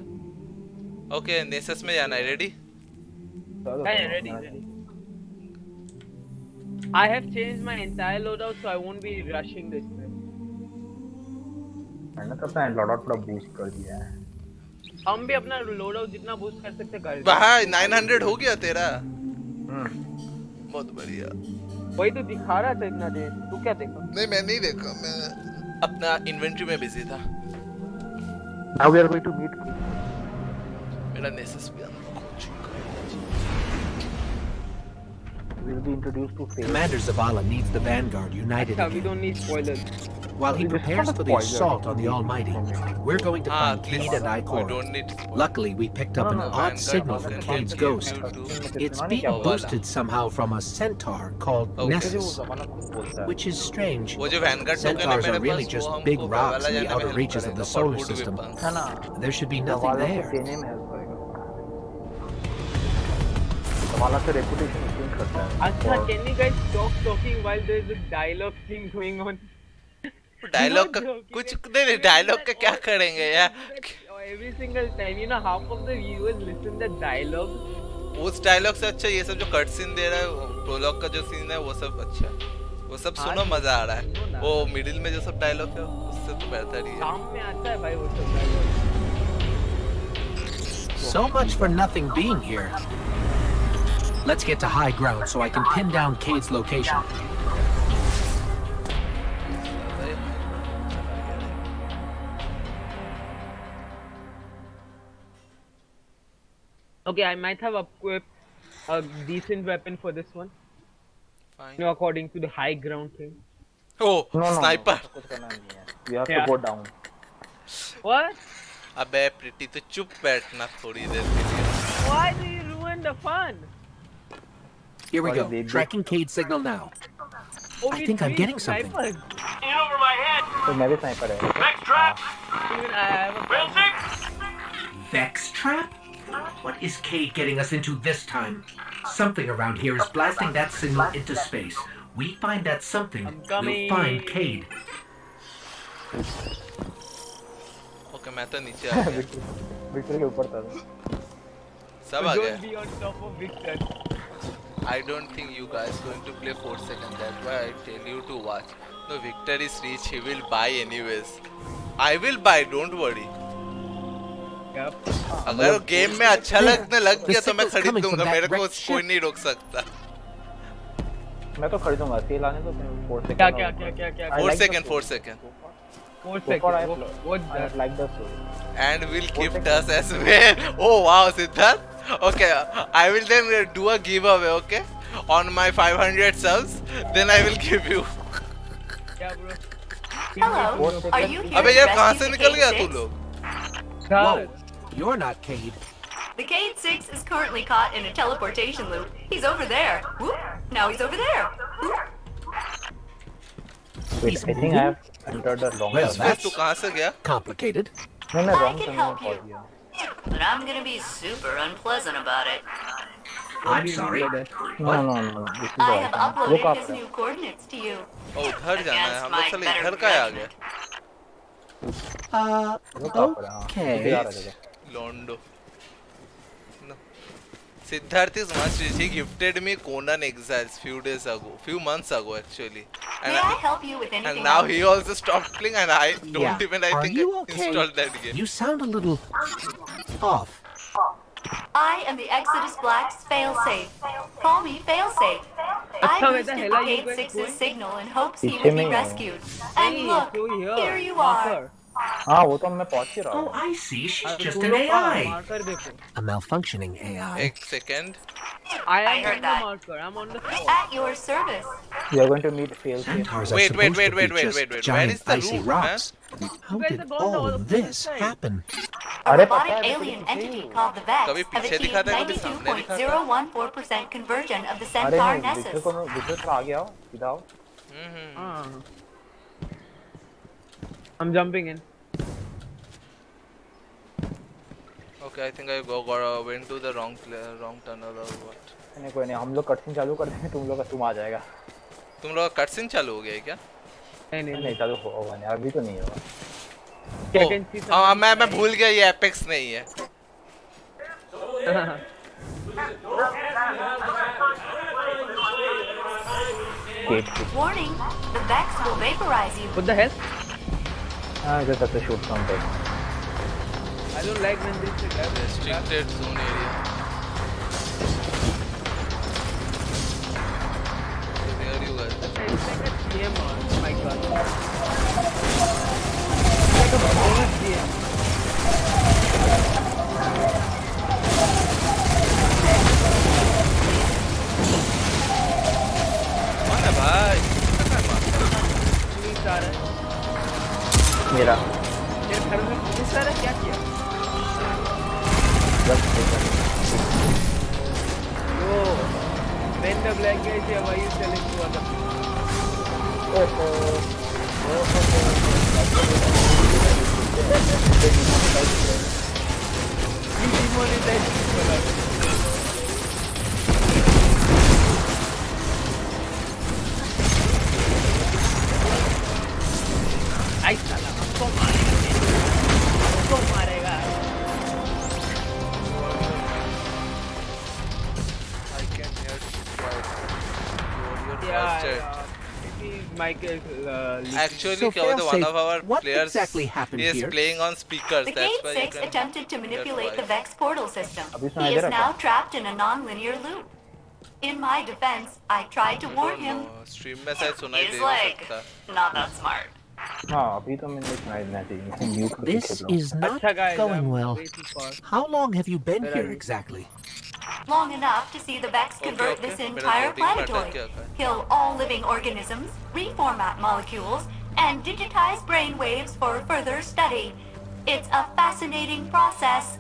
ओके नेसस में जाना है रेडी हाँ ready I have changed my entire loadout, so I won't be rushing this. Way. मैंने तो अपना लॉट थोड़ा बूस्ट कर दिया है। हम भी अपना लोडाउट जितना बूस्ट कर सकते कर भाई 900 हो गया तेरा। बहुत बढ़िया। वही तो दिखा रहा था इतना देर। तू क्या देखा? नहीं मैं नहीं देखा मैं अपना इन्वेंटरी में बिज़ी था। Now we are going to meet मेरा नेसस भी अनलॉक हो चुका we will be introduced to Faith. Commander Zavala needs the Vanguard united अच्छा, we don't need spoilers. While he prepares for the assault on the Almighty, we're going to find Cade and Ikora. Luckily, we picked up an odd signal from Cade's ghost. It's being boosted somehow from a centaur called Nessus, which is strange. Centaurs are really just big rocks in the outer reaches of the solar system. There should be nothing there. Acha, can you guys stop talking while there is a dialogue thing going on? Dialogue का कुछ नहीं dialogue का क्या करेंगे यार? Every single time you know half of the viewers listen the dialogue उस dialogue से अच्छा ये सब जो कट सीन दे रहा है प्रोलॉग का जो सीन है वो सब अच्छा वो सब सुनो मज़ा आ रहा है। वो मिडिल में जो सब डायलॉग है उससे तो बेहतर ही है। काम में आता है भाई वो सब dialogue So much for nothing being here. Let's get to high ground so I can pin down Kate's location. okay I might have equipped a decent weapon for this one Fine. you know according to the high ground thing O No, no, no, sniper कुछ करना नहीं है we have Yeah. to go down what अबे प्रीति तो चुप बैठना थोड़ी देर के लिए why do you ruin the fun Here we Sorry, go. baby. Tracking Cade's signal now. Only I think I'm three getting something. snipers. In over my head. तो मैं भी स्नाइपर है Next trap. Even I have a Basic. Vex trap? What is Cade getting us into this time? Something around here is blasting that signal into space. We find that something, we'll find Cade. Okay, I'm going to Victor is on top of Victor. I don't think you guys going to play 4 seconds. That's why I tell you to watch. No, victory is reached, He will buy anyways. I will buy, don't worry. अगर वो game में अच्छा लगने लग गया तो मैं खरीदूँगा मेरे को कोई नहीं रोक सकता। मैं तो खरीदूँगा तेल आने दो 4 सेकंड क्या क्या क्या [laughs] oh, क्या क्या? 4 सेकंड 4 सेकंड 4 सेकंड वो like the story and will give us as well oh wow Siddharth okay I will then do a giveaway okay on my 500 subs then I will give you क्या bro अबे यार कहाँ से निकल गया तू लोग? Whoa, you're not Cade. The Cade 6 is currently caught in a teleportation loop. He's over there. Whoop. Now he's over there. Whoop. Wait, He's I think moving? I have entered the wrong Well, terminal. फिर that's तू कहाँ से गया? complicated. नहीं मैं I wrong can terminal help पहुंच you. गया But I'm gonna be super unpleasant about it. I'm sorry. no no no no this is I the have right time. वो uploaded कहाँ his पर है new coordinates to you. ओ उधर जाना है. Against हम my लोग साले better इधर का आ गए. judgment. Uh, वो कहाँ पर है हाँ मुझे याद आ okay. Londo. No. much master, she gifted me Conan Exiles few days ago, few months ago actually. And May I, I help you with anything? And now else? he also stopped playing, and I don't yeah. even I Are think you I okay? installed that game. You sound a little off. I am the Exodus Black's failsafe. Call me failsafe. I used the Cade 6's signal in hopes he would be rescued. And look, here you are. marker. हाँ वो तो मैं पहुंच ही रहा Oh, हूँ I see. She's अरे just तुम an लोग कहाँ? AI. marker देखो A malfunctioning AI. एक second. I am I heard on the that. marker I'm on the floor At your service. we are going to meet fail safe Centaurs are Wait, wait, supposed wait, to wait, be wait, just wait, wait. Where giant is the icy roof, rocks. How You guys did are going to all all of the this side. happen? अरे पता Robotic है मैं alien तुझे entity पूछी called the Vex कभी have पीछे achieved दिखाता है, कभी सामने दिखाता है। 92.014% conversion of the अरे Centaur नहीं विक्टर Nessus. को विक्टर थोड़ा आगे आओ सीधा आओ हम्म, हम्म. हाँ I'm jumping in. Okay, I think I go got uh, went to the wrong wrong tunnel or what. नहीं कोई नहीं हम लोग कटसिन चालू कर देंगे तुम लोग का तुम आ जाएगा तुम लोग का कटसिन चालू हो गया क्या? नहीं नहीं नहीं चालू होगा नहीं अभी तो नहीं होगा हाँ मैं मैं भूल गया ये एपेक्स नहीं है Warning, the Vex will vaporize you. What the hell? हाँ just have to shoot something I don't like when this shit happens. restricted zone area where you guys It's like a GM on. Oh my god. It's like a bonus GM. कौन है भाई police आ रहा है मेरा। क्या किया black गए थे हवाई चैलेंज हुआ था। ओहो। ओहो demonetize Uh, Actually, so Kavada, one of our what players exactly happened is here? playing on speakers. The That's 6 attempted to manipulate the Vex portal system. He is now trapped in a non-linear loop. In my defense, I tried to warn him. Oh, He's like, not that smart. This is not going well. How long have you been here exactly? long enough to see the Vex convert okay, okay. this entire planetoid, kill all living organisms, reformat molecules, and digitize brain waves for further study. It's a fascinating process.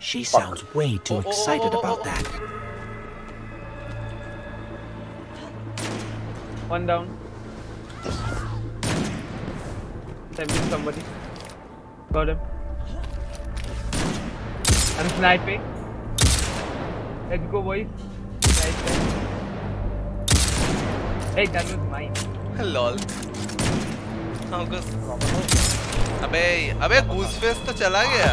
She sounds way too excited about that. One down. Sending somebody. Got him. I'm sniping. Let's go, boys. Nice, nice. Hey, that was mine. Lol हमको अबे अबे goose face तो चला गया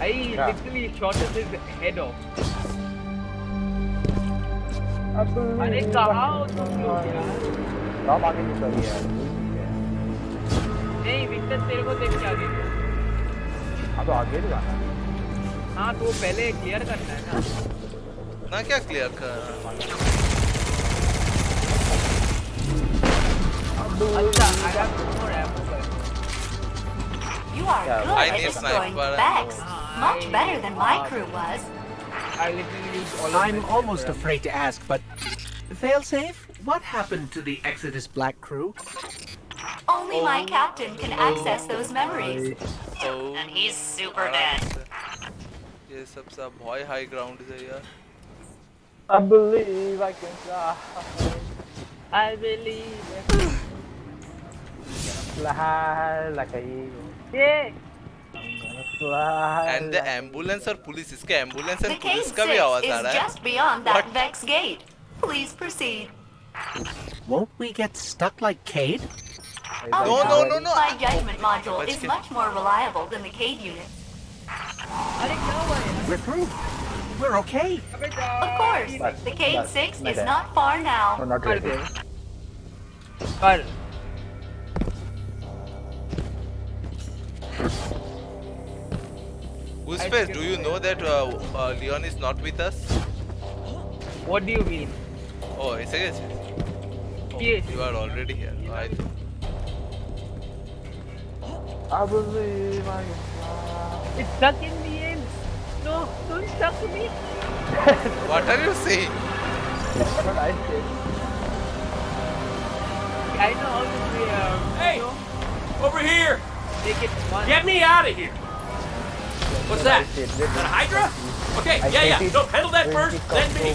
I literally shot his head off. अरे कहाँ हो तुम लोग यार? राम आगे निकल गया नहीं विक्टर तेरे को देख के आगे हाँ तो आगे भी जाना है। हाँ तो पहले क्लियर करना है ना। ना क्या क्लियर कर अच्छा I have You are good at destroying Vex. Much better than my crew was. I'm almost afraid to ask, but... Failsafe, what happened to the Exodus Black crew? Only oh, my captain can oh, access those memories. Oh, and he's super dead. ये सब सब बहुत high ground है यार. I believe I can fly. I believe fly like a eagle. Yeah. And the ambulance or police इसका ambulance and police का भी आवाज आ रहा Just beyond that Vex gate. Please proceed. Won't we get stuck like Cade? Oh, oh, no, no, no, no. My judgment module Let's is get... much more reliable than the Cade unit. We're through. We're okay. Of course. But, the Cade 6 is not far now. We're not good. But... Uspace, do you know that uh, uh, Leon is not with us? What do you mean? Oh, it's a guess. yes. Oh, you are already here. I. I believe I can fly. It's stuck in the end. No, don't stuck me. What are you saying? That's what I said. I know how to play. Um, Hey, you know, over here! take it one. Get me out of here! What's Well, I that? said Is that that a Hydra? Okay, I yeah, yeah. it No, handle that when first, it then comes me.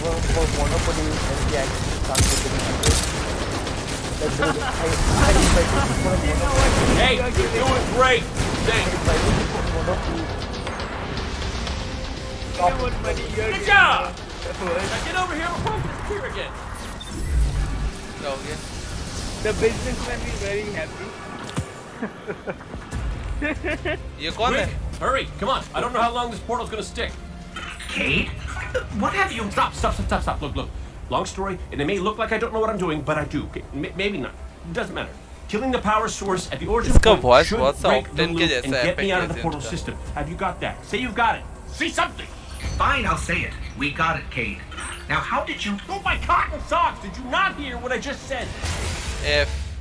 Hey, you're doing great. Thanks. Good job. Get over here before I here again. So yeah. The businessman is very happy. you got Quick, Hurry, come on. I don't know how long this portal's gonna stick. Cade, what have you? Stop, stop, stop, stop, stop. Look, look. Long story, and it may look like I don't know what I'm doing, but I do. Okay, maybe not. It doesn't matter. Killing the power source at the origin point should break the loop and get me out of the portal system. Have you got that? Say you've got it. Say something. Fine, I'll say it. We got it, Cade. Now, how did you... Oh, my cotton socks! Did you not hear what I just said? If...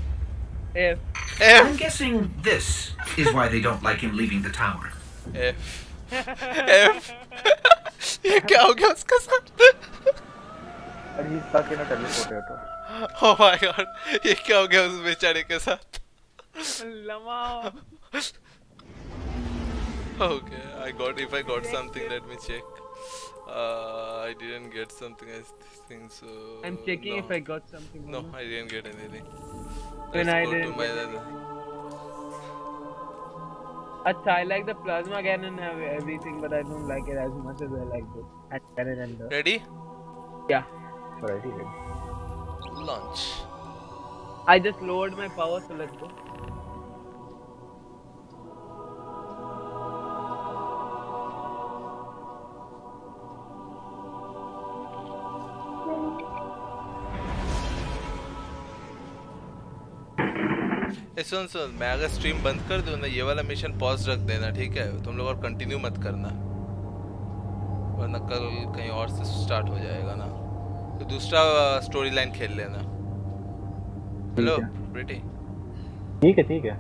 If... If... I'm guessing this is why they don't like him leaving the tower. If... if... [laughs] you go, goes, goes, and he's stuck in a teleporter. Oh my god ये क्या हो गया उस बेचारे के साथ Lama. Okay I got if I got something let me check uh, I didn't get something I think so I'm checking no. if I got something. No I didn't get anything When Let's I go to didn't my get other- Acha, I like the plasma cannon and everything, but I don't like it as much as I like the hand cannon and the. Ready? Yeah. Ready, Launch I just lowered my power, so let's go. सुन सुन मैं अगर stream बंद कर दूँ ना ये वाला mission pause रख देना ठीक है? तुम लोग और कंटिन्यू मत करना। वरना कल कहीं और से स्टार्ट हो जाएगा ना। तो दूसरा स्टोरी लाइन खेल लेना। हेलो प्रीटी ठीक है ठीक है।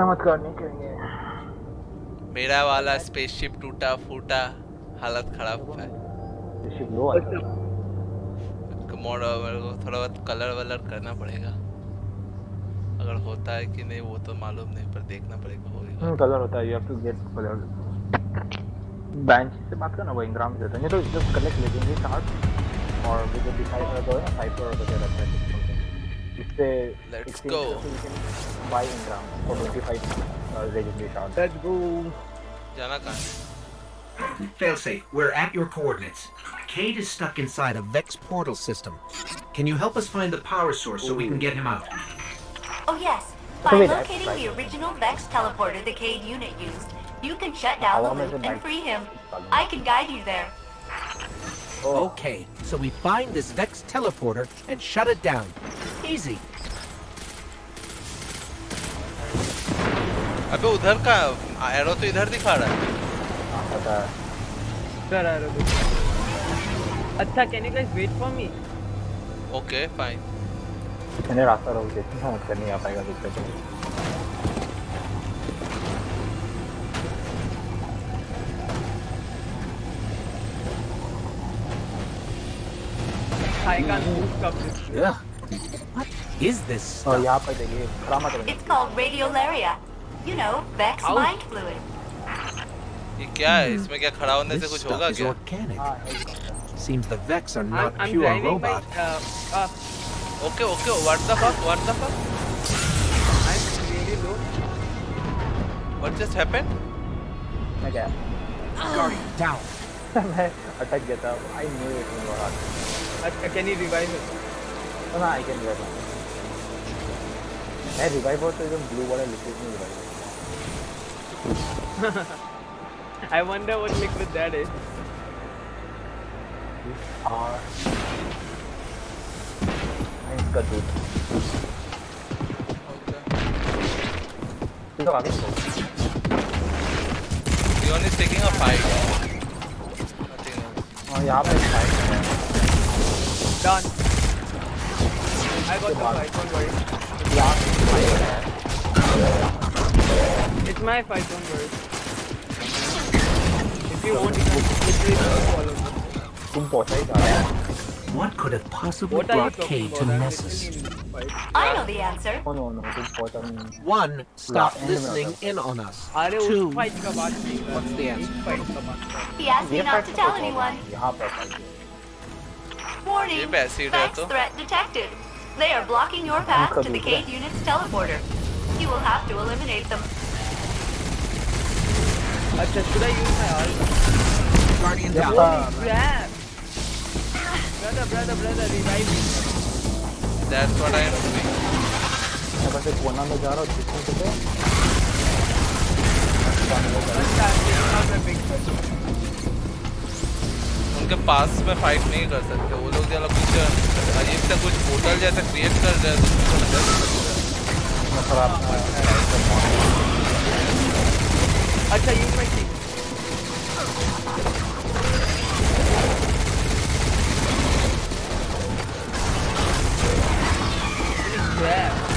मत करेंगे मेरा वाला स्पेसशिप टूटा फूटा हालत खराब है। शिप लो मोड मेरे को थोड़ा बहुत कलर वलर करना पड़ेगा। अगर होता है कि नहीं वो तो मालूम नहीं पर देखना पड़ेगा होगा हम्म कलर होता है you have to get colour bench से बात करना वो इंग्राम से होता है तो जब कलेक्ट लेजेंडरी कार्ड और वो जो दिखाई दे है वगैरह रहता है इससे Let's 16 go. so you can buy इंग्राम 25 uh, legendary shards let's go जाना कहाँ है Failsafe, we're at your coordinates. Cade is stuck inside a Vex portal system. Can you help us find the power source so we can get him out? Oh yes. So By wait, that's locating right. the original Vex teleporter the Cade unit used, you can shut down the How long is loop it and like? free him. I can guide you there. Okay, so we find this Vex teleporter and shut it down. Easy. अबे उधर का arrow तो इधर दिखा रहा है पता है Sir, I don't know. Acha, can you guys wait for me? Okay fine मैंने रास्ता रोक दिया चिंता मत कर नहीं आ पाएगा दिक्कत है I can't move stop this. Ugh. What is this और stuff? यहाँ पर देखिए खड़ा मत रहना It's called radiolaria. You know, Vex Ouch. mind fluid. ये क्या है इसमें क्या खड़ा होने से This कुछ stuff होगा is क्या organic. Seems the Vex are I'm, not I'm pure driving robot. my. Uh, uh, okay okay what the fuck what the fuck I'm really low. What just happened मैं [laughs] क्या Guardian, down. मैं अटक गया था I knew it in your Acha, can you revive it? ना I can revive मैं revive हो तो एकदम ब्लू वाला लिक्विड में revive I wonder what liquid that is. और इसका दूध तो काफी Leon is taking a fight nothing else और यहाँ पे फाइट है Done. I got the fight, don't worry. यहाँ फाइट है It's my fight, don't worry. If you want, you can literally just follow me. तुम पहुंचा ही जा रहे हो what could have possibly what brought Cade to Nessus? I know the answer. One, stop listening in on us. Two, what's the answer? He asked me not to tell anyone. Warning, Vex threat detected. They are blocking your path to the Cade unit's teleporter. You will have to eliminate them. Achha, should I use my ult? Guardian down. Holy crap! Brother, brother, brother, revive me. That's what I am doing. मैं बस एक कोना में जा रहा हूँ जिसमें से fight. उनके पास में फाइट नहीं कर सकते वो लोग जरा कुछ अजीब सा कुछ पोर्टल जैसा क्रिएट कर रहे हैं तो मदद कर सकते मैं थोड़ा crap.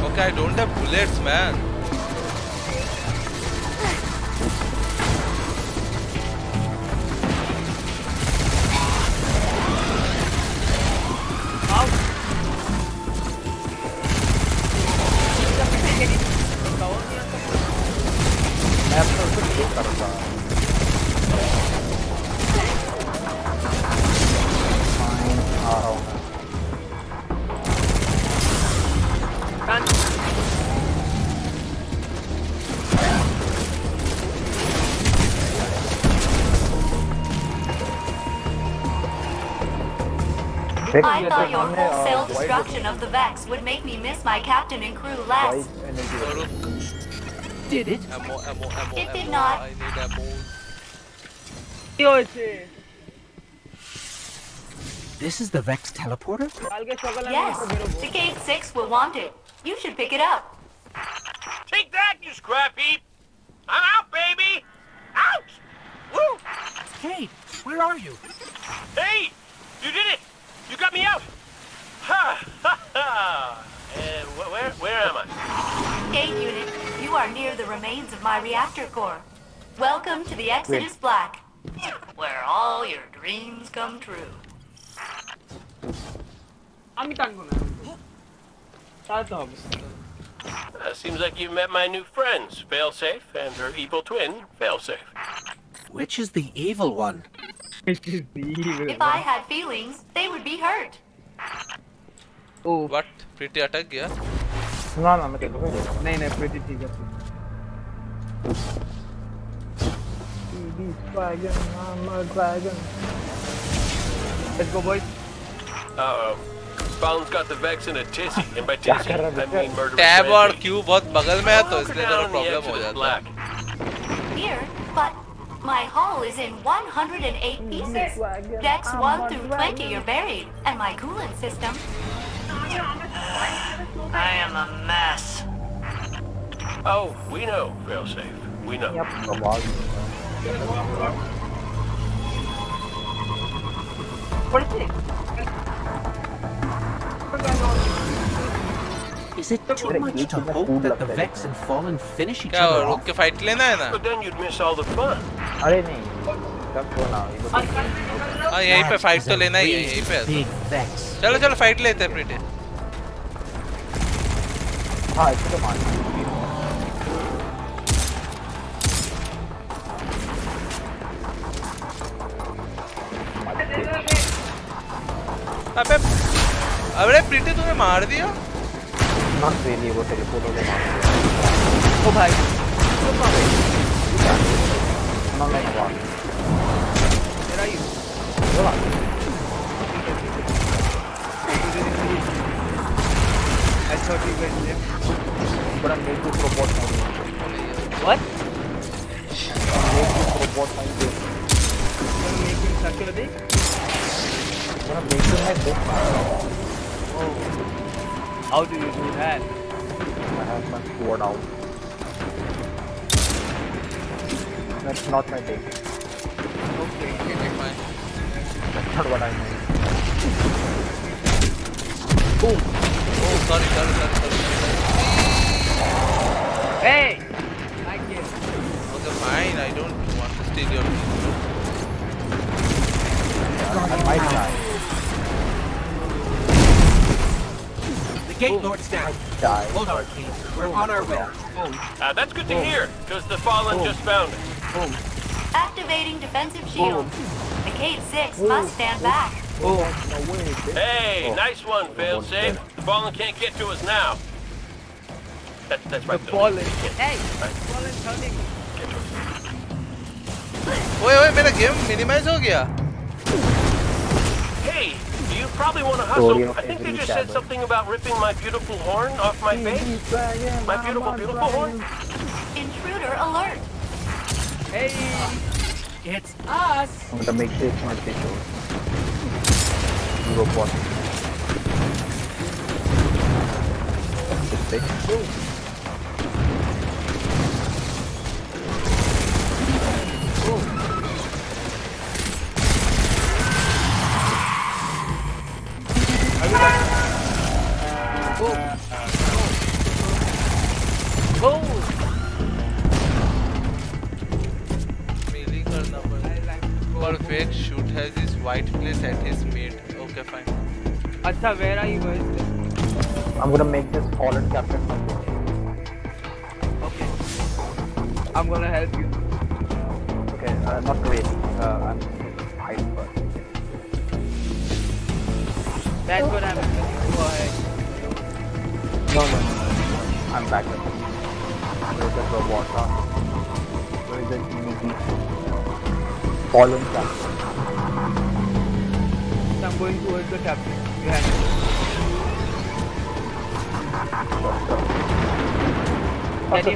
Okay, I don't have bullets, man. check. I thought your wholesale destruction of the Vex would make me miss my captain and crew less. Did it? It did not. This is the Vex teleporter? Yes, Decade 6 will want it. You should pick it up. Take that, you scrap heap! I'm out, baby! Out! Woo! Hey, where are you? Hey, got me out! Ha! Ha! Ha! Uh, wh where, where am I? Cade unit, you are near the remains of my reactor core. Welcome to the Exodus Black, where all your dreams come true. আমি টানবো না চালাতে হবে Seems like you've met my new friends, Failsafe and her evil twin, Failsafe. Which is the evil one? If I had feelings, they would be hurt. Oh. What? Pretty अटक गया? ना ना मैं देखो नहीं नहीं pretty ठीक है Dragon, I'm a dragon. Let's go, boys. Uh-oh. Spawn's got the Vex in a tizzy, and by tizzy, [laughs] I mean murderous tab और rampage. क्यू बहुत बगल में है तो इसलिए Down जरा the प्रॉब्लम exit हो is जाता है black. Here, but my hull is in 108 pieces. Decks 1 through 20 are buried, and my coolant system. I am a mess. Oh, we know, Failsafe. We know. Yep. What is it? Is it too much to hope that the Vex and Fallen finish each क्या other रुक off? के fight लेना है ना But then you'd miss all the fun. अरे नहीं तब तो ना ये तो हाँ यहीं पे That फाइट is तो a लेना ही है really यहीं पे Big Vex. चलो चलो फाइट लेते हैं प्रीटी हाँ इसको तो मारना है। अबे अबे प्रीति तूने मार दिया Not really वो तेरे फोटो पे मार दिया ओ भाई ना मैं मार Where are you? बोला I thought you went there. but I'm going to propose my What? I'm going to propose my this You're making such a thing? How do you do that? I have my sword out. That's not my take. Okay, okay, fine. That's not what I meant. Boom. Oh, sorry, sorry, sorry, sorry. sorry. Hey! I get Okay, fine. I don't want to steal your piece. I might die. Gate Lord's down. Die. Hold on, King. We're on our way. Uh, that's good to hear, because the Fallen just found it. Activating defensive shield. The Cade 6 must stand back. Hey, nice one, failsafe. The Fallen can't get to us now. That, that's right. The Bill. Fallen. Can't- Hey! right. Fallen turning. ओए ओए मेरा game minimise हो गया Hey, you probably want to hustle. I think they just said something about ripping my beautiful horn off my face. My beautiful, beautiful horn. Intruder alert. Hey! It's us! I'm gonna make this my picture. Zero point. right place at his mid. Okay, fine. Acha, where are you guys? I'm gonna make this fallen captain. Okay. I'm gonna help you. Okay, uh, not wait. Uh, I'm hiding first. That's what happened. Go ahead. No, no, no. I'm back up. Where is the water? Where is the fallen captain? I'm going towards the captain. You have to. That's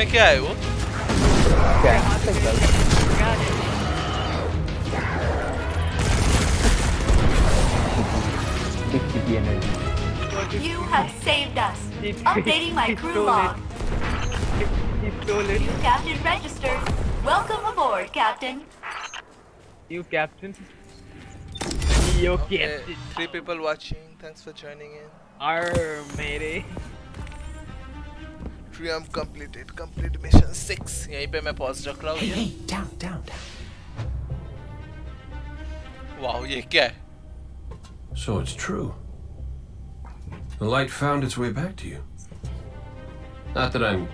me go? Okay, I think. You have saved us. Updating my crew log. New captain registered. Welcome aboard, Captain. You captain. Yo, okay, captain. Three people watching. Thanks for joining in. Our matey. Triumph completed. Complete mission 6. यहीं पे मैं pause रख रहा हूँ Hey, ये. hey, down, down, down. Wow, ये क्या है? So it's true. The light found its way back to you. Not that I'm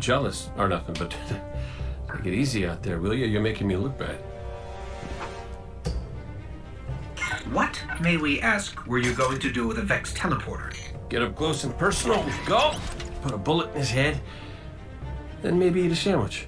jealous or nothing, but [laughs] take it easy out there, will you? You're making me look bad. What, may we ask, were you going to do with a Vex teleporter? Get up close and personal. Go. Put a bullet in his head. Then maybe eat a sandwich.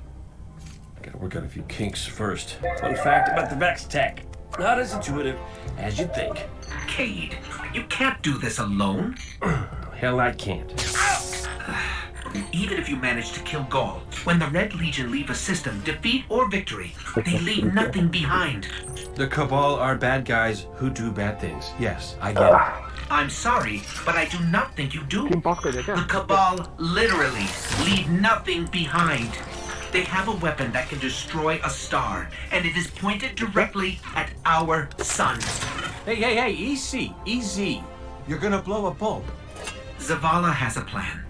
Gotta work out a few kinks first. Fun fact about the Vex tech. Not as intuitive as you'd think. Cade, you can't do this alone. [clears throat] Hell, I can't. [sighs] Even if you manage to kill Ghaul, when the Red Legion leave a system, defeat or victory, they leave nothing behind. The Cabal are bad guys who do bad things. Yes, I get it. Ah. I'm sorry, but I do not think you do. The Cabal literally leave nothing behind. They have a weapon that can destroy a star, and it is pointed directly at our sun. Hey, hey, hey, easy, easy. You're gonna blow a bulb. Zavala has a plan.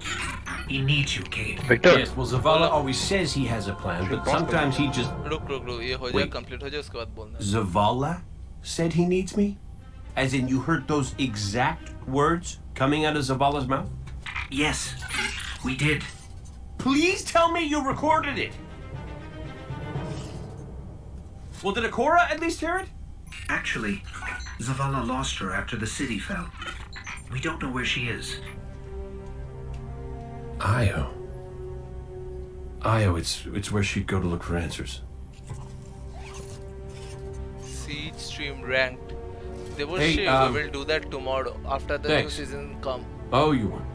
He needs you, Cade. Victor. Yes, well, Zavala always says he has a plan, but sometimes he just... Look, look, look, Wait. Zavala said he needs me? As in, you heard those exact words coming out of Zavala's mouth? Yes, we did. Please tell me you recorded it. Well, did Ikora at least hear it? Actually, Zavala lost her after the city fell. We don't know where she is. Io. Io, it's it's where she'd go to look for answers. Siege stream ranked they will Hey, um, we will do that tomorrow after the thanks. new season come Oh, you want?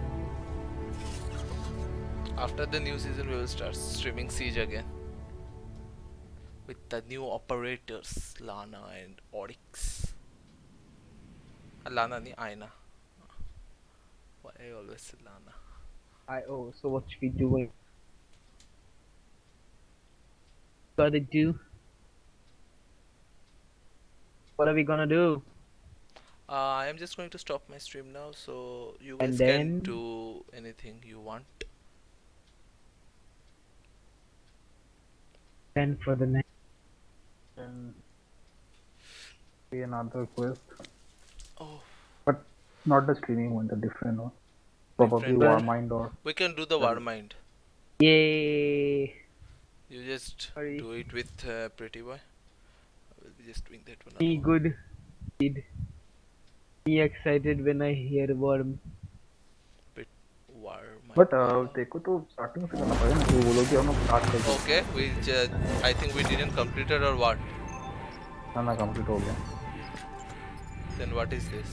after the new season we will start streaming siege again with the new operators lana and oryx Uh, lana ni aina why i always say lana I oh, so what should we do? Gotta do. What are we gonna do? Uh, i am just going to stop my stream now so you And guys can do anything you want Then for the next. Then be another quest. Oh. But not the streaming one, the different one. Probably Different one. Warmind or we can do the Warmind. Yay! You just do it with uh, Pretty Boy. I will be just doing that one. Be good. Kid Be excited when I hear worm. Warmind. But देखो तो starting से करना पड़ेगा ना तो वो लोग भी हम लोग स्टार्ट कर दो Okay, we just, I think we didn't complete it or what? ना ना कंप्लीट हो गया Then what is this?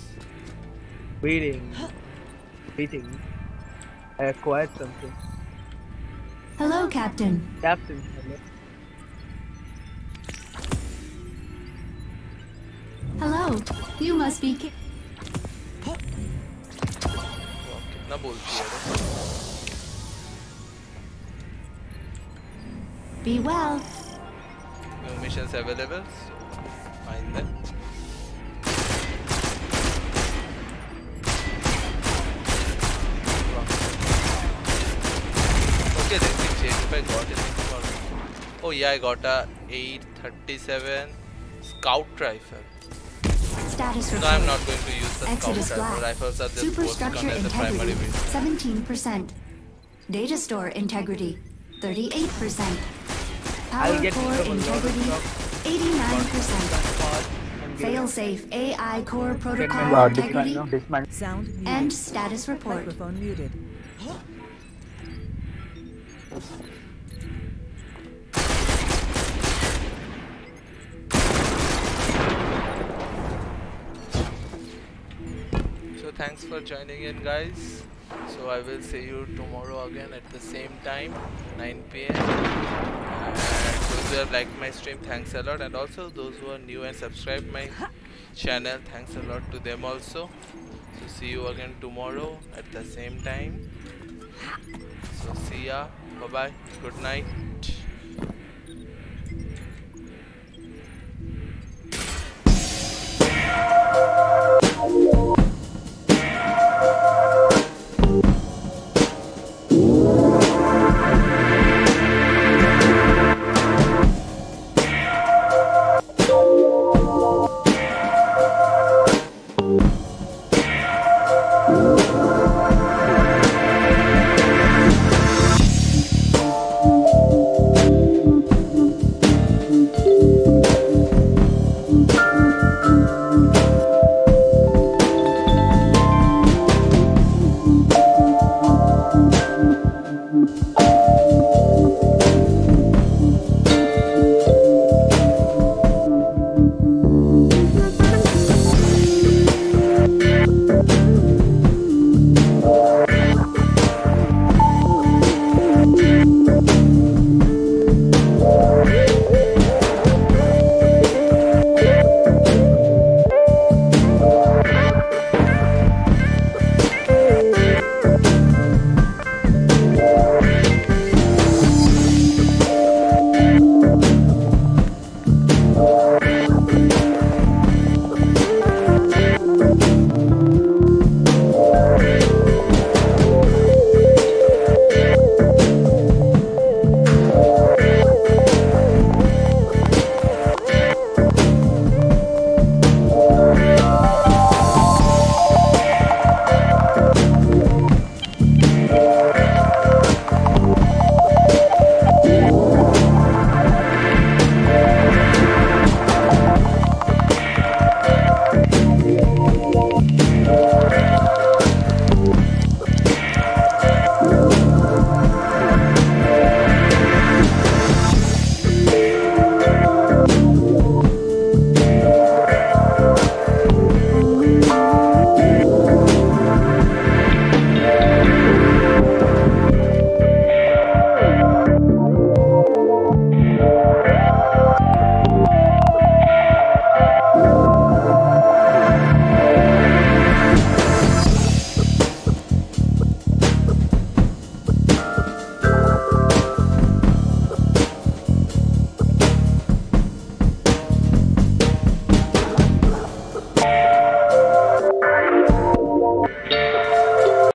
Waiting. Waiting. I acquired something. Hello, Captain. Captain. hello. Hello. You must be. double tier. Be well. No missions available, so find them. Okay, then 685 got anything for me. Oh yeah, I got a 837 scout rifle. Status No, report. I'm not going to use the Exodus scout. Black. Rifles are just Superstructure come as a primary integrity, 17%. Data store integrity, 38%. Power get core rid of a lot of integrity, 89%. Failsafe AI core protocol integrity, dismantle, dismantle. Sound and status report. Microphone muted. Thanks for joining in guys. So I will see you tomorrow again at the same time 9 pm. And those who have liked my stream thanks a lot and also those who are new and subscribe my channel thanks a lot to them also. So see you again tomorrow at the same time. So see ya. Bye bye. Good night you.